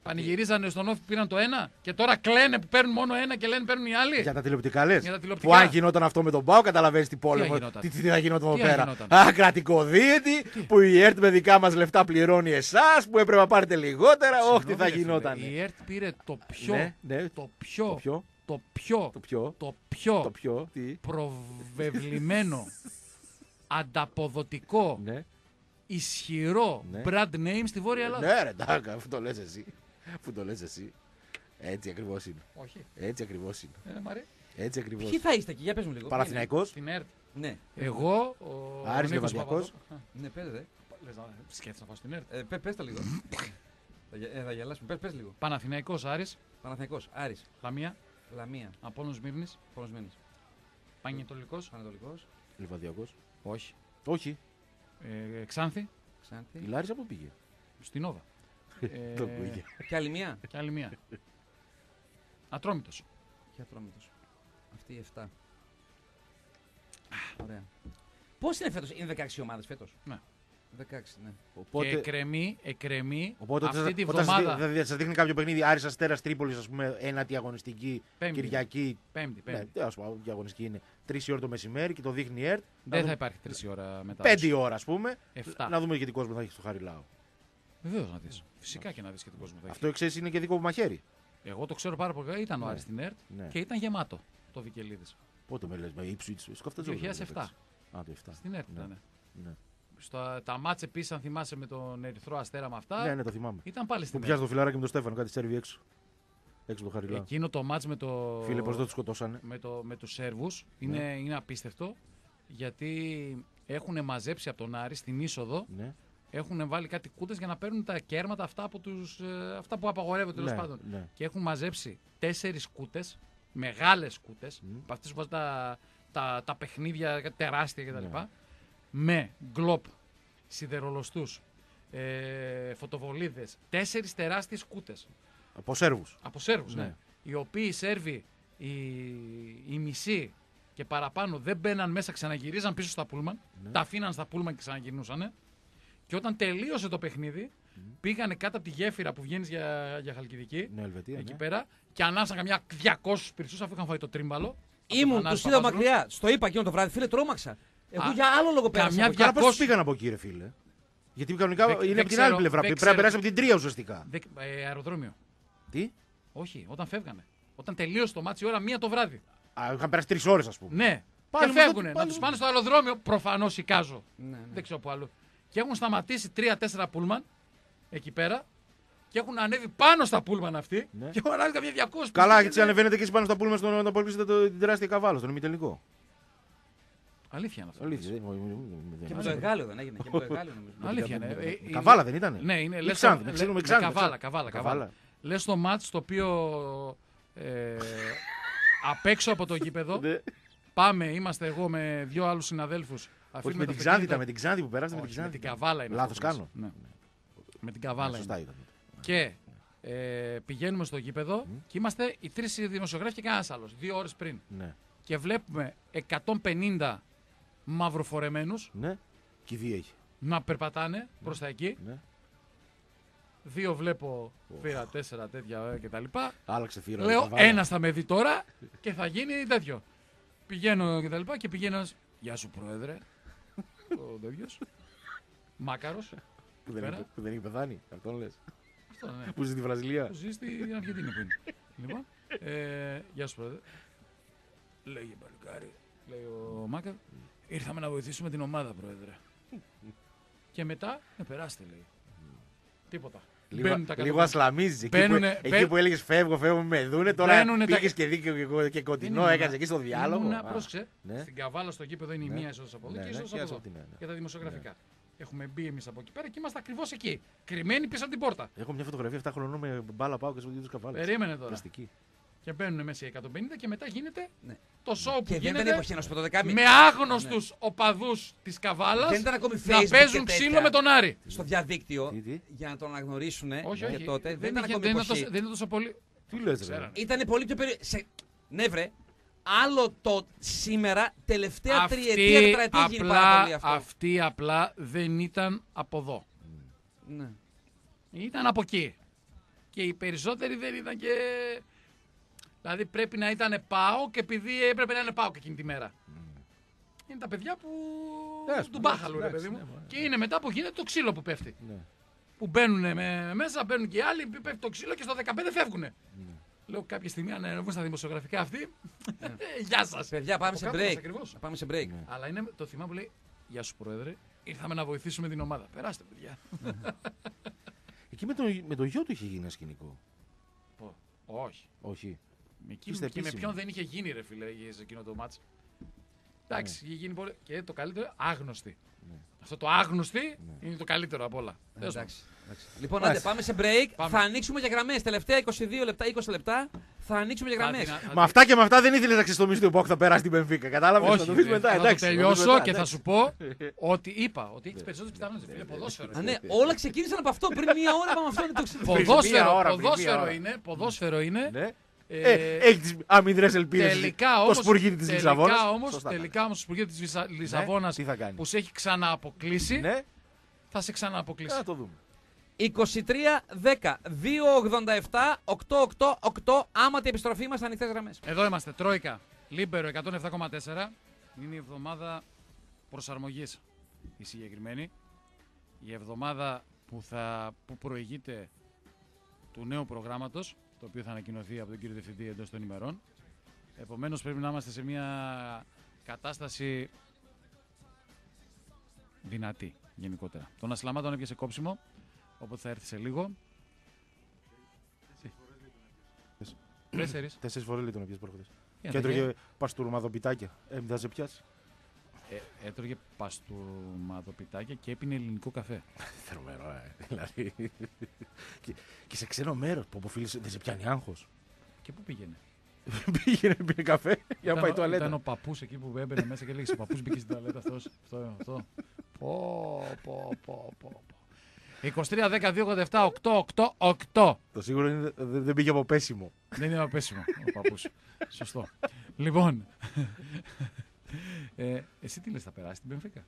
Πανηγυρίζανε στον Όφη που πήραν το ένα και τώρα κλαίνε που παίρνουν μόνο ένα και λένε παίρνουν οι άλλοι. Για τα τηλεοπτικά λες. Για τα τηλεοπτικά. Που αν γινόταν αυτό με τον Πάο, καταλαβαίνεις τι πόλεμο. γινόταν; Τι, τι, τι θα γινόταν εδώ Τι πέρα. γινόταν; Α, κρατικοδίαιτη, που η ΕΡΤ με δικά μας λεφτά πληρώνει εσάς, που έπρεπε να πάρετε λιγότερα. Όχι, τι θα Συγγνώμη, ρε γινόταν. φίλε, Η ΕΡΤ πήρε το πιο. Ναι, ναι. Το πιο. Το ποιο, Το πιο. το ποιο, Το πιο. το ποιο, τι; προβεβλημένο, ανταποδοτικό, Ναι, ισχυρό Ναι. brand name στη Βόρεια Ελλάδα. ναι, ρε, τάκα, αφού το λες εσύ. Αφού το λες εσύ. Έτσι ακριβώς είναι. Όχι. Έτσι ακριβώς είναι. Ε, Μαρή. Έτσι ακριβώς. Ποιοι θα είστε εκεί, για πες μου λίγο. Παναθηναϊκός, Την ΕΡΤ. Ναι, Εγώ, ο Άρης Νίκος Λεβαδιακός. Παπαδόπουλος. ναι, πες ρε. Λες να σκέφτεσαι να πάω στην ΕΡΤ. Ε, πε- πες τα λίγο. Θα γε- ε, Θα γελάσουμε. Πες, πες λίγο. Παναθηναϊκός Άρης, Παναθηναϊκός, Άρης, Λαμία, Λαμία, Απόλλων Σμύρνης, Πονοσμένης, Πανετολικός. Ανατολικός, Λιβαδιακός. Όχι. Όχι. Ε, Ξάνθη, Η Ξάνθη. Λάρισα πού πήγε; στην Όβα. Ε, Το πήγε. Και άλλη μία; Και άλλη μία. Ατρόμητος. Και Ατρόμητος. Αυτή η 7. Ωραία. Πώς είναι φέτος, είναι 16 ομάδες φέτος; Ναι. 16, ναι. Οπότε, Και εκρεμεί, εκρεμεί οπότε αυτή όταν, τη όταν σας βδομάδα. δει- δηλαδή σας δείχνει κάποιο παιχνίδι Άρης Αστέρας Τρίπολης, ας πούμε, ένατη αγωνιστική, Πέμπτη. Κυριακή. Πέμπτη, Ναι, πέμπτη. τι ας πούμε, η αγωνιστική είναι 3 η ώρα το μεσημέρι και το δείχνει η ΕΡΤ. Δεν θα υπάρχει τρεις ώρα μετά. 5 η ώρα, ας πούμε. Εφτά. Να δούμε και τι κόσμος θα έχει στο Χαριλάου. Βεβαίως να δεις. Φυσικά και να δεις και τον κόσμο. θα έχει. Αυτό ξέρεις είναι και δικό μου μαχαίρι. Εγώ το ξέρω πάρα πολύ καλά. Ήταν ο Ναι. Άρης στην ΕΡΤ Ναι. και ήταν γεμάτο το Βικελίδης. Πότε με λες, με ύψου ή σκοφτό 2007. Α, το 7. Στην ΕΡΤ Ναι. ήταν. Ναι. Στο, τα μάτσε επίσης, αν θυμάσαι με τον Ερυθρό Αστέρα με αυτά. ναι, ναι, το θυμάμαι. Ήταν πάλι Που στην πιάζει ΕΡΤ. το φιλαράκι με τον Στέφανο, κάτι σερβι έξω. Έξω από το Χαριλάου. Εκείνο το μάτς με, το... Φίλε, πώς δεν τους σκοτώσανε. με, το... με τους Σέρβους είναι, Ναι. είναι απίστευτο γιατί έχουν μαζέψει από τον Άρη στην είσοδο Ναι, έχουν βάλει κάτι κούτε για να παίρνουν τα κέρματα αυτά, από τους, ε, αυτά που απαγορεύονται τέλος ναι, πάντων. ναι. Και έχουν μαζέψει τέσσερις κούτε, μεγάλες κούτε, Μμ. από αυτές που βάζουν τα, τα, τα παιχνίδια τεράστια κτλ. Ναι. Με γκλοπ, σιδερολοστούς, ε, φωτοβολίδες. Τέσσερις τεράστιες κούτε. Από Σέρβους. Από Σέρβους, ναι. Ναι. Οι οποίοι οι Σέρβοι, οι, οι μισοί και παραπάνω δεν μπαίναν μέσα, ξαναγυρίζαν πίσω στα πούλμαν. Ναι. Τα αφήναν στα πούλμαν και ξαναγυρνούσαν. Και όταν τελείωσε το παιχνίδι, πήγανε κάτω από τη γέφυρα που βγαίνεις για, για Χαλκιδική, Ναι, Ελβετία. εκεί ναι. πέρα, και ανάψαν καμιά 200 πυρσούς αφού είχαν φάει το τρίμπαλο. από τον Ήμουν, Θανάση τους είδα Παπαδρού. μακριά. Στο είπα εκείνο το βράδυ, φίλε, τρόμαξα. Εγώ Α, για άλλο λόγο πέρασα. καμιά από εκεί. Καλά, πώ 200. πήγαν από εκεί, ρε φίλε. Γιατί κανονικά Δεν- είναι δεν από την ξέρω, άλλη πλευρά. δεν Πρέπει να ξέρω. περάσει από την τρία ουσιαστικά. Δε, ε, αεροδρόμιο. Τι; Όχι, όταν φεύγανε. Όταν τελείωσε το ματς η ώρα μία το βράδυ. Α, είχαν περάσει τρεις ώρες, ας πούμε. Ναι. Πάλι και μου φεύγουνε. το- πάλι Να τους μου- πάνε στο αεροδρόμιο. Προφανώς εικάζω. Ναι, ναι. Δεν ξέρω που άλλο. Και έχουν σταματήσει τρία-τέσσερα πούλμαν εκεί πέρα και έχουν ανέβει πάνω στα πούλμαν αυτοί Ναι. και έχουν ανέβει καμιά 200. Καλά, και έτσι ανεβαίνετε και εσείς πάνω στα πούλμα στον να απολύσετε το- την τεράστια καβάλα, στον ημιτελικό. Αλήθεια είναι αυτό. Αλήθεια. δεν- Και δεν- με το Εγάλιο δεν έγινε. Και με το Εγάλιο νομίζω. Αλήθεια είναι. Ε, ε, Καβάλα δεν ήταν. Ναι, είναι. Ή λες Ξάνθη, το- με λέ- ξέρουμε με Ξάνθη, Καβάλα, με καβάλα, Καβάλα. καβάλα. Λες το μάτς το οποίο ε, απ' έξω από το γήπεδο Ναι. πάμε, είμαστε εγώ με δύο άλλους συναδέλφους. Όχι με την Ξάνθη, ήταν με την Ξάνθη που περάσατε με την Όχι, με Ξάνθη. την καβάλα είναι. Λάθος αυτός που λες. κάνω. Ναι. Με την καβάλα είναι. Σωστά ήταν. Και ε, πηγαίνουμε στο γήπεδο και είμαστε οι τρεις δημοσιογράφοι και κανένας άλλος. Δύο ώρες πριν. Ναι. Και βλέπουμε 150 μαυροφορεμένους Ναι. Και η δύο έχει. να περπατάνε προς τα εκεί. Ναι. Δύο βλέπω φύρα, τέσσερα τέτοια ε, κτλ. Άλλαξε θύρα. η Λέω Καβάλα. ένα θα με δει τώρα και θα γίνει τέτοιο. Πηγαίνω και τα λοιπά και πηγαίνω. ένας, Γεια σου, Πρόεδρε. Ο τέτοιος. Μάκαρος. Που δεν πέρα. έχει- Που δεν έχει πεθάνει. Αυτόν λες. Αυτό ναι. Που ζει στη Βραζιλία. Που ζει στην Αργεντινή που είναι. λοιπόν, ε, γεια σου πρόεδρε. Λέγε παλικάρι, λέει ο Μάκαρ. Ήρθαμε να βοηθήσουμε την ομάδα, πρόεδρε. και μετά, ε, περάστε, λέει. Τίποτα. Λίγο, Μπαίνουν τα λίγο κατόπιν. ασλαμίζει. Εκεί, που, Μπαίνουνε- εκεί μπαι- που έλεγες φεύγω, φεύγω, με δούνε. Τώρα Μπαίνουνε τα- πήγες και δίκαιο και, και, και κοντινό, Δεν έκανες ήμουνα- εκεί στο διάλογο. Ήμουνα, Α, πρόσεξε, ναι. στην καβάλα στο γήπεδο είναι η Ναι. μία είσοδο από εδώ Ναι, και η ναι, είσοδο και από από εδώ. την άλλη. Για τα δημοσιογραφικά. Έχουμε μπει εμείς από εκεί πέρα και είμαστε ακριβώς εκεί. Κρυμμένοι πίσω από την πόρτα. Έχω μια φωτογραφία 7 χρονών με μπάλα πάω και στο ίδιο καβάλες. Περίμενε τώρα. Πλαστική. Και μπαίνουν μέσα οι 150 και μετά γίνεται Ναι. το show που Και δεν ήταν γίνεται εποχή να σου πω το δεκάμι. με άγνωστους οπαδούς της καβάλας Δεν ήταν ακόμη να Facebook παίζουν και ξύλο τέτοια. με τον Άρη. Στο διαδίκτυο Τι, τι; για να τον αναγνωρίσουν. Όχι, και όχι. τότε δεν, δεν, ήταν είχε- ακόμη δεν, ήταν εποχή. τόσο, δεν ήταν τόσο πολύ. Τι λες, ρε; Ξέρανε. Ήταν πολύ πιο περίεργο. Σε... Ναι, βρε. Άλλο το σήμερα, τελευταία τριετία, τετραετία γίνει πάρα απλά, πολύ αυτό. αυτή απλά δεν ήταν από εδώ. Ναι. Ήταν από εκεί. Και οι περισσότεροι δεν ήταν και. Δηλαδή πρέπει να ήταν πάω και επειδή έπρεπε να είναι πάω και εκείνη τη μέρα. Είναι τα παιδιά που. Ναι, του μπάχαλου, ρε εντάξει, παιδί μου. ναι, μωρέ. και είναι μετά που γίνεται το ξύλο που πέφτει. Ναι. Που μπαίνουν με, μέσα, μπαίνουν και οι άλλοι, πέφτει το ξύλο και στο 15 φεύγουν. Ναι. Λέω κάποια στιγμή αν ανεβούν στα δημοσιογραφικά αυτοί. Γεια σας. Παιδιά, πάμε σε break. Ακριβώς. Πάμε σε break. Ναι. Αλλά είναι το θυμά που λέει Γεια σου, Πρόεδρε. Ήρθαμε να βοηθήσουμε την ομάδα. Περάστε, παιδιά. Εκεί με το, με το γιο του είχε γίνει ένα σκηνικό. Πω, Όχι. Όχι. Εκεί Είστε και με επίσημοι. ποιον δεν είχε γίνει, ρε φίλε, σε εκείνο το μάτς. Εντάξει, είχε γίνει πολύ. Και το καλύτερο, άγνωστη. Ναι. Αυτό το άγνωστη είναι το καλύτερο απ' όλα. Τέλος Εντάξει. εντάξει. Λοιπόν, Μάλιστα. άντε, πάμε σε break. Πάμε. Θα ανοίξουμε για γραμμές. Τελευταία 22 λεπτά, 20 λεπτά θα ανοίξουμε για πάντων. γραμμές. Θα την- θα Με αυτά και με αυτά δεν ήθελες να ξεστομίσει το που θα περάσει την Πενφύκα. Κατάλαβες. Όχι, θα το δει ρε, μετά. θα εντάξει, το θα το δεις τελειώσω μετά, και θα εντάξει. σου πω ότι είπα ότι έχεις περισσότερες πιθανότητες. Φίλε, ποδόσφαιρο. Α, ναι, όλα ξεκίνησαν από αυτό. Πριν μία ώρα είπαμε αυτό είναι το ξε- μία Ποδόσφαιρο, ώρα, πριν μία ποδόσφαιρο ώρα. είναι. Ποδόσφαιρο είναι. Ναι. Ε, Ε, έχεις τις αμυδρέ ελπίδες. Τελικά Το όμως, σπουργίτη της Λισαβόνας. τελικά όμως, τελικά όμως το σπουργίτη της Λισαβόνας τι θα κάνει; που σε έχει ξανααποκλείσει Ναι. θα θα σε ξανααποκλείσει. Να το δούμε. 23-10, 2-87, 8-8-8. Άμα την επιστροφή μας ανοιχτές γραμμές. Εδώ είμαστε, Τρόικα. Λίμπερο 107,4. Είναι η εβδομάδα προσαρμογής η συγκεκριμένη. Η εβδομάδα που, θα, που προηγείται του νέου προγράμματος, το οποίο θα ανακοινωθεί από τον κύριο Διευθυντή εντός των ημερών. Επομένως πρέπει να είμαστε σε μια κατάσταση δυνατή γενικότερα. Τον Ασλαμά τον έπιασε κόψιμο, οπότε θα έρθει σε λίγο. Τέσσερις. Τέσσερις φορές λέει τον έπιασε προχθές. Ε, Και θα έτρωγε παστούρμαδοπιτάκια. Ε, μην θα σε πιάσει. Ε, έτρωγε παστούρματοπιτάκια και έπινε ελληνικό καφέ. Θερμερό, ε. Δηλαδή. και, και σε ξένο μέρος που από φίλοι δεν σε πιάνει άγχος. Και πού πήγαινε; Πήγαινε, πήρε καφέ για να Ήταν πάει ο- τουαλέτα. Ήταν ο παππούς εκεί που έμπαινε μέσα και λέγε Ο παππούς μπήκε στην τουαλέτα αυτός. Αυτό, αυτό. Πω, πω, πω, πω. πω. 23, 10, 2, 87, 8, 8, 8. Το σίγουρο είναι δεν δεν πήγε από πέσιμο. Δεν είναι πέσιμο ο παππούς. Σωστό. Λοιπόν. Ε, εσύ τι λες, θα περάσει την Πενφύκα;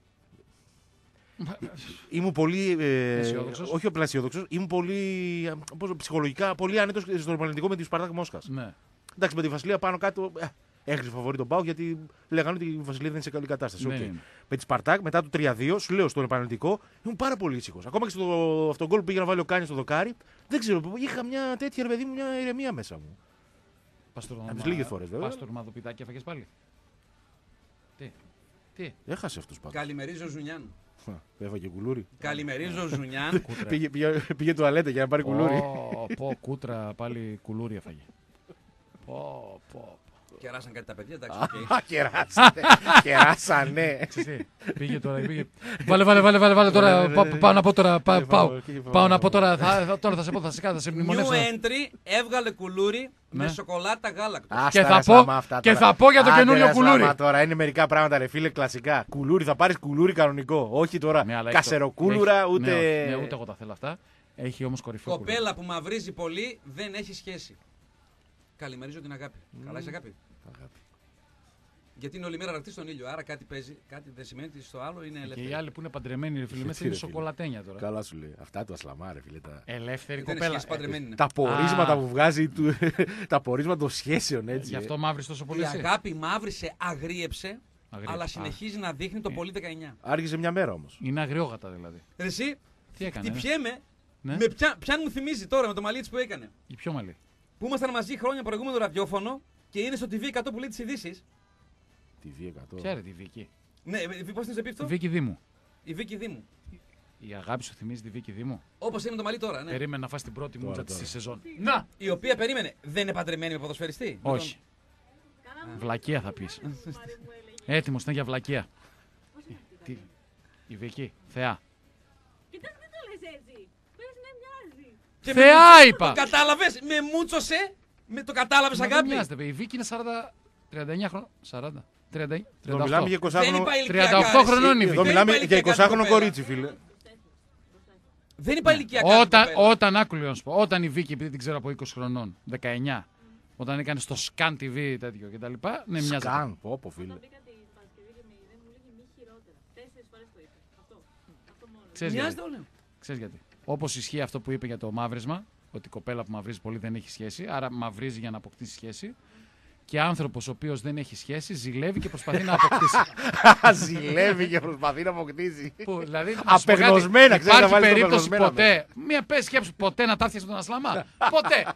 Ήμουν πολύ. Ε, Αισιόδοξος. όχι απλά αισιόδοξο, ήμουν πολύ. ε, πώς, ψυχολογικά πολύ άνετος στον επαναληπτικό με τη Σπαρτάκ Μόσχας. Ναι. Εντάξει, με τη Βασιλεία πάνω κάτω. Ε, Έχριζε φαβορί τον Πάο γιατί λέγανε ότι η Βασιλεία δεν είναι σε καλή κατάσταση. Ναι, Οκ. ναι. Με τη Σπαρτάκ μετά το 3-2, σου λέω στον επαναληπτικό, ήμουν πάρα πολύ ήσυχος. Ακόμα και στο αυτογκόλ που πήγε να βάλει ο Κάνιας στο δοκάρι, δεν ξέρω, είχα μια τέτοια ρε παιδί μου, μια ηρεμία μέσα μου. Παστουρμα- Από τις λίγες φορές, βέβαια. Παστουρμαδοπιτάκια έφαγες πάλι. Τι; Τι. Έχασε αυτός πάντως. Καλημερίζω Ζουνιάν. Έφαγε κουλούρι. Καλημερίζω Ζουνιάν. Κούτρα. πήγε, πήγε, πήγε τουαλέτα για να πάρει κουλούρι. Πω, πω, κούτρα πάλι κουλούρι έφαγε. Πω, πω. Κεράσαν κάτι τα παιδιά, εντάξει. οκ. Α, κεράσανε. Κεράσανε. Ξέρεις τι, πήγε τώρα, πήγε. Βάλε, βάλε, βάλε, βάλε, βάλε τώρα. Ναι, ναι, πά- ναι. Πάω να πω τώρα. πά- Ε, Πάω. φάω, εκεί, φάω, Πάω να φάω. πω τώρα. θα- θα- Τώρα θα σε πω, θα σε κάνω, θα σε New μνημονεύσω. entry έβγαλε κουλούρι με Ναι. σοκολάτα γάλακτος. Άστα, Και ρε, θα πω- Σλαμά, αυτά και τώρα. θα πω για το Άντε, καινούριο ρε, Σλαμά, κουλούρι. Τώρα είναι μερικά πράγματα, ρε φίλε, κλασικά. Κουλούρι, θα πάρεις κουλούρι κανονικό. Όχι τώρα Ναι, αλλά έχει το- κασεροκούλουρα, έχει- ούτε. Ναι, όχι, ναι, ούτε εγώ τα θέλω αυτά. Έχει όμως κορυφαίο. κουλούρι. Κοπέλα που μαυρίζει πολύ δεν έχει σχέση. Καλημερίζω την αγάπη. Καλά είσαι αγάπη; Αγάπη. Γιατί είναι όλη μέρα ρακτή στον ήλιο. Άρα κάτι παίζει, κάτι δεν σημαίνει ότι στο άλλο είναι Και ελεύθερο. οι άλλοι που είναι παντρεμένοι, ρε φίλε, Γιατί, μέσα ρε, είναι φίλε. σοκολατένια τώρα. Καλά σου λέει. Αυτά του ασλαμά, ρε φίλε. Τα, Ελεύθερη Δεν είναι κοπέλα. σχέση, παντρεμένη είναι. τα πορίσματα Α. που βγάζει. Του, τα πορίσματα των σχέσεων, Ε, έτσι. Γι' ε. αυτό μαύρη τόσο πολύ. Η εσύ. αγάπη μαύρισε, αγρίεψε, Αγρίεψε. αλλά Α. συνεχίζει να δείχνει το πολύ 19. Άργησε μια μέρα όμως. Είναι αγριόγατα δηλαδή. Ρε Εσύ, Τι έκανε. ε; χτυπιέμαι, Ναι. με ποια, ποιαν μου θυμίζει τώρα με το μαλλί που έκανε. Η πιο μαλλί; Που ήμασταν μαζί χρόνια προηγούμενο ραδιόφωνο και είναι στο TV 100 που λέει τις ειδήσεις. Τη V100. Ποια είναι τη Βίκη. Ναι, πώς την σε πει Τη αυτό; Βίκη Δήμου. Η Βίκη Δήμου. Η αγάπη σου θυμίζει τη Βίκη Δήμου; Όπως είναι με το μαλλί τώρα, ναι. Περίμενε να φας την πρώτη Τώρα, μούτσα της τώρα. σεζόν. Να! Η οποία περίμενε, δεν είναι παντρεμένη με ποδοσφαιριστή; Όχι. Βλακεία θα πεις. Έτοιμος ήταν για βλακεία. Τι. Η Βίκη. Θεά. Κοιτάξτε, δεν το λες έτσι. Πες ναι, μοιάζει. Και με Θεά μούτσο- είπα! Το κατάλαβες, με μούτσοσε, με το κατάλαβες Μα δεν αγάπη; μοιάζεται, παιδί. Η Βίκη είναι 40. 39 χρόνια. 40. 30. Εδώ μιλάμε για 38. 20 Δεν χρόνο. είπα ηλικιακά. 38 ρε, εσύ. χρονών είναι η Εδώ Βίκη. Δεν μιλάμε είπα για ηλικιακά 20 χρόνο κοπέλα. κορίτσι, φίλε. Δεν είπα ηλικιακά. Όταν, κοπέλα. όταν άκουλε να σου πω, όταν η Βίκη, επειδή την ξέρω από 20 χρονών, 19, όταν έκανε στο Scan TV τέτοιο κτλ. Ναι, μοιάζει. Σκάν, πω, πω, φίλε. Μπήκα την Παρασκευή και με είδε, μου λέγει μη χειρότερα. Τέσσερις φορές το είπε. Αυτό. Αυτό μόνο. Ξέρεις Μοιάζεται γιατί. όλο. Ξέρεις γιατί. Όπως ισχύει αυτό που είπε για το μαύρισμα, ότι η κοπέλα που μαυρίζει πολύ δεν έχει σχέση, άρα μαυρίζει για να αποκτήσει σχέση. Και άνθρωπος ο οποίος δεν έχει σχέση ζηλεύει και προσπαθεί να αποκτήσει. Ζηλεύει και προσπαθεί να αποκτήσει. που, δηλαδή, να σου πω κάτι, Απεγνωσμένα, ξέρεις, να Υπάρχει βάλεις το περίπτωση απεγνωσμένα ποτέ, μία πες σκέψου ποτέ να τα έρθει τον Ασλαμά. ποτέ.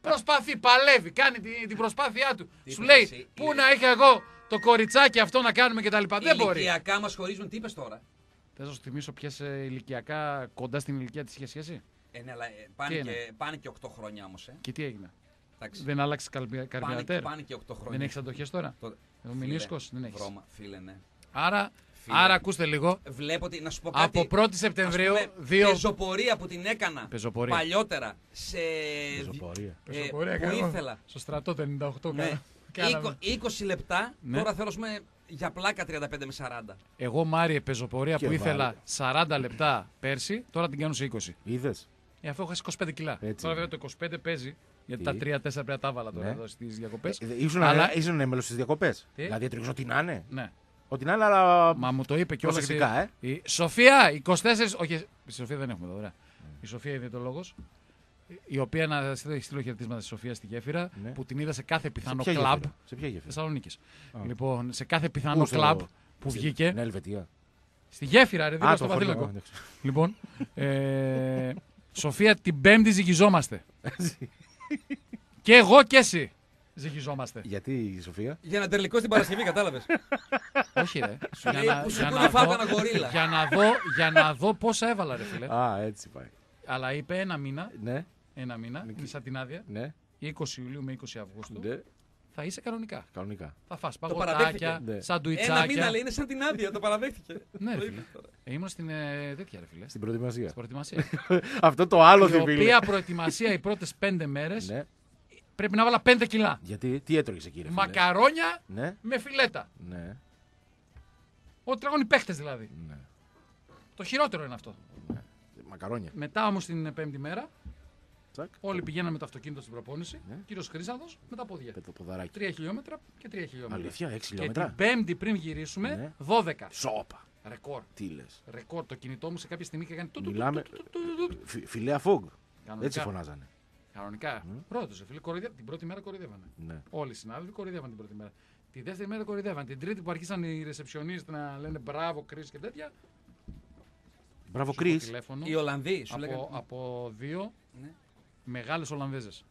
Προσπαθεί, παλεύει, κάνει την, την προσπάθειά του. Τι Σου είπες λέει, εσύ, πού η- να έχει εγώ το κοριτσάκι αυτό να κάνουμε κτλ. Δεν μπορεί. Ηλικιακά μας χωρίζουν, τι είπες τώρα; Θες να σου θυμίσω ποιες ηλικιακά κοντά στην ηλικία της είχες σχέση; Ε, ναι, αλλά ε, πάνε, Τι είναι; και, πάνε και 8 χρόνια όμως. Ε. Και τι έγινε; Εντάξει. Δεν άλλαξε Πάνε, καρδιατέρ. πάνε και 8 χρόνια. Δεν έχεις αντοχές τώρα; Το- Ο Φίλε, Μινίσκο δεν έχεις; Βρώμα, φίλε, ναι. Άρα, Φίλε. άρα ακούστε λίγο. Βλέπω ότι, να σου πω κάτι. Από 1η Σεπτεμβρίου, ας πούμε, δύο. Πεζοπορία που την έκανα Πεζοπορία. παλιότερα σε. Πεζοπορία. ε, Πεζοπορία που κάνω. ήθελα. Στο στρατό το 98 Ναι. κάναμε. 20, 20 λεπτά, Ναι. τώρα θέλω ας πούμε, για πλάκα 35 με 40. Εγώ Μάριε πεζοπορία Και που ήθελα βάλε. 40 λεπτά πέρσι, τώρα την κάνω σε 20. Είδες; Ε, αφού έχω 25 κιλά. Έτσι τώρα είναι. βέβαια το 25 παίζει, γιατί Τι; τα 3-4 πρέπει να τα βάλα τώρα Ναι. εδώ στις διακοπές. Ήσουν, Αλλά- ήσουν μέλος στις διακοπές; Τι; Δηλαδή έτρεξε ό,τι να είναι; Ναι. Ό,τι να είναι, αλλά. Μα μου το είπε κιόλας. Προσεκτικά, ε. Η Σοφία, 24. Όχι, η Σοφία δεν έχουμε εδώ, ωραία. Η Σοφία είναι το λόγος. Η οποία να στείλω- έχει στείλω χαιρετίσματα στη Σοφία στη γέφυρα Ναι. που την είδα σε κάθε πιθανό ποια κλαμπ. γέφυρα; Σε ποια γέφυρα; Θεσσαλονίκης. Α. Λοιπόν, σε κάθε πιθανό Πού, στο- κλαμπ που σε- βγήκε. Ναι, Ελβετία. Στη γέφυρα, ρε, δίπλα Α, στο το χωριό, Βασίλακο. εντάξει. Λοιπόν, ε, Σοφία, την Πέμπτη ζυγιζόμαστε. και εγώ και εσύ ζυγιζόμαστε. Γιατί η Σοφία; Για ένα τελικό στην Παρασκευή, κατάλαβες. Όχι, ρε. για, λέει, να, που σου για, πούνε να φάω δω, κανένα γορίλα. για, να δω, για να δω πόσα έβαλα, ρε φίλε. Α, έτσι πάει. Αλλά είπε ένα μήνα, Ναι, ένα μήνα, είναι σαν την άδεια, ναι, 20 Ιουλίου με 20 Αυγούστου, ναι. Θα είσαι κανονικά. Κανονικά. Θα φας παραδέχθηκε. παγωτάκια, Ναι. Ένα σαντουιτσάκια. μήνα λέει είναι σαν την άδεια, το παραδέχτηκε. Ναι, ρε Το φίλε. είπε τώρα. Ε, ήμουν στην ε, τέτοια, ρε φίλε. Στην προετοιμασία. Στην προετοιμασία. Αυτό το άλλο η δεν φίλε. οποία προετοιμασία οι πρώτες πέντε μέρες Ναι. πρέπει να βάλα 5 κιλά. Γιατί, τι έτρωγες εκεί, ρε φίλε; Μακαρόνια Ναι, με φιλέτα. ναι, Ό,τι τράγουν οι παίχτες δηλαδή. ναι. Το χειρότερο είναι αυτό. Μακαρόνια. Μετά όμως την πέμπτη μέρα, Τσακ. όλοι πηγαίναμε με το αυτοκίνητο στην προπόνηση. Ναι. Κύριος Χρήσανδο με τα πόδια. Με το ποδαράκι. 3 χιλιόμετρα και 3 χιλιόμετρα. Αλήθεια, 6 Και χιλιόμετρα; την πέμπτη πριν γυρίσουμε, Ναι. 12. Σόπα. Ρεκόρ. Τι λες. Ρεκόρ. Το κινητό μου σε κάποια στιγμή και έκανε. του, του, του, Μιλάμε. του, του, του, του, του. Φιλέα φόγκ. Κανονικά. Έτσι φωνάζανε. Κανονικά. Πρώτο, φίλε. κοροϊδεύα- Την πρώτη μέρα κοροϊδεύανε. Ναι. Όλοι οι συνάδελφοι κοροϊδεύαν την πρώτη μέρα. Τη δεύτερη μέρα κοροϊδεύαν. Την τρίτη που αρχίσαν οι ρεσεψιονίστ να λένε μπράβο, Κρι και τέτοια. Μπράβο, στο Κρι. τηλέφωνο. Οι Ολλανδοί σου από, λέγανε. από δύο Ναι. Μεγάλες Ολλανδέζες.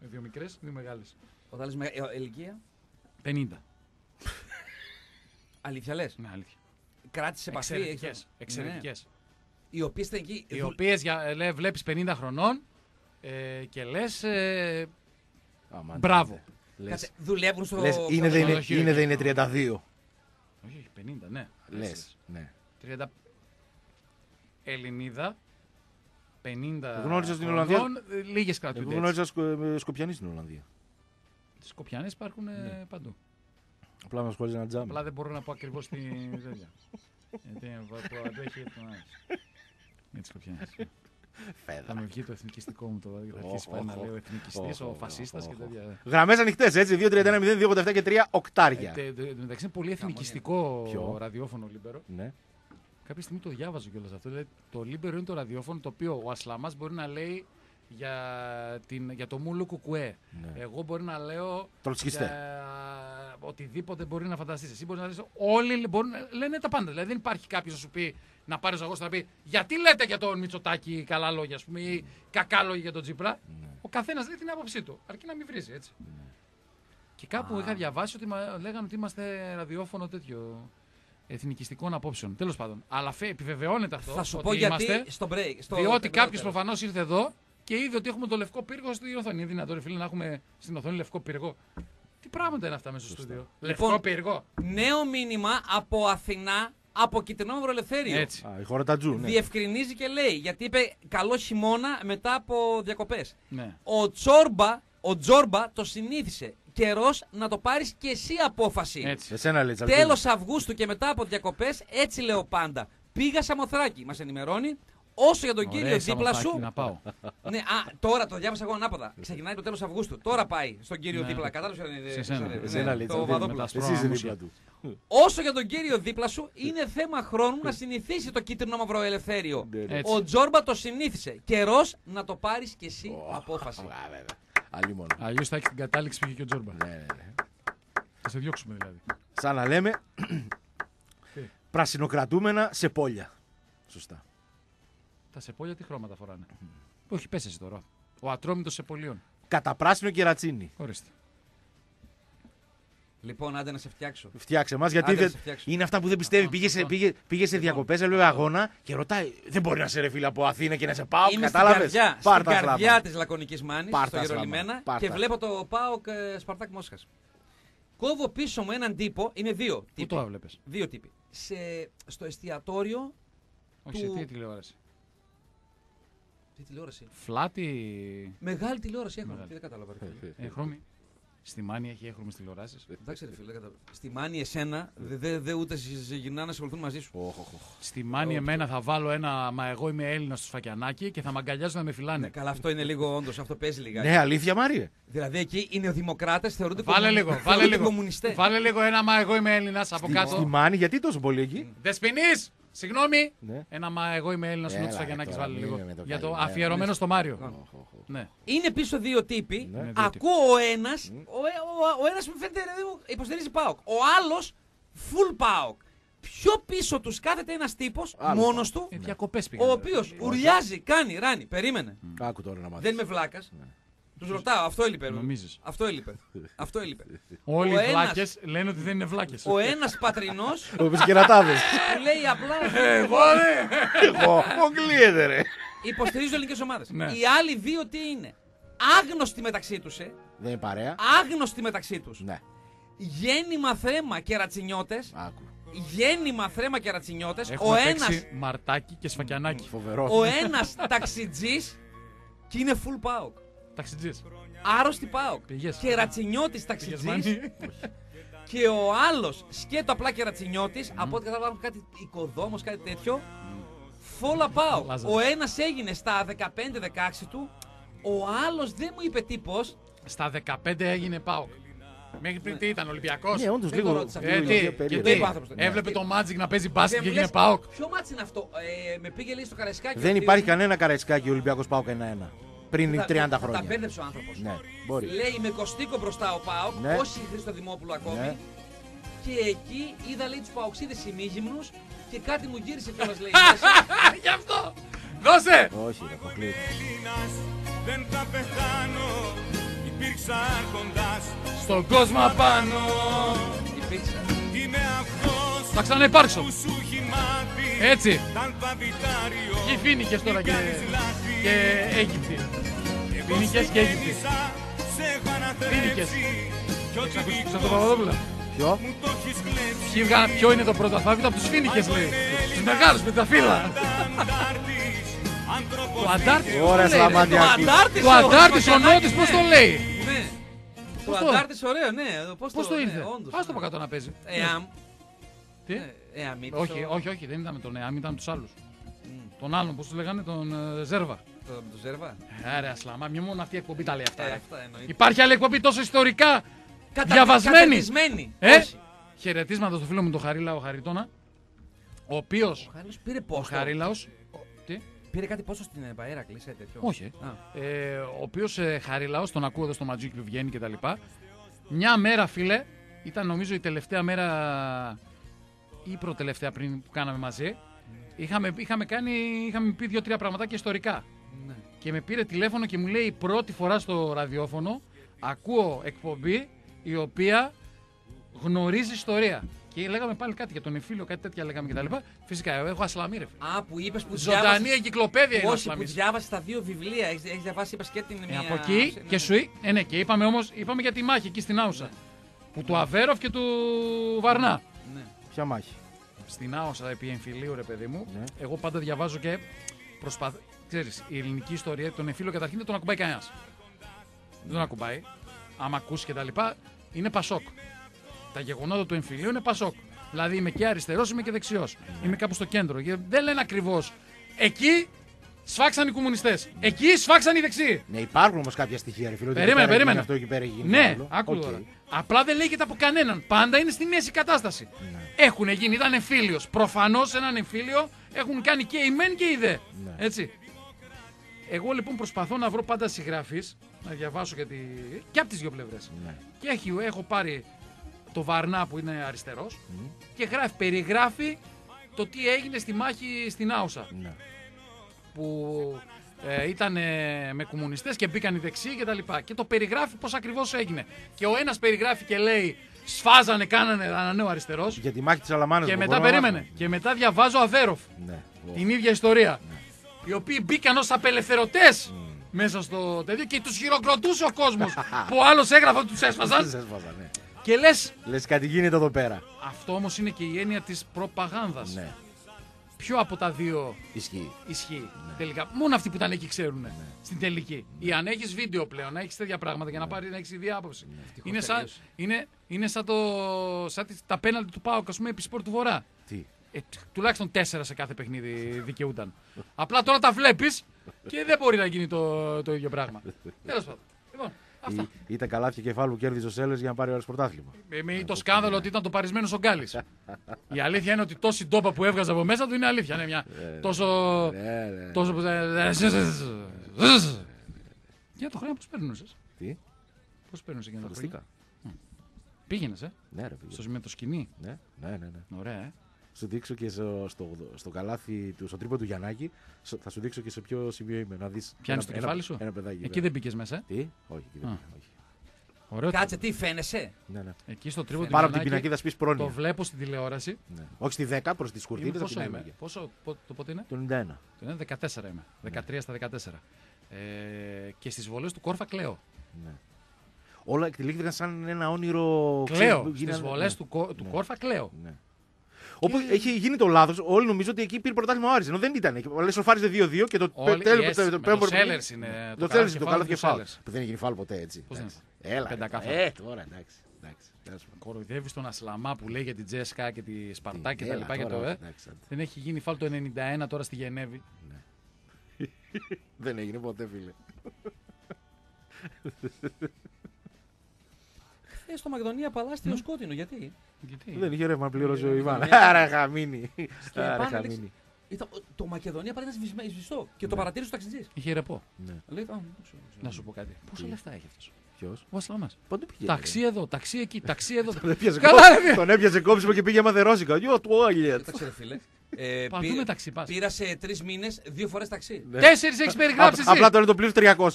Δύο μικρές, δύο μεγάλες. Όταν λες μεγα- ε, ηλικία, 50. αλήθεια λες; Ναι, αλήθεια. Κράτησε επαφή. Εξαιρετικέ. έχεις- Εξαιρετικές. Ναι. Οι οποίες ήταν εκεί. Οι δου- οποίε βλέπεις 50 χρονών ε, και λες. Ε, Αμάν, Μπράβο. ναι. Λες, Κάτσε, δουλεύουν στο. λες, είναι, δεν είναι, ξενοδοχείο είναι, δεν εκεί. είναι 32. όχι, όχι, 50, ναι. Λες. Έτσι, Ναι. 30. Ελληνίδα. 50. Γνώριζες την Ολλανδία; Λίγες Εγώ κρατούνται. γνώριζα σκο, ε, Σκοπιανή στην Ολλανδία. Σκοπιάνε υπάρχουν ε, Ναι. παντού. Απλά μας χωρίζει ένα τζάμι. Απλά δεν μπορώ να πω ακριβώς τι τέτοια. Γιατί ε, πο- πο- αντί έχει έρθει ο άλλος. Για τις Σκοπιάνες. Θα Φέδρα. με βγει το εθνικιστικό μου το θα αρχίσει Οχ, πάλι να οχ, λέω οχ. εθνικιστής, Οχ, ο οχ, φασίστας οχ, και οχ. τέτοια. Γραμμές ανοιχτές, έτσι. 2-31-0-2-87 και 3 Ε, οκτάρια. τε- τε- τε- μεταξύ είναι πολύ εθνικιστικό Ποιο; ραδιόφωνο Λίμπερο. Ναι. Κάποια στιγμή το διάβαζα κιόλας αυτό. Λέει, το Λίμπερο είναι το ραδιόφωνο το οποίο ο Ασλαμάς μπορεί να λέει για, την, για το Μούλου Κουκουέ. ναι. Εγώ μπορεί να λέω Τροτσκιστέ. για οτιδήποτε μπορεί να φανταστείς. Εσύ μπορείς να λες, όλοι μπορούν, να- λένε τα πάντα. Δηλαδή δεν υπάρχει κάποιος να σου πει να πάρεις ο αγώνα να πει Γιατί λέτε για τον Μητσοτάκη καλά λόγια, ας πούμε, ή κακά λόγια για τον Τσίπρα. Ναι. Ο καθένας λέει την άποψή του. Αρκεί να μην βρίζει έτσι. Και κάπου είχα διαβάσει ότι μα- λέγανε ότι είμαστε ραδιόφωνο τέτοιο εθνικιστικών απόψεων. Τέλος πάντων. Αλλά φε, επιβεβαιώνεται αυτό. Θα σου ότι πω γιατί είμαστε, στο break. Στο διότι στο κάποιος δεύτερο. προφανώς ήρθε εδώ και είδε ότι έχουμε το λευκό πύργο στην οθόνη. Είναι δυνατόν, ρε φίλε, να έχουμε στην οθόνη λευκό πύργο. Τι πράγματα είναι αυτά μέσα στο στούντιο; Λευκό Λοιπόν, πύργο. Νέο μήνυμα από Αθηνά, από Κιτρινό Μαύρο Ελευθέριο. Έτσι. Α, η χώρα τα τζου. Ναι. Διευκρινίζει και λέει, γιατί είπε καλό χειμώνα μετά από διακοπές. Ναι. Ο Τσόρμπα, ο Τζόρμπα το συνήθισε. Καιρός να το πάρεις και εσύ απόφαση. Έτσι. Εσένα λέει Τσαλκίδη. Τέλος Αυγούστου και μετά από διακοπές, έτσι λέω πάντα. Πήγα Σαμοθράκη, μας ενημερώνει. Όσο για τον Ωραία, κύριο δίπλα Σαμοθράκη, σου. Να πάω. ναι, α, τώρα το διάβασα εγώ ανάποδα. Ξεκινάει το τέλος Αυγούστου. Τώρα πάει στον κύριο Ναι. δίπλα. Κατάλαβες. Σε εσένα. Εσένα λέει το Τσαλκίδη. Βαδόπουλο. με τα Εσύ είσαι μουσια. δίπλα του. Όσο για τον κύριο δίπλα σου, είναι θέμα χρόνου να συνηθίσει το κίτρινο μαύρο ελευθέριο. Ναι, ναι. Έτσι. Ο Τζόρμπα το συνήθισε. Καιρός να το πάρεις κι εσύ απόφαση. Α, βέβαια. Αλλή μόνο. Αλλιώς θα έχει την κατάληξη που είχε και ο Τζόρμπα. Ναι, ναι, ναι. Θα σε διώξουμε δηλαδή. Σαν να λέμε Τι; πρασινοκρατούμενα σε πόλια. Σωστά. Τα σεπόλια τι χρώματα φοράνε; Όχι, πες εσύ τώρα. Ο ατρόμητος σεπολίων. Κατά πράσινο και ρατσίνη. Ορίστε. Λοιπόν, άντε να σε φτιάξω. Φτιάξε μα γιατί Άντε να δεν... σε φτιάξω. είναι αυτά που δεν πιστεύει. Πήγε σε, πήγε, πήγε σε διακοπέ, έβλεπε αγώνα και ρωτάει. Δεν μπορεί να σε ρε φίλε από Αθήνα και να σε πάω. Είμαι στην Κατάλαβε. καρδιά, στην καρδιά τη Λακωνική Μάνη, Πάρ' στο τα Γερολιμένα σλάμα. Πάρ' και τα. βλέπω το ΠΑΟΚ ε, Σπαρτάκ Μόσχα. Κόβω πίσω μου έναν τύπο, είναι δύο Πού τύποι. το έβλεπε. Δύο τύποι. Σε, στο εστιατόριο. Όχι, σε Του- τι τηλεόραση. Τι τηλεόραση. Φλάτη. Μεγάλη τηλεόραση έχω. Μεγάλη. Τι δεν κατάλαβα. ρε φίλε. Ε, χρώμη. Στη Μάνη έχει έχρωμες τηλεοράσεις. Εντάξει, ρε φίλε, κατα... Στη μάνη εσένα δεν δε, δε ούτε ζ- ζ- γυρνάνε να ασχοληθούν μαζί σου. Οχ, οχ, οχ. Στη Μάνη εμένα θα βάλω ένα Μα εγώ είμαι Έλληνας στο σφακιανάκι και θα μ' αγκαλιάζουν να με Ναι, φυλάνε. καλά, αυτό είναι λίγο όντως, αυτό παίζει λιγάκι. Ναι, αλήθεια, Μάρια. Δηλαδή εκεί οι νεοδημοκράτε θεωρούνται, Βάλε κομμουνι- λίγο, βάλε θεωρούνται λίγο. κομμουνιστές. Βάλε λίγο ένα Μα εγώ είμαι Έλληνας από Στη κάτω. Μάνη, γιατί τόσο πολύ εκεί; Δεσπινή! Συγγνώμη! Ναι. Ένα Μα εγώ είμαι Έλληνας Έλα, του Σφακιανάκι τώρα, βάλε μην λίγο. είναι με το Για το καλημέρα. αφιερωμένο στο Μάριο. Οχ, οχ, οχ. Ναι. Είναι πίσω δύο τύποι. Ναι. Είναι δύο Ακούω ο ένας. Ο, ε- ο, ο ένας μου φαίνεται ρε, μου, υποστηρίζει Πάοκ. Ο άλλος full Πάοκ. Πιο πίσω τους κάθεται ένας τύπος Άλλο. μόνος του. Ε, διακοπές Ο πήγαν. οποίος ουρλιάζει, κάνει, ράνει. Περίμενε. Άκου τώρα να μάθεις. Δεν είμαι βλάκας. Τους ρωτάω, αυτό έλειπε. Νομίζεις. Αυτό έλειπε. Αυτό έλειπε. Όλοι ο οι ένας- βλάκες λένε ότι δεν είναι βλάκες. Ο ένας πατρινός Όπως κερατάδες. που λέει απλά Εγώ ναι! Εγώ, αποκλείεται ρε. υποστηρίζω ελληνικές ομάδες. Ναι. Οι άλλοι δύο τι είναι; Άγνωστοι μεταξύ τους, ε. Δεν είναι παρέα. Άγνωστοι μεταξύ τους. Ναι, Γέννημα θρέμα και ρατσινιώτες. άκου. Γέννημα θρέμα και ρατσινιώτες. Ο Έχουμε ένα παίξει μαρτάκι και σφακιανάκι. Φοβερό. ο ένας ταξιτζής και είναι full πάοκ. Ταξιτζής. Άρρωστη πάοκ. Πήγες. Και ρατσινιώτης Πήγες ταξιτζής μάνι. και ο άλλος σκέτο απλά και ρατσινιώτης. Από ό,τι κατάλαβα κάτι οικοδόμος, κάτι τέτοιο. Φόλα πάοκ. Λάζαρος. Ο ένας έγινε στα 15-16 του. Ο άλλος δεν μου είπε τύπος. Στα 15 έγινε Πάοκ. Μέχρι πριν τι ήταν, Ολυμπιακός; Ναι, όντως Δεν το λίγο. ρώτησα. Ε, λίγο τι, ηλικία και περίεργη. το τι, είπε ο άνθρωπος. έβλεπε το Magic να παίζει μπάσκετ Και και μου έγινε λες, Πάοκ. Ποιο ματς είναι αυτό; Ε, με πήγε λίγο στο Καραϊσκάκη. Δεν ο υπάρχει οποίος- κανένα Καραϊσκάκη Ολυμπιακός Πάοκ 1-1. Πριν Θα- 30 θα Τα χρόνια. μπέρδεψε ο άνθρωπος. Ναι, μπορεί. Λέει με Κωστίκο μπροστά ο Πάοκ, Ναι. όχι Χρήστο Δημόπουλο ακόμη. Ναι. Και εκεί είδα λέει τους Παοξίδες ημίγυμνους και κάτι μου γύρισε κιόλα λέει. μέσα. Γι' αυτό! Δώσε! Όχι, ρε, αποκλείεται. Έλληνας δεν θα πεθάνω Υπήρξα κοντάς Στον κόσμο απάνω! Υπήρξε. Είμαι αυτός Θα ξαναυπάρξω! που σου έχει μάθει Έτσι! Τ' αλφαβητάριο Και φίνικες τώρα και, Κάνεις λάθη. και Αίγυπτοι. Εγώ φοίνικες σε και Αίγυπτοι. γέννησα, Σε έχω Φοίνικες. αναθρέψει Κι ό,τι Σαν δικό τον Παπαδόπουλο. Ποιο; μου το έχεις κλέψει Ποιοι βγάλαν- Ποιο είναι το πρώτο αλφάβητο από τους Φίνικες λέει. Τους μεγάλου με τα φύλλα. Αντάρτης, άνθρωπος Ο Αντάρτης. Ωραία, Το Σλαμαντιακού. Αντάρτης Ο Αντάρτης ο Σφακιανάκης, Νότης πώς ναι. το λέει. Ναι. Το Πώς το- Αντάρτης ωραίο, ναι. Πώς Πώς το ναι, ήρθε. όντως, Α το ναι. από κάτω να παίζει. Εαμ. Τι; Ε, Εαμ, ήρθε Όχι, ο- όχι, όχι, δεν ήταν με τον Εάμ, ήταν με τους άλλους. Μμ. Τον άλλον, πώς τους λέγανε, τον ε, Ζέρβα. Το το Ζέρβα. Άρα, ασλαμά, μια μόνο αυτή η εκπομπή τα λέει αυτά. Ε, ρε. αυτά εννοείται. Υπάρχει άλλη εκπομπή τόσο ιστορικά. Κατα- διαβασμένη; καταρτισμένη. Ε, Όχι. χαιρετίσματα στο φίλο μου τον Χαρίλα, ο Χαριτώνα. Ο οποίο. Ο Χαρίλαος πήρε Ο πόσο. Χαρίλαος. Τι; Πήρε κάτι πόσο στην ε, Παέρακλη, σε τέτοιο; Όχι. Α. Ε, ο οποίος ε, Χαρίλαο, τον ακούω εδώ στο Ματζίκ που βγαίνει κτλ. Μια μέρα, φίλε, ήταν νομίζω η τελευταία μέρα ή η προτελευταία πριν που κάναμε μαζί. Είχαμε, είχαμε, κάνει, είχαμε πει δύο-τρία πραγματάκια ιστορικά. Ναι. Και με πήρε τηλέφωνο και μου λέει πρώτη φορά στο ραδιόφωνο ακούω εκπομπή η οποία γνωρίζει ιστορία. Και λέγαμε πάλι κάτι για τον εμφύλιο, κάτι τέτοια λέγαμε κτλ. Φυσικά, εγώ έχω ασλαμί ρε φίλε. Α, που είπες που Ζωντανή διάβασες- εγκυκλοπαίδεια είναι ο Όχι, που ασλαμής. διάβασες τα δύο βιβλία. Έχεις διαβάσει, είπες και την Ε, μία. από εκεί ναι, και ναι. σου εί- ε, ναι, και είπαμε όμως, είπαμε για τη μάχη εκεί στην Άουσα. Που του Αβέροφ και του Βαρνά. Ναι. Ποια μάχη; Στην Άουσα επί εμφυλίου, ρε παιδί μου, Ναι. εγώ πάντα διαβάζω και προσπαθώ. Ξέρεις, η ελληνική ιστορία, τον εμφύλιο καταρχήν δεν τον ακουμπάει κανένας. Δεν τον ακουμπάει. Άμα ακούσει και τα λοιπά, είναι πασόκ. Τα γεγονότα του εμφυλίου είναι πασόκ. Δηλαδή είμαι και αριστερός, είμαι και δεξιός. Είμαι κάπου στο κέντρο. Και δεν λένε ακριβώς. Εκεί σφάξαν οι κομμουνιστές. Εκεί σφάξαν οι δεξιοί. Ναι, υπάρχουν όμως κάποια στοιχεία, ρε φίλε. ότι Περίμενε, εκεί πέρα περίμενε. γίνει Αυτό εκεί πέρα γίνει. Ναι, άλλο. άκου Οκ. τώρα. Απλά δεν λέγεται από κανέναν. Πάντα είναι στη μέση κατάσταση. Ναι. Έχουν γίνει, ήταν εμφύλιος. Προφανώς έναν εμφύλιο έχουν κάνει και οι μεν και οι δε. Ναι. Έτσι. Εγώ λοιπόν προσπαθώ να βρω πάντα συγγραφείς, να διαβάσω και, τη... και από τις δύο πλευρές. Ναι. Και έχει, έχω πάρει το Βαρνά που είναι αριστερός και γράφει, περιγράφει το τι έγινε στη μάχη στην Άουσα. Ναι. Που ε, ήταν ε, με κομμουνιστές και μπήκαν οι δεξιοί και τα λοιπά. Και το περιγράφει πώς ακριβώς έγινε. Και ο ένας περιγράφει και λέει σφάζανε, κάνανε ένα νέο αριστερός. Για τη μάχη της Αλαμάνας. Και μετά περίμενε. Και μετά διαβάζω Αβέροφ. Ναι. Την ίδια ιστορία. Οι οποίοι μπήκαν ως απελευθερωτές μέσα στο τέτοιο και τους χειροκροτούσε ο κόσμος που ο άλλος έγραφε ότι τους έσφαζαν. Σας έσβαζα, ναι. και λες Λες κάτι γίνεται εδώ πέρα. αυτό όμως είναι και η έννοια της προπαγάνδας. Ναι. Ποιο από τα δύο Ισχύει. ισχύει τελικά. Μόνο αυτοί που ήταν εκεί ξέρουν στην τελική. Ή αν έχεις βίντεο πλέον, να έχεις τέτοια πράγματα για να πάρεις να έχεις ίδια άποψη. Είναι σαν, τελείωσε. είναι, είναι σαν, το, σαν τις- τα πέναλτι του Πάουκ, ας πούμε, επί σπορ του Βορρά. Τι; Ε, τουλάχιστον τέσσερα σε κάθε παιχνίδι δικαιούταν. Απλά τώρα τα βλέπεις και δεν μπορεί να γίνει το, το ίδιο πράγμα. Τέλος πάντων. Λοιπόν, αυτά. Ή- Ήταν καλάθια κεφάλου που κέρδιζε ο Σέλε για να πάρει όλο πρωτάθλημα. Με, με το σκάνδαλο ότι ήταν το παρισμένο ο Γκάλη. Η αλήθεια είναι ότι τόση ντόπα που έβγαζε από μέσα του είναι αλήθεια. Είναι μια τόσο. Ναι, ναι. τόσο Για το χρόνο πώ παίρνουν εσεί. Τι. Πώ παίρνουν για το χρόνο. Φανταστήκα. Πήγαινε, ε, Ναι, ρε, πήγε. στο σημείο το σκηνή. Ναι, ναι, ναι. ναι. Ωραία, ε. Σου δείξω και στο, στο, στο καλάθι του, στο τρίπο του Γιαννάκη, σο- θα σου δείξω και σε ποιο σημείο είμαι. Να δεις Πιάνεις ένα- το ένα- κεφάλι σου; Ένα παιδάκι. Εκεί ναι. δεν μπήκες μέσα. ε; Τι, όχι, εκεί δεν Α. πήγα, όχι. Ωραίο. Κάτσε, τι φαίνεσαι; Ναι, ναι. Εκεί στο τρίβο του Πάρα από την Γιαννάκη, πινακίδα σπίτι Το πρόνοια. βλέπω στην τηλεόραση. Ναι. Όχι στη 10 προς τι Είμαι, σκουρτίδε, από πόσο την άλλη είμαι; μεριά. Πόσο, πο- το πότε είναι; Το 91. Το είναι 14 είμαι. 13 στα 14. Ε, και στις βολές του Κόρφα κλαίω. Ναι. Όλα εκτελήθηκαν σαν ένα όνειρο. ξέρεις, Κλαίω. που Στις γίνανε- βολές ναι. του, Κο- του Ναι. Κόρφα κλαίω. Ναι. Όπου έχει γίνει το λάθος, όλοι νομίζω ότι εκεί πήρε πρωτάθλημα ο Άρης, ενώ δεν ήταν. Λες σοφάριζε 2-2 και το Όλοι- τέλος yes, με το Sellers είναι Το το τέλο καλό το κεφάλι καλό του κεφάλι. Sellers. Που δεν έχει γίνει φάλ ποτέ έτσι. Πώς Εντάξει. δεν Έλα. Πεντακάθαρο. Ε, τώρα εντάξει. εντάξει. τέλος πάντων. Κοροϊδεύεις τον Ασλαμά που λέει για την Τζέσκα και τη Σπαρτά και τα Έλα, λοιπά και τώρα, το όχι, ε. εντάξει, άντε. Δεν έχει γίνει φάλ το 91 τώρα στη Γενέβη. Δεν έγινε ποτέ, φίλε. Χθε στο Μακεδονία Παλάστιο σκότεινο, γιατί; Γιατί; Δεν είχε ρεύμα να πληρώσει ο Ιβάν. Ναι. Άρα χαμίνη. Και Άρα πάνε, χαμίνη. λέξει, ήταν- το Μακεδονία πάλι ήταν σβησμέ- σβηστό. Και το παρατήρησε ο ταξιτζής. Είχε ρεπό. Ναι. Λέει, «Α, δεν ξέρω, δεν ξέρω». Να σου πω κάτι. Πόσα λεφτά έχει αυτός; Ποιος; Ο Ασλαμά. Παντού πήγε. Ταξί εδώ, ταξί εκεί, ταξί εδώ. Τον έπιασε Καλά, κόψιμο- ρε. Τον έπιασε κόψιμο και πήγε μαθερόσικα. Γιο του όλιετ. Κοίταξε, ρε φίλε. Ε, Παντού πή- με ταξί πας. Πήρα σε τρεις μήνες δύο φορές ταξί. Τέσσερις έχει περιγράψεις εσύ. Ναι. Απλά τώρα είναι το πλήρω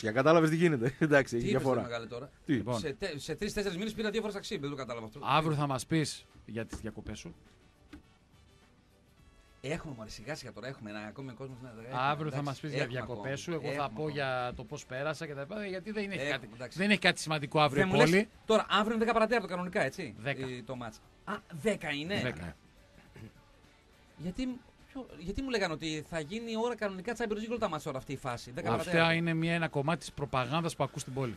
300. Κατάλαβες τι γίνεται. Εντάξει, έχει Τι είπες, ρε διαφορά. μεγάλε τώρα; Τι; Λοιπόν. Σε, τε- σε τρει-τέσσερι μήνες πήρα δύο φορές ταξί. Δεν το κατάλαβα αυτό. Αύριο θα μας πεις για τις διακοπές σου. Έχουμε μωρέ, σιγά σιγά τώρα έχουμε ένα ακόμη κόσμο. να- έχουμε, Αύριο θα εντάξει, μας πεις για έχουμε διακοπές ακόμα, σου. Εγώ θα έχουμε πω ακόμα. για το πώς πέρασα και τα λοιπά. Γιατί δεν έχει, Έχουμε, κάτι, εντάξει. δεν έχει κάτι σημαντικό αύριο Δεν η μου λες, πόλη. τώρα, αύριο είναι 10 παρατέταρτο κανονικά, έτσι. Δέκα. η- Το μάτς. Α, 10 είναι. Δέκα. Γιατί, ποιο- γιατί μου λέγανε ότι θα γίνει η ώρα κανονικά Champions League όλα τα μάτς ώρα αυτή η φάση. 10 Αυτά παρατέταρτο. είναι μια, ένα κομμάτι της προπαγάνδας που ακούς στην πόλη.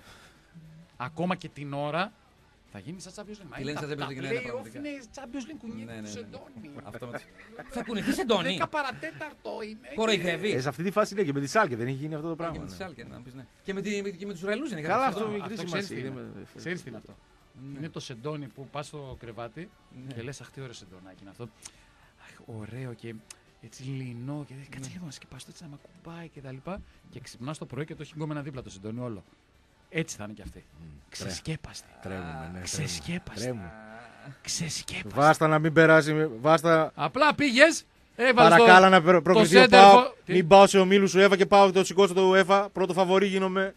Ακόμα και την ώρα θα γίνει σαν Champions League. Μα Τι λένε τα- σαν Champions τα League, ναι, play-off πραγματικά. είναι Champions League κουνιέται Ναι, ναι, του ναι. Σεντόνι. Αυτό με- θα κουνηθεί σε Ντόνι. 10 παρατέταρτο είναι. Κοροϊδεύει. Ε, σε αυτή τη φάση είναι και με τη Σάλκε δεν έχει γίνει αυτό το Και πράγμα. με τη ναι. Σάλκε, να πεις, ναι. Και με, τη, με, και με τους Ρελούς είναι κάτι Καλά, αυτό. αυτό Αυτό μικρή ξέρεις σημασία. τι είναι. είναι. Ε, Ξέρεις τι είναι αυτό. Ναι. Είναι το σεντόνι που πας στο κρεβάτι Ναι. και λες: Αχ, τι ωραίο σεντόνάκι είναι αυτό. Αχ, ωραίο και έτσι λινό. Και κάτσε λίγο να σκεπαστώ έτσι να με ακουμπάει και τα λοιπά. Και ξυπνά το πρωί και το έχει γκόμενα δίπλα το σεντόνι όλο. Έτσι θα είναι και αυτή. Ξεσκέπαστη. Τρέμουμε, ναι. Ξεσκέπαστη. Τρέμουμε. Ξεσκέπαστη. Βάστα να μην περάσει. με- Βάστα. Απλά πήγες, έβαλες. Παρακάλα να προ- προκληθεί ο center Πάο. for- Τι; Μην πάω σε ομίλους σου ΕΦΑ και πάω το σηκώσω το UEFA. Πρώτο φαβορή γίνομαι.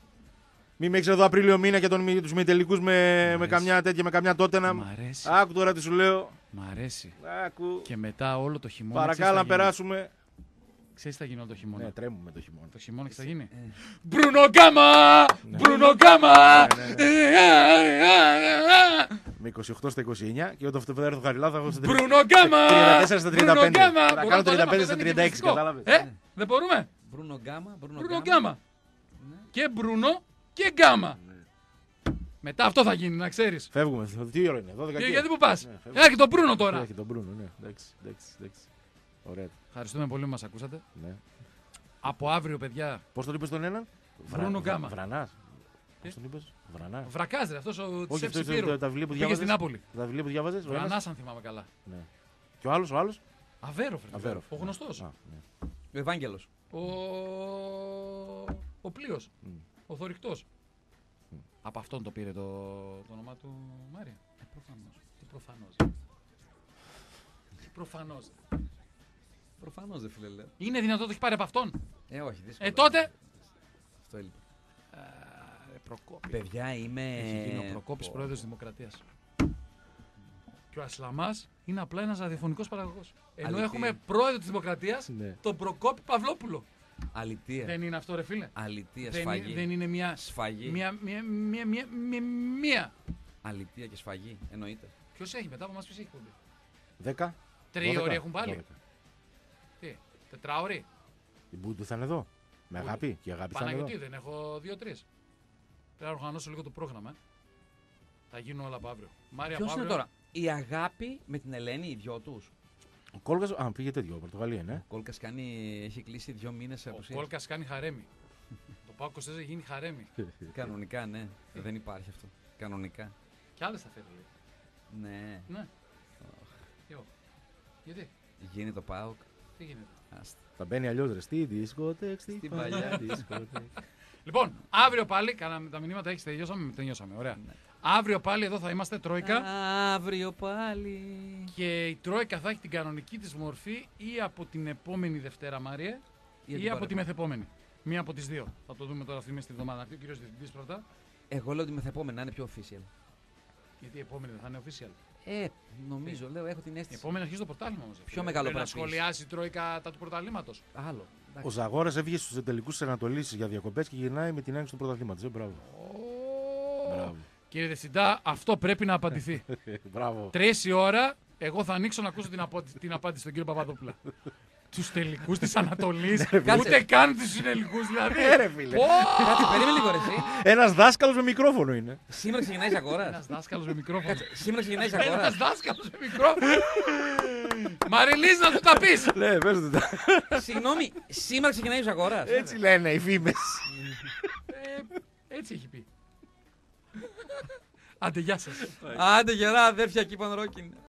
Μην με έχεις εδώ Απρίλιο μήνα και τον, τους μη τελικούς με, με αρέσει. καμιά τέτοια, με καμιά τότε να. Μ' αρέσει. Άκου τώρα τι σου λέω. Μ' αρέσει. Άκου. Και μετά όλο το χειμώνα. Παρακάλα να περάσουμε. Ξέρεις τι θα γίνει όλο το χειμώνα; Ναι, τρέμουμε το χειμώνα. Το χειμώνα τι θα γίνει. Ε. Μπρουνο Γκάμα! Μπρουνο Γκάμα! Με 28 στα 29 και όταν θα έρθω χαριλά θα έχω στα 30. Μπρουνο Γκάμα! 34 στα 35. Θα κάνω 35 στα 36, κατάλαβες. Ε, δεν μπορούμε. Μπρούνο Γκάμα, Μπρούνο Μπρουνο Γκάμα. Γκάμα. Και Μπρουνο και Γκάμα. Μετά αυτό θα γίνει, να ξέρεις. Φεύγουμε. Τι ώρα είναι, 12 Και και. γιατί που πας; Ναι, φεύγουμε. Έχει τον Μπρούνο τώρα. Έχει τον Μπρούνο, ναι. Εντάξει, εντάξει, εντάξει. Ωραία. Ευχαριστούμε πολύ που μας ακούσατε. Ναι. Από αύριο, παιδιά. Πώς τον είπες τον έναν, Μπρούνο Γκάμα. Βρανάς. Τι; Πώς τον είπες, Βρανάς. Βρακάζε αυτός ο Όχι, Τσεφ αυτός ήταν Σιπήρου. τα- τα βιβλία που Πήγε διάβαζες. στην Νάπολη. Τα βιβλία που διάβαζες. Βρανάς, αν θυμάμαι καλά. Ναι. Και ο άλλος, ο άλλος; Αβέροφ. ρε, Αβέροφ. Ο γνωστός. ναι. Ο Ευάγγελος. Ο, ο πλοίος. Μμ. Ο θορυκτός. Από αυτόν το πήρε το, το όνομά του Μάρια. Ε, προφανώς. Τι προφανώς. Τι προφανώς. Προφανώς δεν φίλε λέω. Είναι δυνατόν το έχει πάρει από αυτόν; Ε, όχι, δύσκολο. Ε, τότε; Αυτό έλειπε. Ε, Προκόπη. Παιδιά, είμαι... Έχει γίνει ο Προκόπης Πω. πρόεδρος της Δημοκρατίας. Και ο Ασλαμάς είναι απλά ένας ραδιοφωνικός παραγωγός. Ενώ Αλήθεια. έχουμε πρόεδρο της Δημοκρατίας, Ναι. τον Προκόπη Παυλόπουλο. Αλητία. Δεν είναι αυτό ρε φίλε. Αλητία, Δεν, σφαγή. είναι- δεν είναι μια... Σφαγή. Μια, μια, μια, μια, μια, μια. Αλητία και σφαγή. Εννοείται. Ποιος έχει μετά από εμάς, ποιος έχει κομπή. 10. Τρία ώρες έχουν πάλι. Τι, τετράωρη. Η Μπούντου θα είναι εδώ. Με Μπούντου. αγάπη. Και η αγάπη θα είναι Παναγιώτη, εδώ. δεν έχω δύο-τρεις. Πρέπει να οργανώσω λίγο το πρόγραμμα. ε. Θα γίνουν όλα από αύριο. Μάρια Ποιος από είναι αύριο. τώρα, η αγάπη με την Ελένη, οι δυο τους. Ο Κόλγας, α, πήγε τέτοιο, Πορτογαλία, ναι. Ο Κόλκας κάνει, έχει κλείσει δύο μήνες Ο απουσία. Κόλκας κάνει χαρέμι. το Πάκος 24 γίνει χαρέμι. Κανονικά, ναι. Δεν υπάρχει αυτό. Κανονικά. Κι άλλες θα φέρει. λέει. Ναι. Ναι. Εγώ. Γιατί, Γίνει το ΠΑΟΚ. τι γίνεται; Άστα. Θα μπαίνει αλλιώς ρε. Στη δισκοτέκ, στη Στην παλιά παλιά. δισκοτέκ. Λοιπόν, αύριο πάλι, κάναμε τα μηνύματα, έχεις τελειώσαμε, τελειώσαμε. Ωραία. Ναι. Αύριο πάλι εδώ θα είμαστε Τρόικα. Αύριο πάλι. Και η Τρόικα θα έχει την κανονική της μορφή ή από την επόμενη Δευτέρα, Μάριε, Ή ή, την από τη παρεπόμενη. μεθεπόμενη. Μία από τις δύο. Θα το δούμε τώρα αυτή μέσα στη εβδομάδα. Ο κύριος Διευθυντής πρώτα. Εγώ λέω ότι μεθεπόμενα να είναι πιο official. Γιατί η επόμενη δεν θα είναι official. Ε, νομίζω, λέω, έχω την Η αίσθηση. επόμενη αρχίζει το πρωτάθλημα όμως. Πιο μεγάλο Να παραποίηση. σχολιάσει η Τρόικα τα του πρωταθλήματο. Άλλο. εντάξει. Ο Ζαγόρας έφυγε στους τελικού της Ανατολής για διακοπές και γυρνάει με την άνοιξη του πρωταθλήματο. Ε, μπράβο. Μπράβο. Κύριε Διευθυντά, αυτό πρέπει να απαντηθεί. Ε, Μπράβο. Τρεις η ώρα, εγώ θα ανοίξω να ακούσω την, απο... την απάντηση στον κύριο Παπαδόπουλα. τους τελικούς της Ανατολής, ούτε καν τους συνελικούς δηλαδή. Ε, ρε, φίλε. Πω! Κάτι, περίμενε λίγο ρε εσύ. Ένας δάσκαλος με μικρόφωνο είναι. Σήμερα ξεκινάει αγορά. Ένας δάσκαλος με μικρόφωνο. Σήμερα ξεκινάει Ένα αγορά. δάσκαλος με μικρόφωνο. Μαριλή, να του τα πεις. Ναι, πες του τα. Συγγνώμη, σήμερα ξεκινάει αγορά. Έτσι λένε οι φήμες. Έτσι έχει πει. Άντε, γεια σας. Άντε γερά, αδέρφια, keep on rocking.